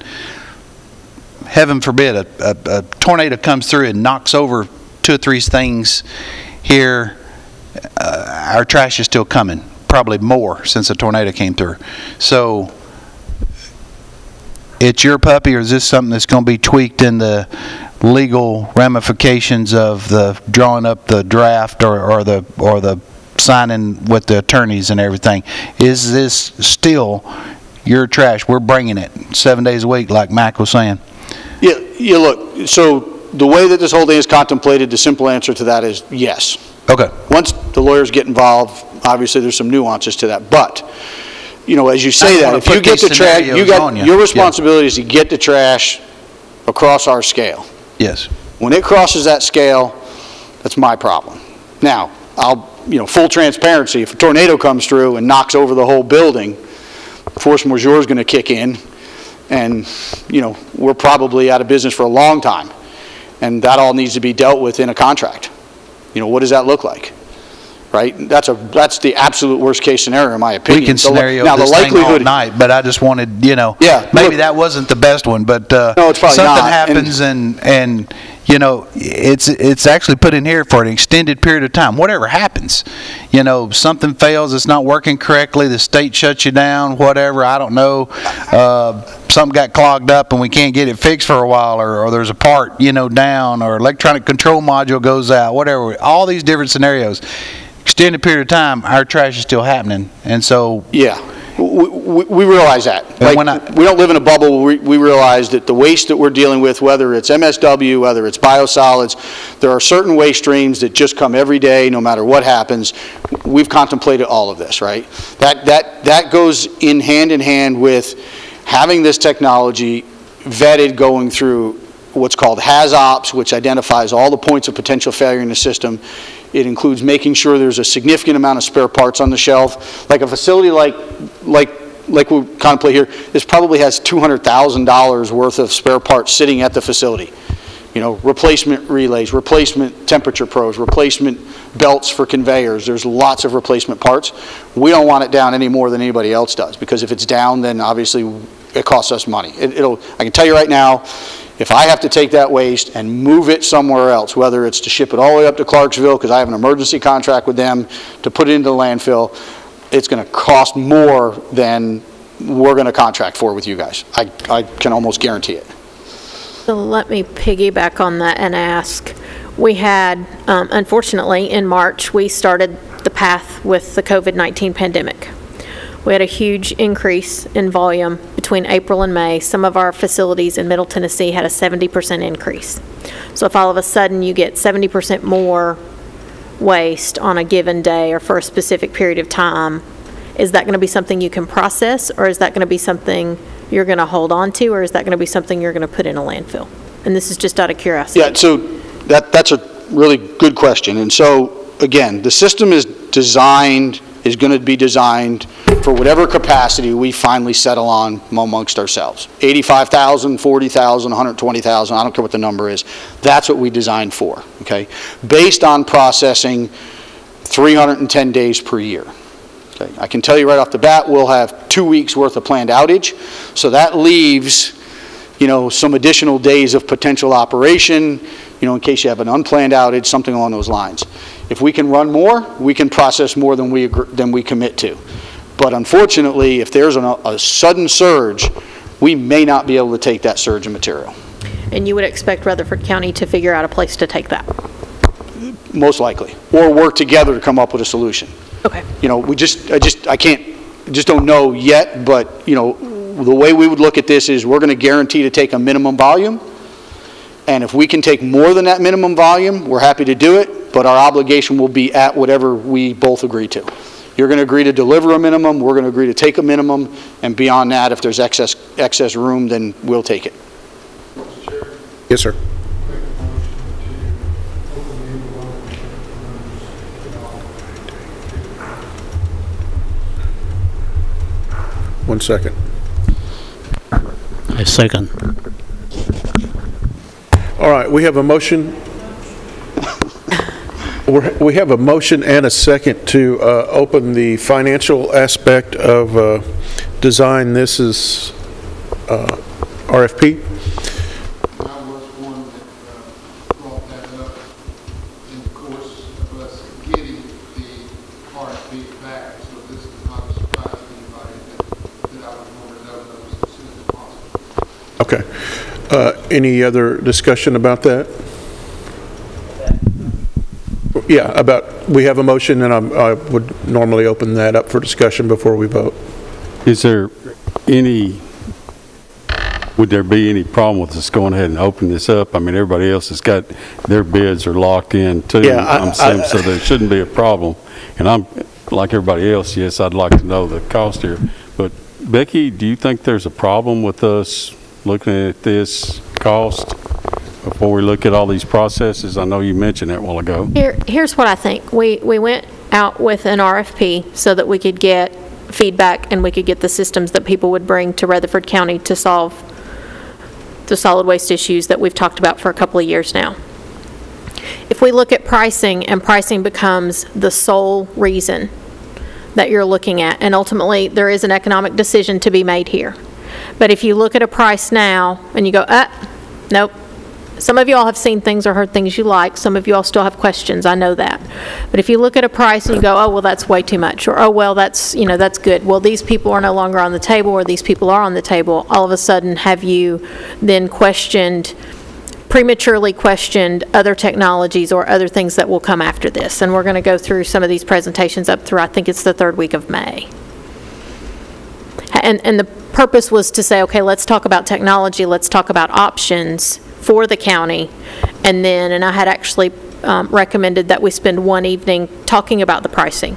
heaven forbid, a, a, a tornado comes through and knocks over two or three things here, uh, our trash is still coming, probably more since the tornado came through. So it's your puppy, or is this something that's going to be tweaked in the legal ramifications of the drawing up the draft or, or the or the signing with the attorneys and everything? Is this still your trash? We're bringing it seven days a week, like mike was saying. Yeah, yeah, look, so the way that this whole thing is contemplated, the simple answer to that is yes. Okay. Once the lawyers get involved, obviously, there's some nuances to that, but, you know, as you say that, if you get the trash, you got, you. your Yeah. responsibility is to get the trash across our scale. Yes. When it crosses that scale, that's my problem. Now, I'll, you know, full transparency, if a tornado comes through and knocks over the whole building, force majeure is going to kick in, and, you know, we're probably out of business for a long time. And that all needs to be dealt with in a contract. You know, what does that look like? Right? That's a, that's the absolute worst-case scenario, in my opinion. We can The scenario now, the this thing all likelihood- night, but I just wanted, you know. Yeah, Maybe look- that wasn't the best one, but, uh. No, it's probably Something not, and- happens and, and, you know, it's, it's actually put in here for an extended period of time, whatever happens. You know, something fails, it's not working correctly, the state shuts you down, whatever, I don't know. Uh, something got clogged up and we can't get it fixed for a while, or, or there's a part, you know, down, or electronic control module goes out, whatever, all these different scenarios. Extended period of time, our trash is still happening, and so Yeah, we, we, we realize that. Like, we don't live in a bubble, we, we realize that the waste that we're dealing with, whether it's MSW, whether it's biosolids, there are certain waste streams that just come every day, no matter what happens. We've contemplated all of this, right? That, that, that goes in hand in hand with having this technology vetted going through what's called HAZOPS, which identifies all the points of potential failure in the system. It includes making sure there's a significant amount of spare parts on the shelf. Like a facility like, like, like we contemplate here, this probably has $200,000 worth of spare parts sitting at the facility. You know, replacement relays, replacement temperature probes, replacement belts for conveyors. There's lots of replacement parts. We don't want it down any more than anybody else does, because if it's down, then obviously it costs us money. It- It'll, I can tell you right now, if I have to take that waste and move it somewhere else, whether it's to ship it all the way up to Clarksville, because I have an emergency contract with them, to put it into the landfill, it's going to cost more than we're going to contract for with you guys. I, I can almost guarantee it. So let me piggyback on that and ask, we had, um, unfortunately, in March, we started the path with the COVID-19 pandemic. We had a huge increase in volume between April and May. Some of our facilities in Middle Tennessee had a 70% increase. So if all of a sudden you get 70% more waste on a given day or for a specific period of time, is that going to be something you can process, or is that going to be something you're going to hold on to, or is that going to be something you're going to put in a landfill? And this is just out of curiosity. Yeah, so that, that's a really good question. And so, again, the system is designed, is going to be designed for whatever capacity we finally settle on amongst ourselves. 85,000, 40,000, 120,000, I don't care what the number is. That's what we designed for, okay? Based on processing 310 days per year. Okay, I can tell you right off the bat, we'll have two weeks' worth of planned outage, so that leaves, you know, some additional days of potential operation, you know, in case you have an unplanned outage, something along those lines. If we can run more, we can process more than we, than we commit to. But unfortunately, if there's an- a sudden surge, we may not be able to take that surge of material, And you would expect Rutherford County to figure out a place to take that? most likely, or work together to come up with a solution. Okay. You know, we just, I just, I can't, just don't know yet, but, you know, the way we would look at this is we're going to guarantee to take a minimum volume, and if we can take more than that minimum volume, we're happy to do it, but our obligation will be at whatever we both agree to. You're going to agree to deliver a minimum, we're going to agree to take a minimum, and beyond that, if there's excess, excess room, then we'll take it. Yes, sir. One second. I second. All right, we have a motion. We're- We have a motion and a second to uh, open the financial aspect of uh, design. This is uh, RFP. I was one that uh, brought that up in the course of us getting the RFP back, so this is not a surprise to anybody that, that I would want to know those as soon as possible. Okay. Uh, Any other discussion about that? Yeah, about, we have a motion, and I'm- I would normally open that up for discussion before we vote. Is there any, would there be any problem with us going ahead and opening this up? I mean, everybody else has got, their bids are locked in too. Yeah, I- I'm saying, I- So there shouldn't be a problem. And I'm, like everybody else, yes, I'd like to know the cost here. But Becky, do you think there's a problem with us looking at this cost before we look at all these processes? I know you mentioned that a while ago. Here, here's what I think. We, we went out with an RFP so that we could get feedback and we could get the systems that people would bring to Rutherford County to solve the solid waste issues that we've talked about for a couple of years now. If we look at pricing and pricing becomes the sole reason that you're looking at, and ultimately, there is an economic decision to be made here. But if you look at a price now and you go, uh, nope, some of y'all have seen things or heard things you like, some of y'all still have questions, I know that. But if you look at a price and you go, oh, well, that's way too much, or, oh, well, that's, you know, that's good, well, these people are no longer on the table, or these people are on the table, all of a sudden, have you then questioned, prematurely questioned other technologies or other things that will come after this? And we're going to go through some of these presentations up through, I think it's the third week of May. And, and the purpose was to say, okay, let's talk about technology, let's talk about options for the county. And then, and I had actually um, recommended that we spend one evening talking about the pricing,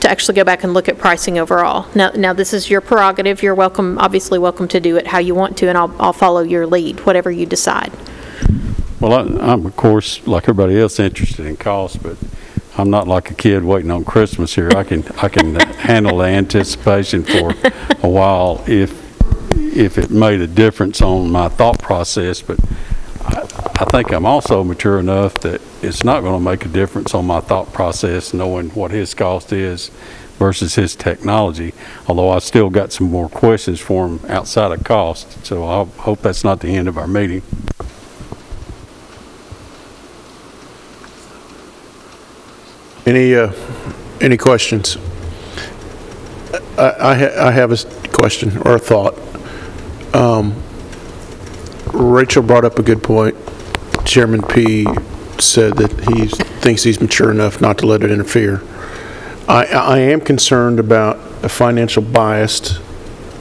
to actually go back and look at pricing overall. Now, now this is your prerogative, you're welcome, obviously welcome to do it how you want to, and I'll, I'll follow your lead, whatever you decide. Well, I- I'm, of course, like everybody else, interested in cost, but I'm not like a kid waiting on Christmas here. I can, I can handle the anticipation for a while if, if it made a difference on my thought process, but I, I think I'm also mature enough that it's not going to make a difference on my thought process, knowing what his cost is versus his technology, although I still got some more questions for him outside of cost, so I hope that's not the end of our meeting. Any, uh, any questions? I, I ha- I have a question or a thought. Um, Rachel brought up a good point. Chairman P said that he thinks he's mature enough not to let it interfere. I, I am concerned about a financial bias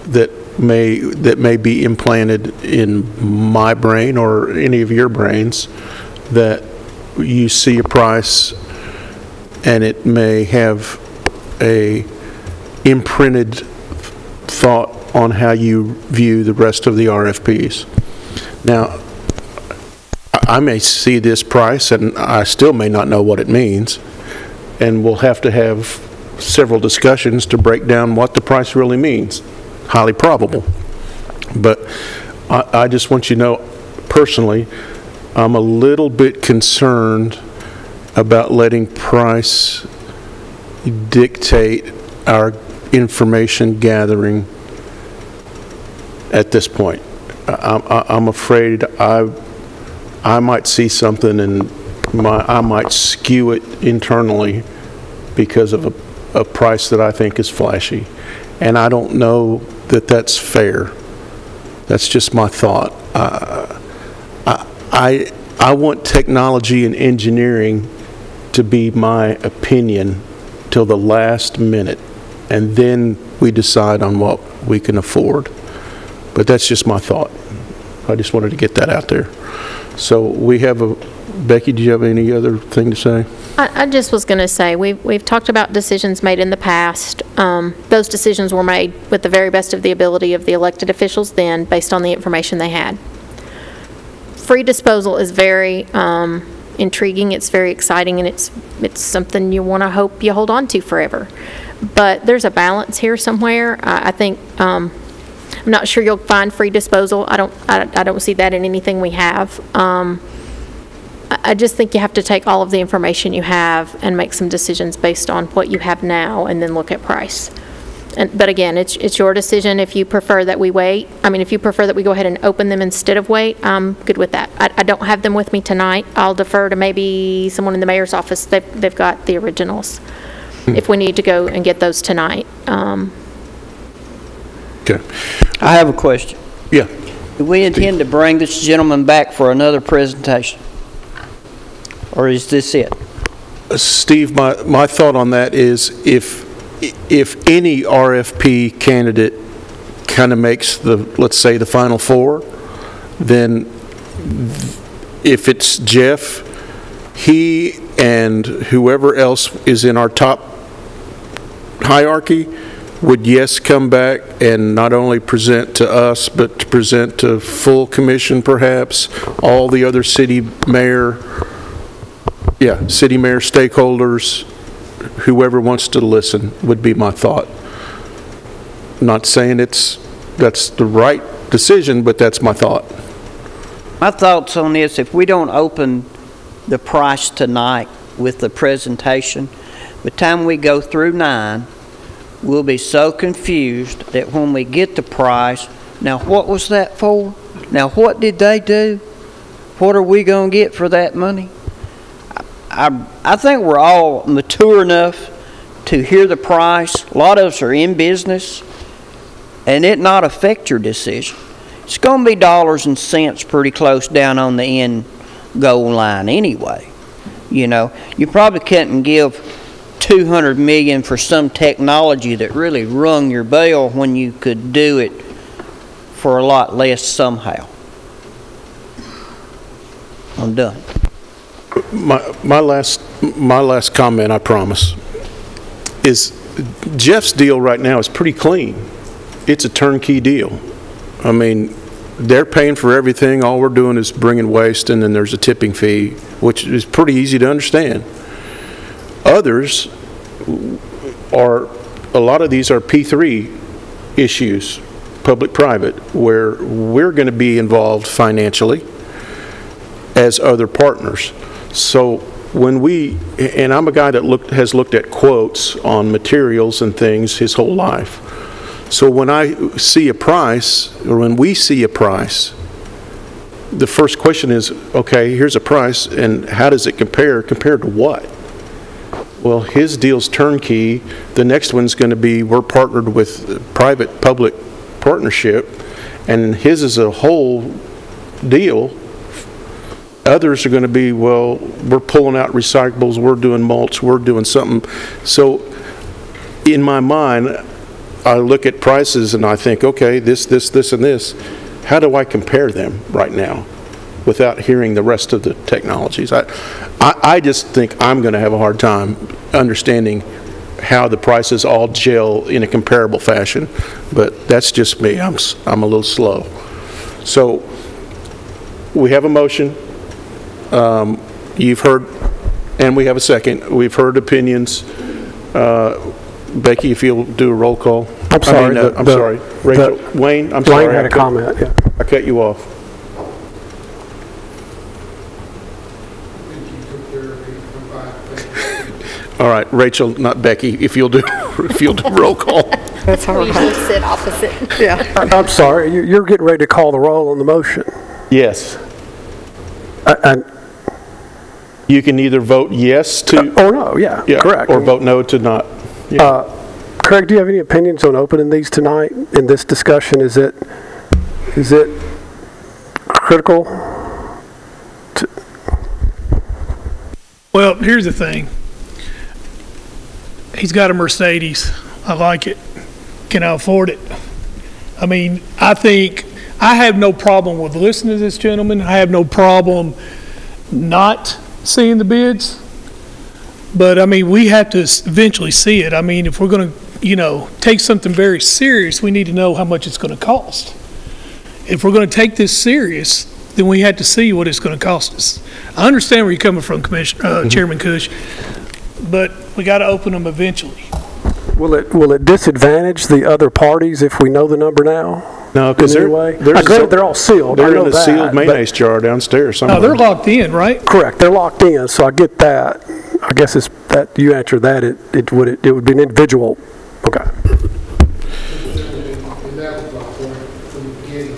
that may, that may be implanted in my brain or any of your brains, that you see a price and it may have a imprinted thought on how you view the rest of the RFPs. Now, I may see this price, and I still may not know what it means, and we'll have to have several discussions to break down what the price really means. Highly probable. But I, I just want you to know, personally, I'm a little bit concerned about letting price dictate our information gathering at this point. I- I'm afraid I, I might see something and my, I might skew it internally because of a, a price that I think is flashy. And I don't know that that's fair. That's just my thought. Uh, I, I, I want technology and engineering to be my opinion till the last minute, and then we decide on what we can afford. But that's just my thought. I just wanted to get that out there. So we have a, Becky, do you have any other thing to say? I, I just was going to say, we've, we've talked about decisions made in the past. Um, Those decisions were made with the very best of the ability of the elected officials then, based on the information they had. Free disposal is very um, intriguing, it's very exciting, and it's, it's something you want to hope you hold on to forever. But there's a balance here somewhere. I, I think, um, I'm not sure you'll find free disposal. I don't, I, I don't see that in anything we have. Um, I I just think you have to take all of the information you have and make some decisions based on what you have now, and then look at price. And, but again, it's, it's your decision if you prefer that we wait. I mean, if you prefer that we go ahead and open them instead of wait, I'm good with that. I, I don't have them with me tonight. I'll defer to maybe someone in the mayor's office. They've, they've got the originals, if we need to go and get those tonight. Um, Okay. I have a question. Yeah. Do we intend to bring this gentleman back for another presentation? Or is this it? Uh, Steve, my, my thought on that is if, if any RFP candidate kind of makes the, let's say, the final four, then if it's Jeff, he and whoever else is in our top hierarchy would, yes, come back and not only present to us, but to present to full commission perhaps, all the other city mayor, yeah, city mayor stakeholders, whoever wants to listen, would be my thought. Not saying it's, that's the right decision, but that's my thought. My thoughts on this, if we don't open the price tonight with the presentation, by the time we go through nine, we'll be so confused that when we get the price, now what was that for? Now what did they do? What are we gonna get for that money? I, I think we're all mature enough to hear the price. A lot of us are in business, and it not affect your decision. It's going to be dollars and cents pretty close down on the end goal line anyway. You know, you probably couldn't give 200 million for some technology that really rung your bell when you could do it for a lot less somehow. I'm done. My, last, my last comment, I promise, is Jeff's deal right now is pretty clean. It's a turnkey deal. I mean, they're paying for everything, all we're doing is bringing waste, and then there's a tipping fee, which is pretty easy to understand. Others are, a lot of these are P3 issues, public-private, where we're going to be involved financially as other partners. So when we, and I'm a guy that looked, has looked at quotes on materials and things his whole life. So when I see a price, or when we see a price, the first question is, okay, here's a price, and how does it compare? Compared to what? Well, his deal's turnkey. The next one's going to be, we're partnered with private-public partnership, and his is a whole deal. Others are going to be, well, we're pulling out recyclables, we're doing mulch, we're doing something. So in my mind, I look at prices and I think, okay, this, this, this, and this. How do I compare them right now without hearing the rest of the technologies? I, I, I just think I'm going to have a hard time understanding how the prices all gel in a comparable fashion, but that's just me. I'm, I'm a little slow. So we have a motion. Um, You've heard, and we have a second. We've heard opinions. Uh, Becky, if you'll do a roll call. I'm I sorry, mean, uh, the- I'm the- sorry. Rachel, the- Wayne, I'm Dwayne sorry. had I a cut- comment, yeah. I cut you off. All right, Rachel, not Becky, if you'll do, if you'll do roll call. That's all We usually sit opposite. Yeah. I'm sorry, you- you're getting ready to call the roll on the motion. Yes. And, You can either vote yes to, or no, yeah, yeah, correct. or vote no to not. Uh, Craig, do you have any opinions on opening these tonight in this discussion? Is it, is it critical? Well, here's the thing. He's got a Mercedes. I like it. Can I afford it? I mean, I think, I have no problem with listening to this gentleman. I have no problem not seeing the bids. But, I mean, we have to eventually see it. I mean, if we're going to, you know, take something very serious, we need to know how much it's going to cost. If we're going to take this serious, then we have to see what it's going to cost us. I understand where you're coming from, Commissioner, uh, Chairman Cush, but we got to open them eventually. Will it, will it disadvantage the other parties if we know the number now? No, because they're, they're. They're all sealed, They're in a that, sealed but- mayonnaise jar downstairs oh, No, somewhere. they're locked in, right? Correct, they're locked in, so I get that. I guess it's, that, you answered that, it, it would, it it would be an individual, okay. And that was my point from the beginning.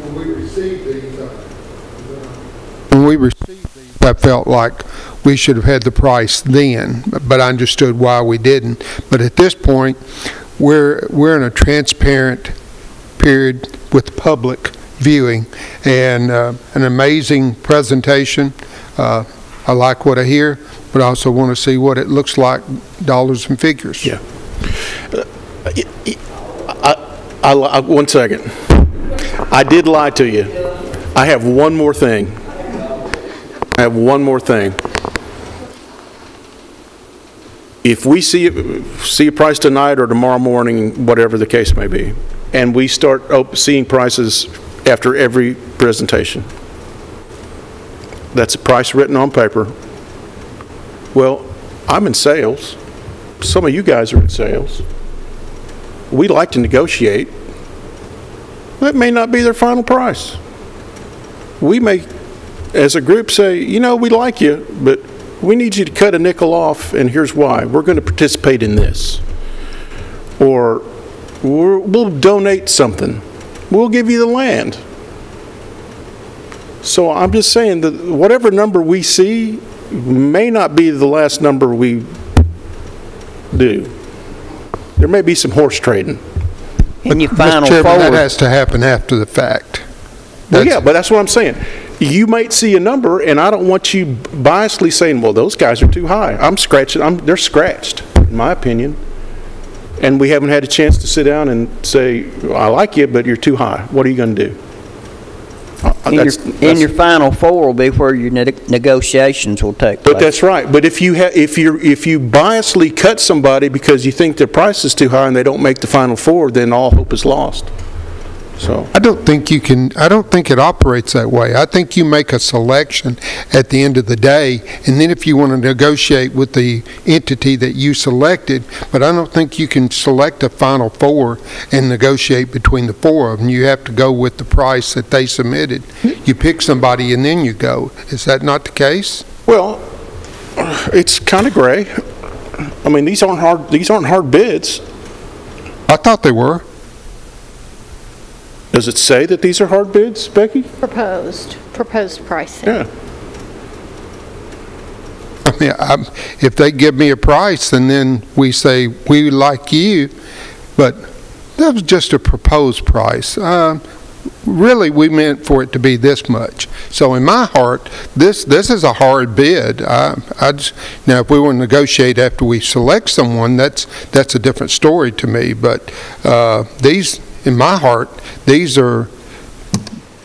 When we received these, when we received these, I felt like we should have had the price then, but I understood why we didn't. But at this point, we're, we're in a transparent period with public viewing, and uh, an amazing presentation. Uh, I like what I hear, but I also want to see what it looks like, dollars and figures. Yeah. I, I, I- one second. I did lie to you. I have one more thing. I have one more thing. If we see, see a price tonight or tomorrow morning, whatever the case may be, and we start seeing prices after every presentation, that's a price written on paper. Well, I'm in sales. Some of you guys are in sales we like to negotiate. That may not be their final price. We may, as a group, say, you know, we like you, but we need you to cut a nickel off, and here's why. We're going to participate in this. Or we're- we'll donate something. We'll give you the land. So I'm just saying that whatever number we see may not be the last number we do. There may be some horse trading. In your Mr. final Chairman, that forward, has to happen after the fact. Well, yeah, but that's what I'm saying. You might see a number, and I don't want you biasly saying, well, those guys are too high. I'm scratching, I'm, they're scratched, in my opinion. And we haven't had a chance to sit down and say, I like you, but you're too high. What are you going to do? Uh, in your, that's- in your final four will be where your ne- negotiations will take place. But that's right. But if you ha, if you're, if you biasly cut somebody because you think their price is too high and they don't make the final four, then all hope is lost. So, I don't think you can, I don't think it operates that way. I think you make a selection at the end of the day, and then if you want to negotiate with the entity that you selected, but I don't think you can select a final four and negotiate between the four of them. You have to go with the price that they submitted. You pick somebody and then you go. Is that not the case? well, it's kind of gray. I mean, these aren't hard, these aren't hard bids. I thought they were. Does it say that these are hard bids, Becky? Proposed, proposed pricing. Yeah. I mean, I'm, if they give me a price and then we say, we like you, but that was just a proposed price. Um, Really, we meant for it to be this much. So in my heart, this, this is a hard bid. I, I just, now, if we want to negotiate after we select someone, that's, that's a different story to me. But uh, these, in my heart, these are,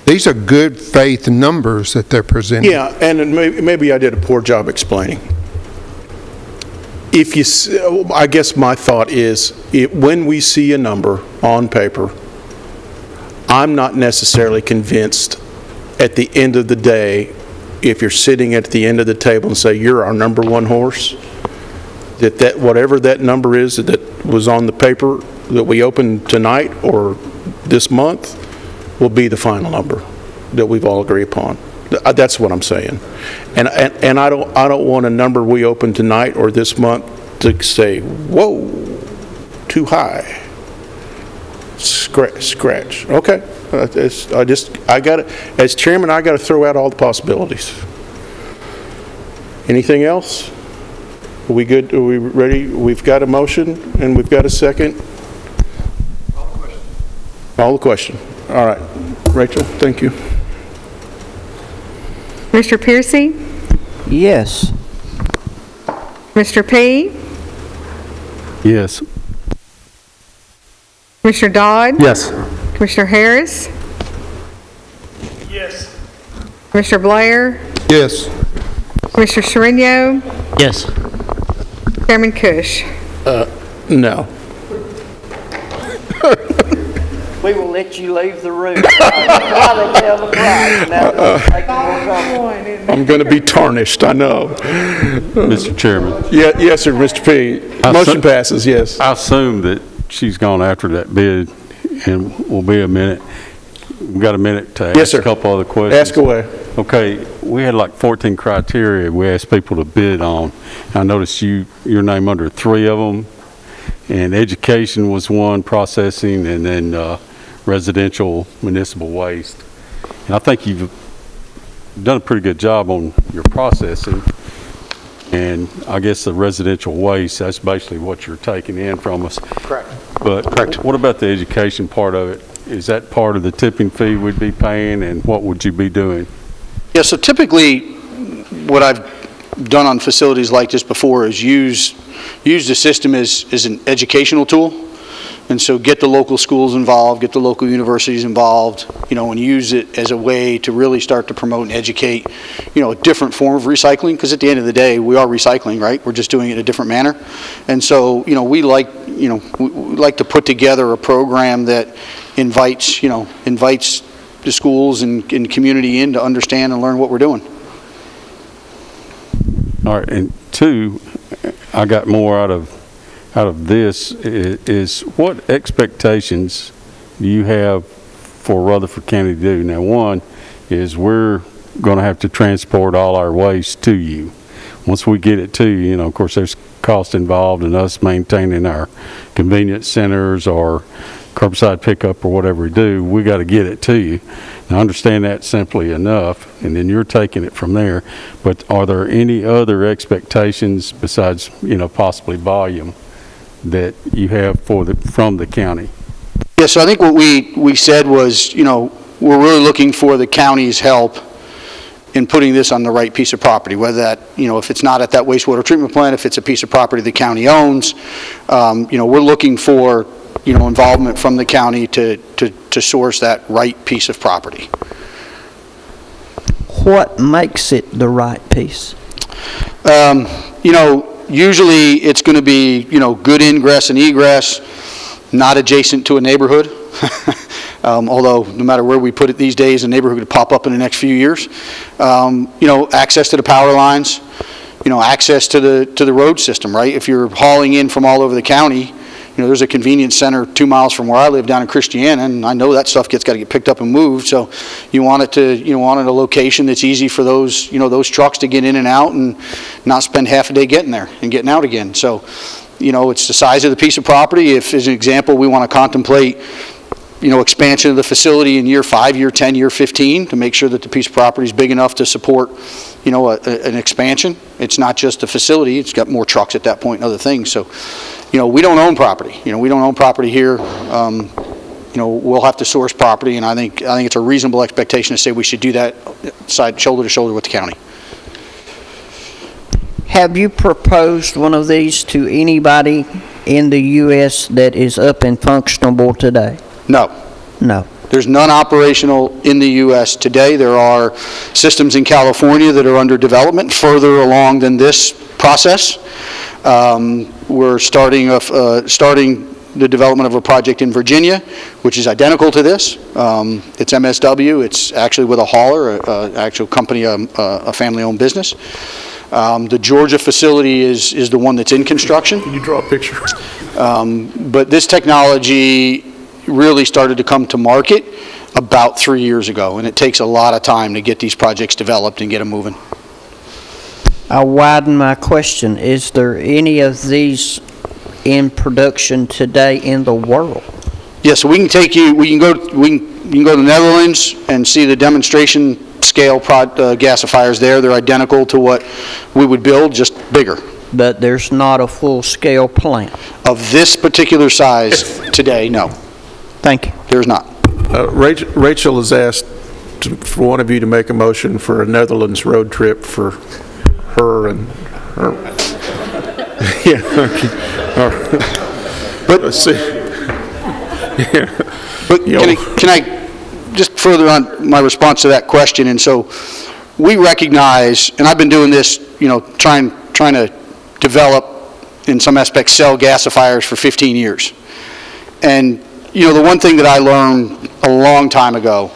these are good faith numbers that they're presenting. Yeah, and may- maybe I did a poor job explaining. If you, I guess my thought is, it- when we see a number on paper, I'm not necessarily convinced at the end of the day, if you're sitting at the end of the table and say, you're our number one horse, that that, whatever that number is that was on the paper that we open tonight or this month will be the final number that we've all agreed upon. Uh, That's what I'm saying. And, and and I don't, I don't want a number we open tonight or this month to say, whoa, too high. Scratch, scratch. Okay. Uh, I just, I got as chairman, I got to throw out all the possibilities. Anything else? Are we good? Are we ready? We've got a motion and we've got a second? All the question. All right. Rachel, thank you. Mr. Piercy? Yes. Mr. P? Yes. Mr. Dodd? Yes. Mr. Harris? Yes. Mr. Blair? Yes. Mr. Sereno? Yes. Chairman Cush? Uh, no. We will let you leave the room. While they tell the price. Now, don't take more trouble. I'm going to be tarnished, I know. Mr. Chairman, Yeah, yes, sir, Mr. P. I Motion se- passes, yes. I assume that she's gone after that bid and will be a minute. We've got a minute to Yes, ask sir. a couple other questions. Ask away. Okay, we had like 14 criteria we asked people to bid on. I noticed you, your name under three of them, and education was one, processing, and then uh, residential municipal waste. And I think you've done a pretty good job on your processing, and I guess the residential waste, that's basically what you're taking in from us. Correct. But what about the education part of it? Is that part of the tipping fee we'd be paying, and what would you be doing? Yeah, so typically, what I've done on facilities like this before is use, use the system as, as an educational tool. And so get the local schools involved, get the local universities involved, you know, and use it as a way to really start to promote and educate, you know, a different form of recycling, because at the end of the day, we are recycling, right? We're just doing it in a different manner. And so, you know, we like, you know, we we like to put together a program that invites, you know, invites the schools and, and community in to understand and learn what we're doing. All right, and two, I got more out of, out of this, is what expectations do you have for Rutherford County to do? Now, one is we're going to have to transport all our waste to you. Once we get it to you, you know, of course, there's cost involved in us maintaining our convenience centers or curbside pickup or whatever we do, we got to get it to you. Now, I understand that simply enough, and then you're taking it from there. But are there any other expectations besides, you know, possibly volume that you have for the, from the county? Yeah, so I think what we, we said was, you know, we're really looking for the county's help in putting this on the right piece of property, whether that, you know, if it's not at that wastewater treatment plant, if it's a piece of property the county owns. Um, You know, we're looking for, you know, involvement from the county to, to, to source that right piece of property. What makes it the right piece? Um, You know, usually it's going to be, you know, good ingress and egress, not adjacent to a neighborhood. Um, Although, no matter where we put it these days, a neighborhood could pop up in the next few years. Um, You know, access to the power lines, you know, access to the, to the road system, right? If you're hauling in from all over the county, know, there's a convenience center two miles from where I live down in Christiana, and I know that stuff gets, got to get picked up and moved, so you want it to, you know, want it a location that's easy for those, you know, those trucks to get in and out and not spend half a day getting there and getting out again. So, you know, it's the size of the piece of property. If, as an example, we want to contemplate, you know, expansion of the facility in year five, year 10, year 15, to make sure that the piece of property is big enough to support, you know, a- a- an expansion. It's not just a facility, it's got more trucks at that point and other things. So, you know, we don't own property. You know, we don't own property here. Um, You know, we'll have to source property, and I think, I think it's a reasonable expectation to say we should do that side, shoulder to shoulder with the county. Have you proposed one of these to anybody in the U.S. that is up and functionable today? No. No. There's none operational in the U.S. today. There are systems in California that are under development, further along than this process. Um, We're starting, a uh, starting the development of a project in Virginia, which is identical to this. Um, It's MSW, it's actually with a hauler, a- a actual company, um, a a family-owned business. Um, The Georgia facility is, is the one that's in construction. Can you draw a picture? Um, But this technology really started to come to market about three years ago, and it takes a lot of time to get these projects developed and get them moving. I'll widen my question. Is there any of these in production today in the world? Yes, we can take you, we can go, we can, you can go to the Netherlands and see the demonstration scale prod, uh, gasifiers there. They're identical to what we would build, just bigger. But there's not a full-scale plant? Of this particular size today, no. Thank you. There's not. Uh, Rach- Rachel has asked to- for one of you to make a motion for a Netherlands road trip for her and her. Yeah, okay. But- Let's see. Yeah. But Yo. can I, can I, just further on my response to that question, and so, we recognize, and I've been doing this, you know, trying, trying to develop, in some aspects, cell gasifiers for 15 years. And, you know, the one thing that I learned a long time ago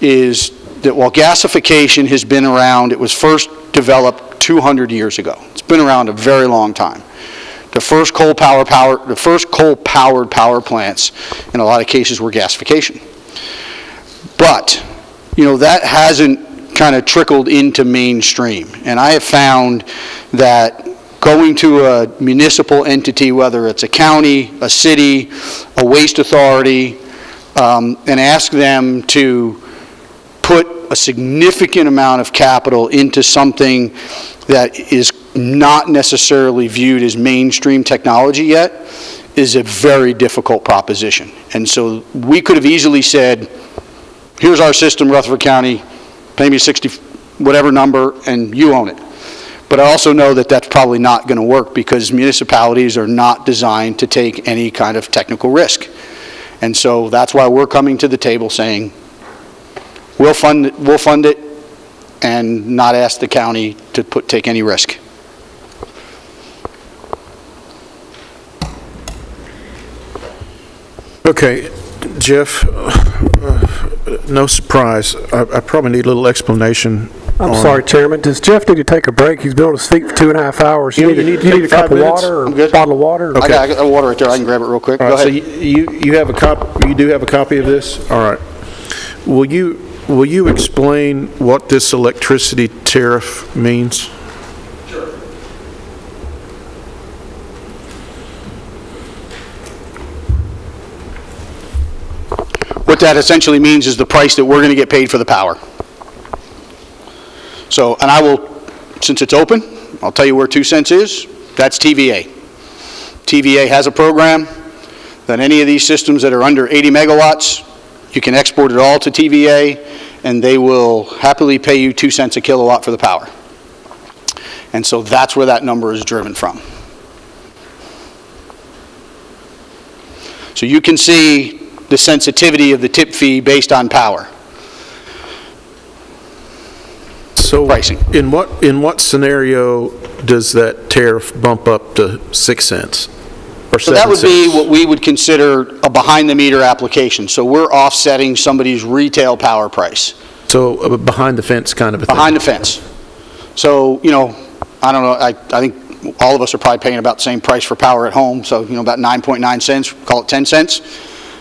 is that while gasification has been around, it was first developed 200 years ago. It's been around a very long time. The first coal power power, the first coal-powered power plants, in a lot of cases, were gasification. But, you know, that hasn't kind of trickled into mainstream. And I have found that going to a municipal entity, whether it's a county, a city, a waste authority, um, and ask them to put a significant amount of capital into something that is not necessarily viewed as mainstream technology yet is a very difficult proposition. And so we could have easily said, here's our system, Rutherford County, pay me 60, whatever number, and you own it. But I also know that that's probably not going to work because municipalities are not designed to take any kind of technical risk. And so that's why we're coming to the table saying, we'll fund, we'll fund it and not ask the county to put, take any risk. Okay, Jeff, uh, no surprise, I I probably need a little explanation. I'm on- sorry, Chairman. Does Jeff need to take a break? He's been on his feet for two and a half hours. You You need- need, you a- need you to need a cup of water or I'm a bottle of water? I got, I got water right there, I can grab it real quick. All Go right, so ahead. you, you have a cop, you do have a copy of this? All right. Will you, will you explain what this electricity tariff means? What that essentially means is the price that we're going to get paid for the power. So, and I will, since it's open, I'll tell you where 2 cents is. That's TVA. TVA has a program that any of these systems that are under 80 megawatts, you can export it all to TVA, and they will happily pay you 2 cents a kilowatt for the power. And so that's where that number is driven from. So you can see the sensitivity of the tip fee based on power. So Pricing. in what, in what scenario does that tariff bump up to 6 cents? Or So that 7 would be what we would consider a behind-the-meter application. So we're offsetting somebody's retail power price, So uh, behind the fence kind of a thing? behind the fence. So, you know, I don't know, I, I think all of us are probably paying about the same price for power at home, so, you know, about 9.9 cents, call it 10 cents.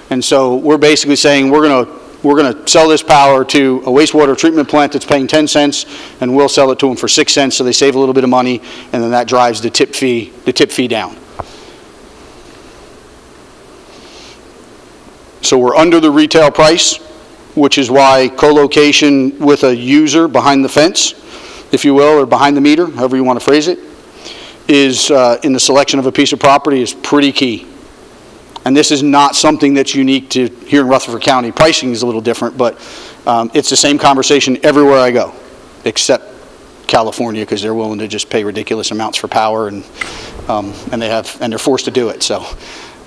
And so we're basically saying, we're going to, we're going to sell this power to a wastewater treatment plant that's paying 10 cents, and we'll sell it to them for 6 cents, so they save a little bit of money, and then that drives the tip fee, the tip fee down. So we're under the retail price, which is why co-location with a user behind the fence, if you will, or behind the meter, however you want to phrase it, is, uh, in the selection of a piece of property is pretty key. And this is not something that's unique to here in Rutherford County. Pricing is a little different, but um, it's the same conversation everywhere I go, except California, because they're willing to just pay ridiculous amounts for power, and, um, and they have, and they're forced to do it, so,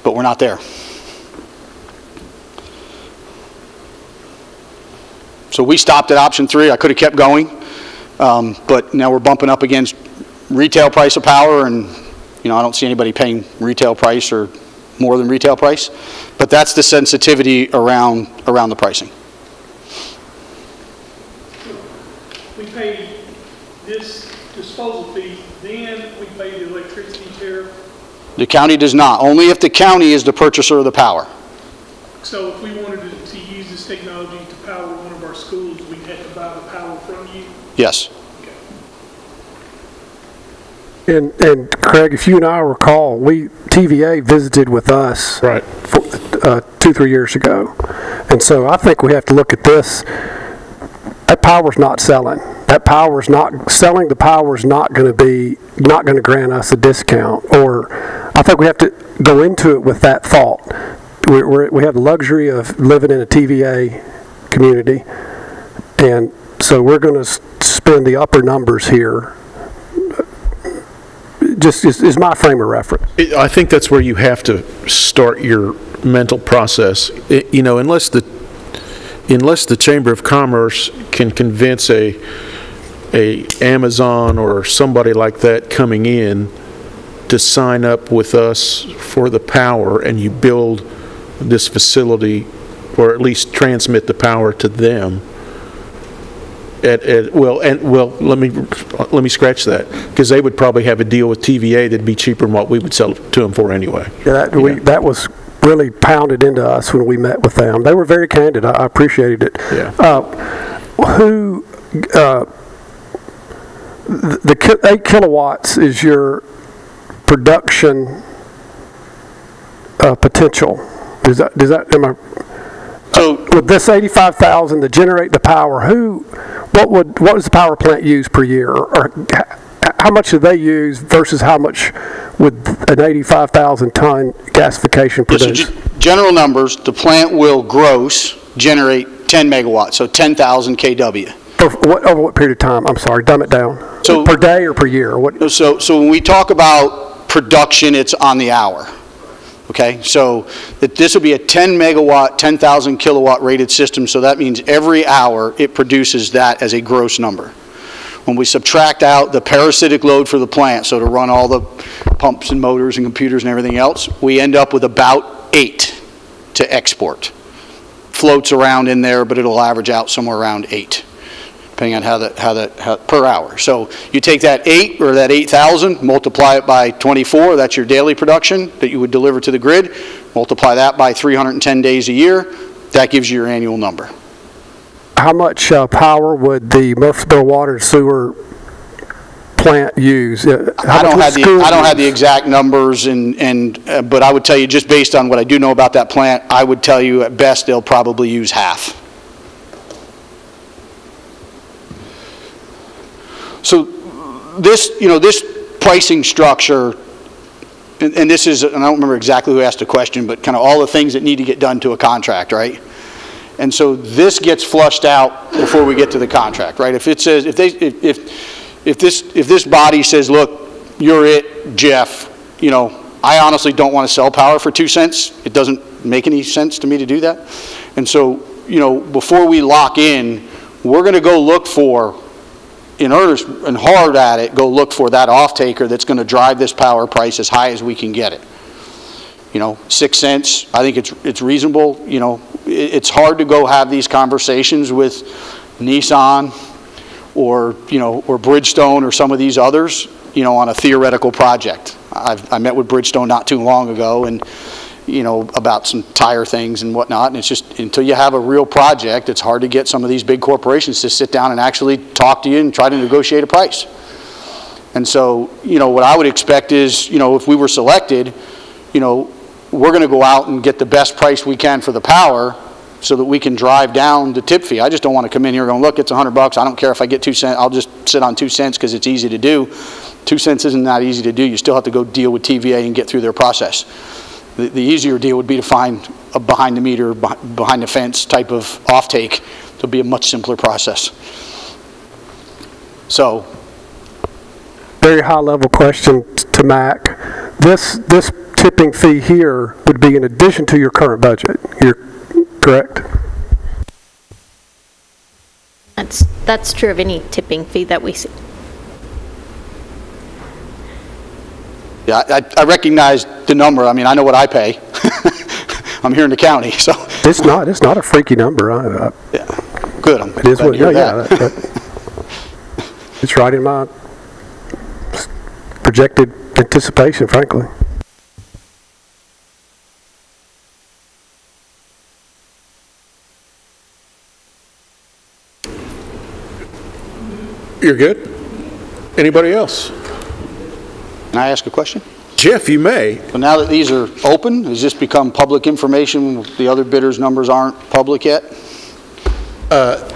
but we're not there. So we stopped at option three. I could have kept going, um, but now we're bumping up against retail price of power, and, you know, I don't see anybody paying retail price or more than retail price. But that's the sensitivity around, around the pricing. We pay this disposal fee, then we pay the electricity tariff. The county does not, only if the county is the purchaser of the power. So if we wanted to, to use this technology to power one of our schools, we'd have to buy the power from you? Yes. And, and Craig, if you and I recall, we, TVA visited with us. Right. for- uh, Two, three years ago. And so I think we have to look at this. That power's not selling. That power's not, selling the power's not going to be, not going to grant us a discount. Or, I think we have to go into it with that thought. We're- we have the luxury of living in a TVA community. And so we're going to spend the upper numbers here just is, is my frame of reference. It- I think that's where you have to start your mental process. I- You know, unless the, unless the Chamber of Commerce can convince a, a Amazon or somebody like that coming in to sign up with us for the power and you build this facility, or at least transmit the power to them, at, at, well, and, well, let me, let me scratch that, because they would probably have a deal with TVA that'd be cheaper than what we would sell it to them for anyway. Yeah, that, we, that was really pounded into us when we met with them. They were very candid. I, I appreciated it. Yeah. Uh, who, uh, the, the ki- eight kilowatts is your production uh, potential. Does that, does that, am I? So with this 85,000 to generate the power, who, what would, what does the power plant use per year? Or how much do they use versus how much would an 85,000 ton gasification Yeah, so produce? General numbers, the plant will gross generate 10 megawatts, so 10,000 KW. For what, over what period of time? I'm sorry, dumb it down. So- Per day or per year? What, So, so when we talk about production, it's on the hour. Okay, so this will be a 10 megawatt, 10,000 kilowatt rated system, so that means every hour it produces that as a gross number. When we subtract out the parasitic load for the plant, so to run all the pumps and motors and computers and everything else, we end up with about eight to export. Floats around in there, but it'll average out somewhere around eight depending on how that how the, how, per hour. So you take that eight, or that 8,000, multiply it by 24, that's your daily production that you would deliver to the grid, multiply that by 310 days a year, that gives you your annual number. how much uh, power would the Murfreesboro Water and Sewer plant use? Uh, I don't have the, I don't have the exact numbers and, and, uh, but I would tell you, just based on what I do know about that plant, I would tell you at best, they'll probably use half. So this, you know, this pricing structure, and, and this is, and I don't remember exactly who asked the question, but kind of all the things that need to get done to a contract, right? And so this gets flushed out before we get to the contract, right? If it says, if they, if, if, if this, if this body says, look, you're it, Jeff, you know, I honestly don't want to sell power for two cents. It doesn't make any sense to me to do that. And so, you know, before we lock in, we're going to go look for, in earnest and hard at it, go look for that off-taker that's going to drive this power price as high as we can get it. You know, six cents, I think it's, it's reasonable, you know, it, it's hard to go have these conversations with Nissan or, you know, or Bridgestone or some of these others, you know, on a theoretical project. I've, I met with Bridgestone not too long ago and, you know, about some tire things and whatnot, and it's just, until you have a real project, it's hard to get some of these big corporations to sit down and actually talk to you and try to negotiate a price. And so, you know, what I would expect is, you know, if we were selected, you know, we're going to go out and get the best price we can for the power so that we can drive down the tip fee. I just don't want to come in here going, look, it's 100 bucks. I don't care if I get two cents. I'll just sit on two cents because it's easy to do. Two cents isn't that easy to do. You still have to go deal with TVA and get through their process. The, the easier deal would be to find a behind the meter, behind the fence type of offtake. It'll be a much simpler process. So, Very high-level question to Mac. This, this tipping fee here would be in addition to your current budget. You're correct? That's, that's true of any tipping fee that we see. Yeah, I, I recognize the number. I mean, I know what I pay. I'm here in the county, so. It's not, it's not a freaky number. I- I- Yeah, good. I'm It is what, yeah, yeah. that- that- It's right in my projected anticipation, frankly. You're good? Anybody else? Can I ask a question? Jeff, you may. So now that these are open, has this become public information? The other bidders' numbers aren't public yet? Uh,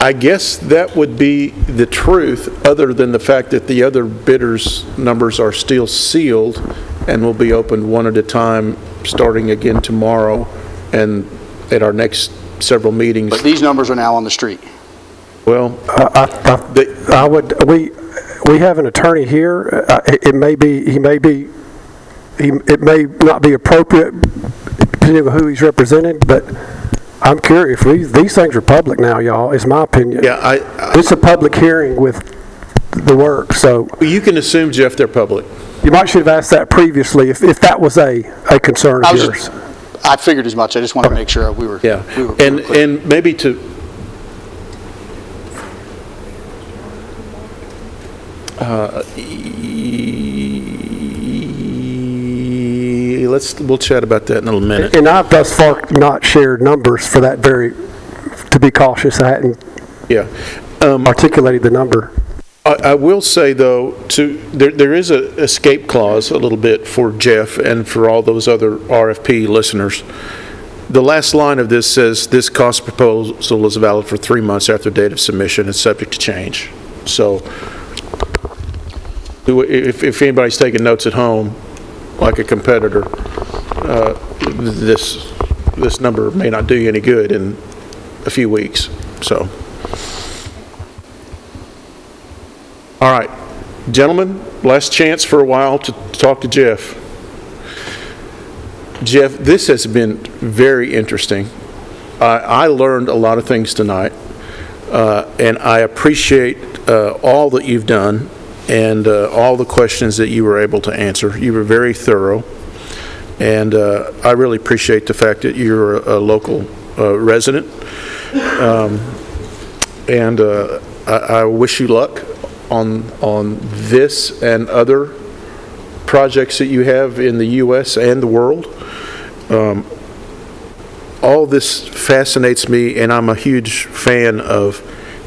I guess that would be the truth, other than the fact that the other bidders' numbers are still sealed and will be opened one at a time, starting again tomorrow and at our next several meetings. But these numbers are now on the street. Well, I, I, I would, we, we have an attorney here, Uh, it it may be, he may be, he, it may not be appropriate, depending on who he's representing, but I'm curious, these, these things are public now, y'all, is my opinion. yeah, I, I- It's a public hearing with the work, so you can assume, Jeff, they're public. you might should have asked that previously, if, if that was a, a concern I of was yours. just, I figured as much. I just wanted to make sure we were. Yeah, we were- we and, were clear. and maybe to, uh, e- let's, we'll chat about that in a little minute. And I've thus far not shared numbers for that very, to be cautious, I hadn't Yeah. articulated the number. I, I will say, though, to, there, there is a escape clause a little bit for Jeff and for all those other RFP listeners. The last line of this says, "This cost proposal is valid for three months after date of submission and subject to change." So, if, if anybody's taking notes at home, like a competitor, uh, this, this number may not do you any good in a few weeks, so. All right, gentlemen, last chance for a while to talk to Jeff. Jeff, this has been very interesting. I, I learned a lot of things tonight, uh, and I appreciate uh, all that you've done and uh, all the questions that you were able to answer. You were very thorough, and uh, I really appreciate the fact that you're a a local uh, resident. Um, And uh, I I wish you luck on, on this and other projects that you have in the U.S. and the world. Um, All this fascinates me, and I'm a huge fan of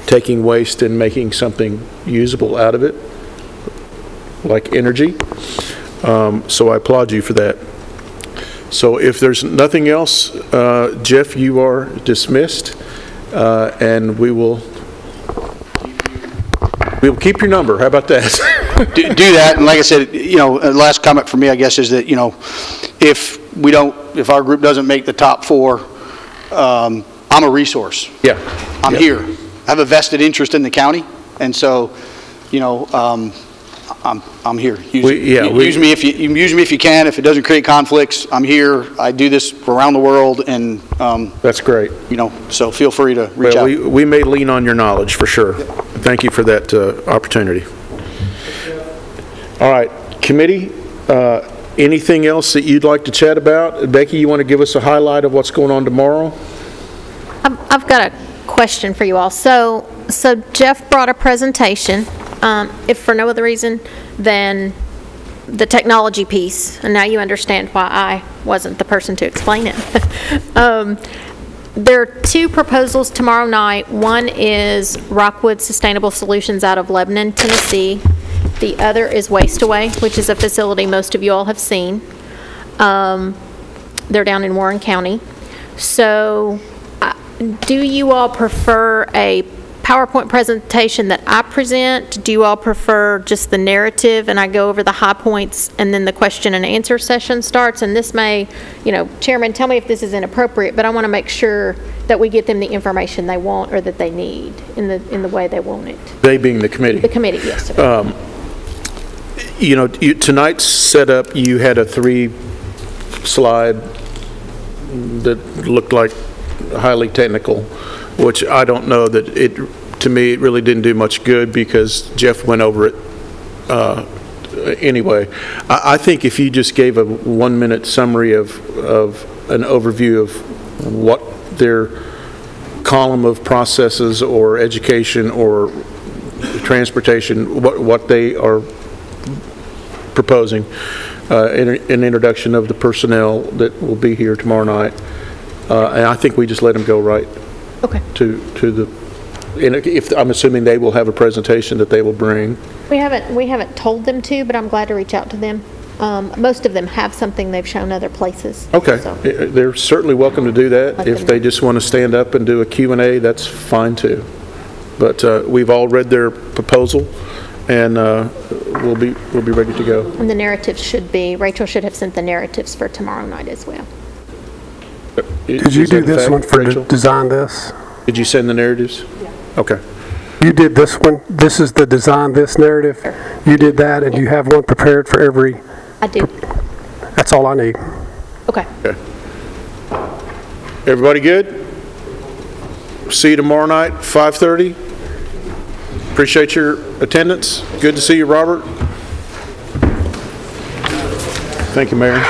taking waste and making something usable out of it, like energy. Um, So I applaud you for that. So if there's nothing else, uh, Jeff, you are dismissed, uh, and we will, we will keep your number. How about that? do do that, and like I said, you know, last comment for me, I guess, is that, you know, if we don't, if our group doesn't make the top four, um, I'm a resource. Yeah. I'm Yeah. here. I have a vested interest in the county, and so, you know, um, I'm, I'm here. Use- We- yeah, we- Use me if you, you use me if you can. If it doesn't create conflicts, I'm here. I do this around the world, and, um, That's great. you know, so feel free to reach Well, out. we, we may lean on your knowledge, for sure. Thank you for that uh, opportunity. All right, committee, uh, anything else that you'd like to chat about? Becky, you want to give us a highlight of what's going on tomorrow? I've I've got a question for you all. So, so Jeff brought a presentation, um, if for no other reason than the technology piece, and now you understand why I wasn't the person to explain it. Um, There are two proposals tomorrow night. One is Rockwood Sustainable Solutions out of Lebanon, Tennessee. The other is WastAway, which is a facility most of you all have seen. Um, They're down in Warren County. So uh, do you all prefer a PowerPoint presentation that I present? Do you all prefer just the narrative and I go over the high points and then the question and answer session starts? And this may, you know, Chairman, tell me if this is inappropriate, but I want to make sure that we get them the information they want or that they need in the, in the way they want it. They being the committee. The committee, yes, sir. Um, you know, you- tonight's setup, you had a three-slide that looked like highly technical, which I don't know that it, to me, it really didn't do much good because Jeff went over it uh, anyway. I, I think if you just gave a one-minute summary of, of an overview of what their column of processes or education or transportation, what, what they are proposing, uh, an an introduction of the personnel that will be here tomorrow night. Uh, And I think we just let them go right Okay. to, to the and if, I'm assuming they will have a presentation that they will bring. We haven't, we haven't told them to, but I'm glad to reach out to them. Um, Most of them have something they've shown other places. Okay, so. Eh, they're certainly welcome to do that. Let If they know. just want to stand up and do a Q and A, that's fine too. But uh, we've all read their proposal, and uh, we'll be, we'll be ready to go. And the narratives should be, Rachel should have sent the narratives for tomorrow night as well. Did you do this one for, the- design this? Did you send the narratives? Yeah. Okay. You did this one, this is the design this narrative? You did that, and you have one prepared for every, I do. that's all I need. Okay. Okay. Everybody good? See you tomorrow night, 5:30? Appreciate your attendance. Good to see you, Robert. Thank you, Mayor.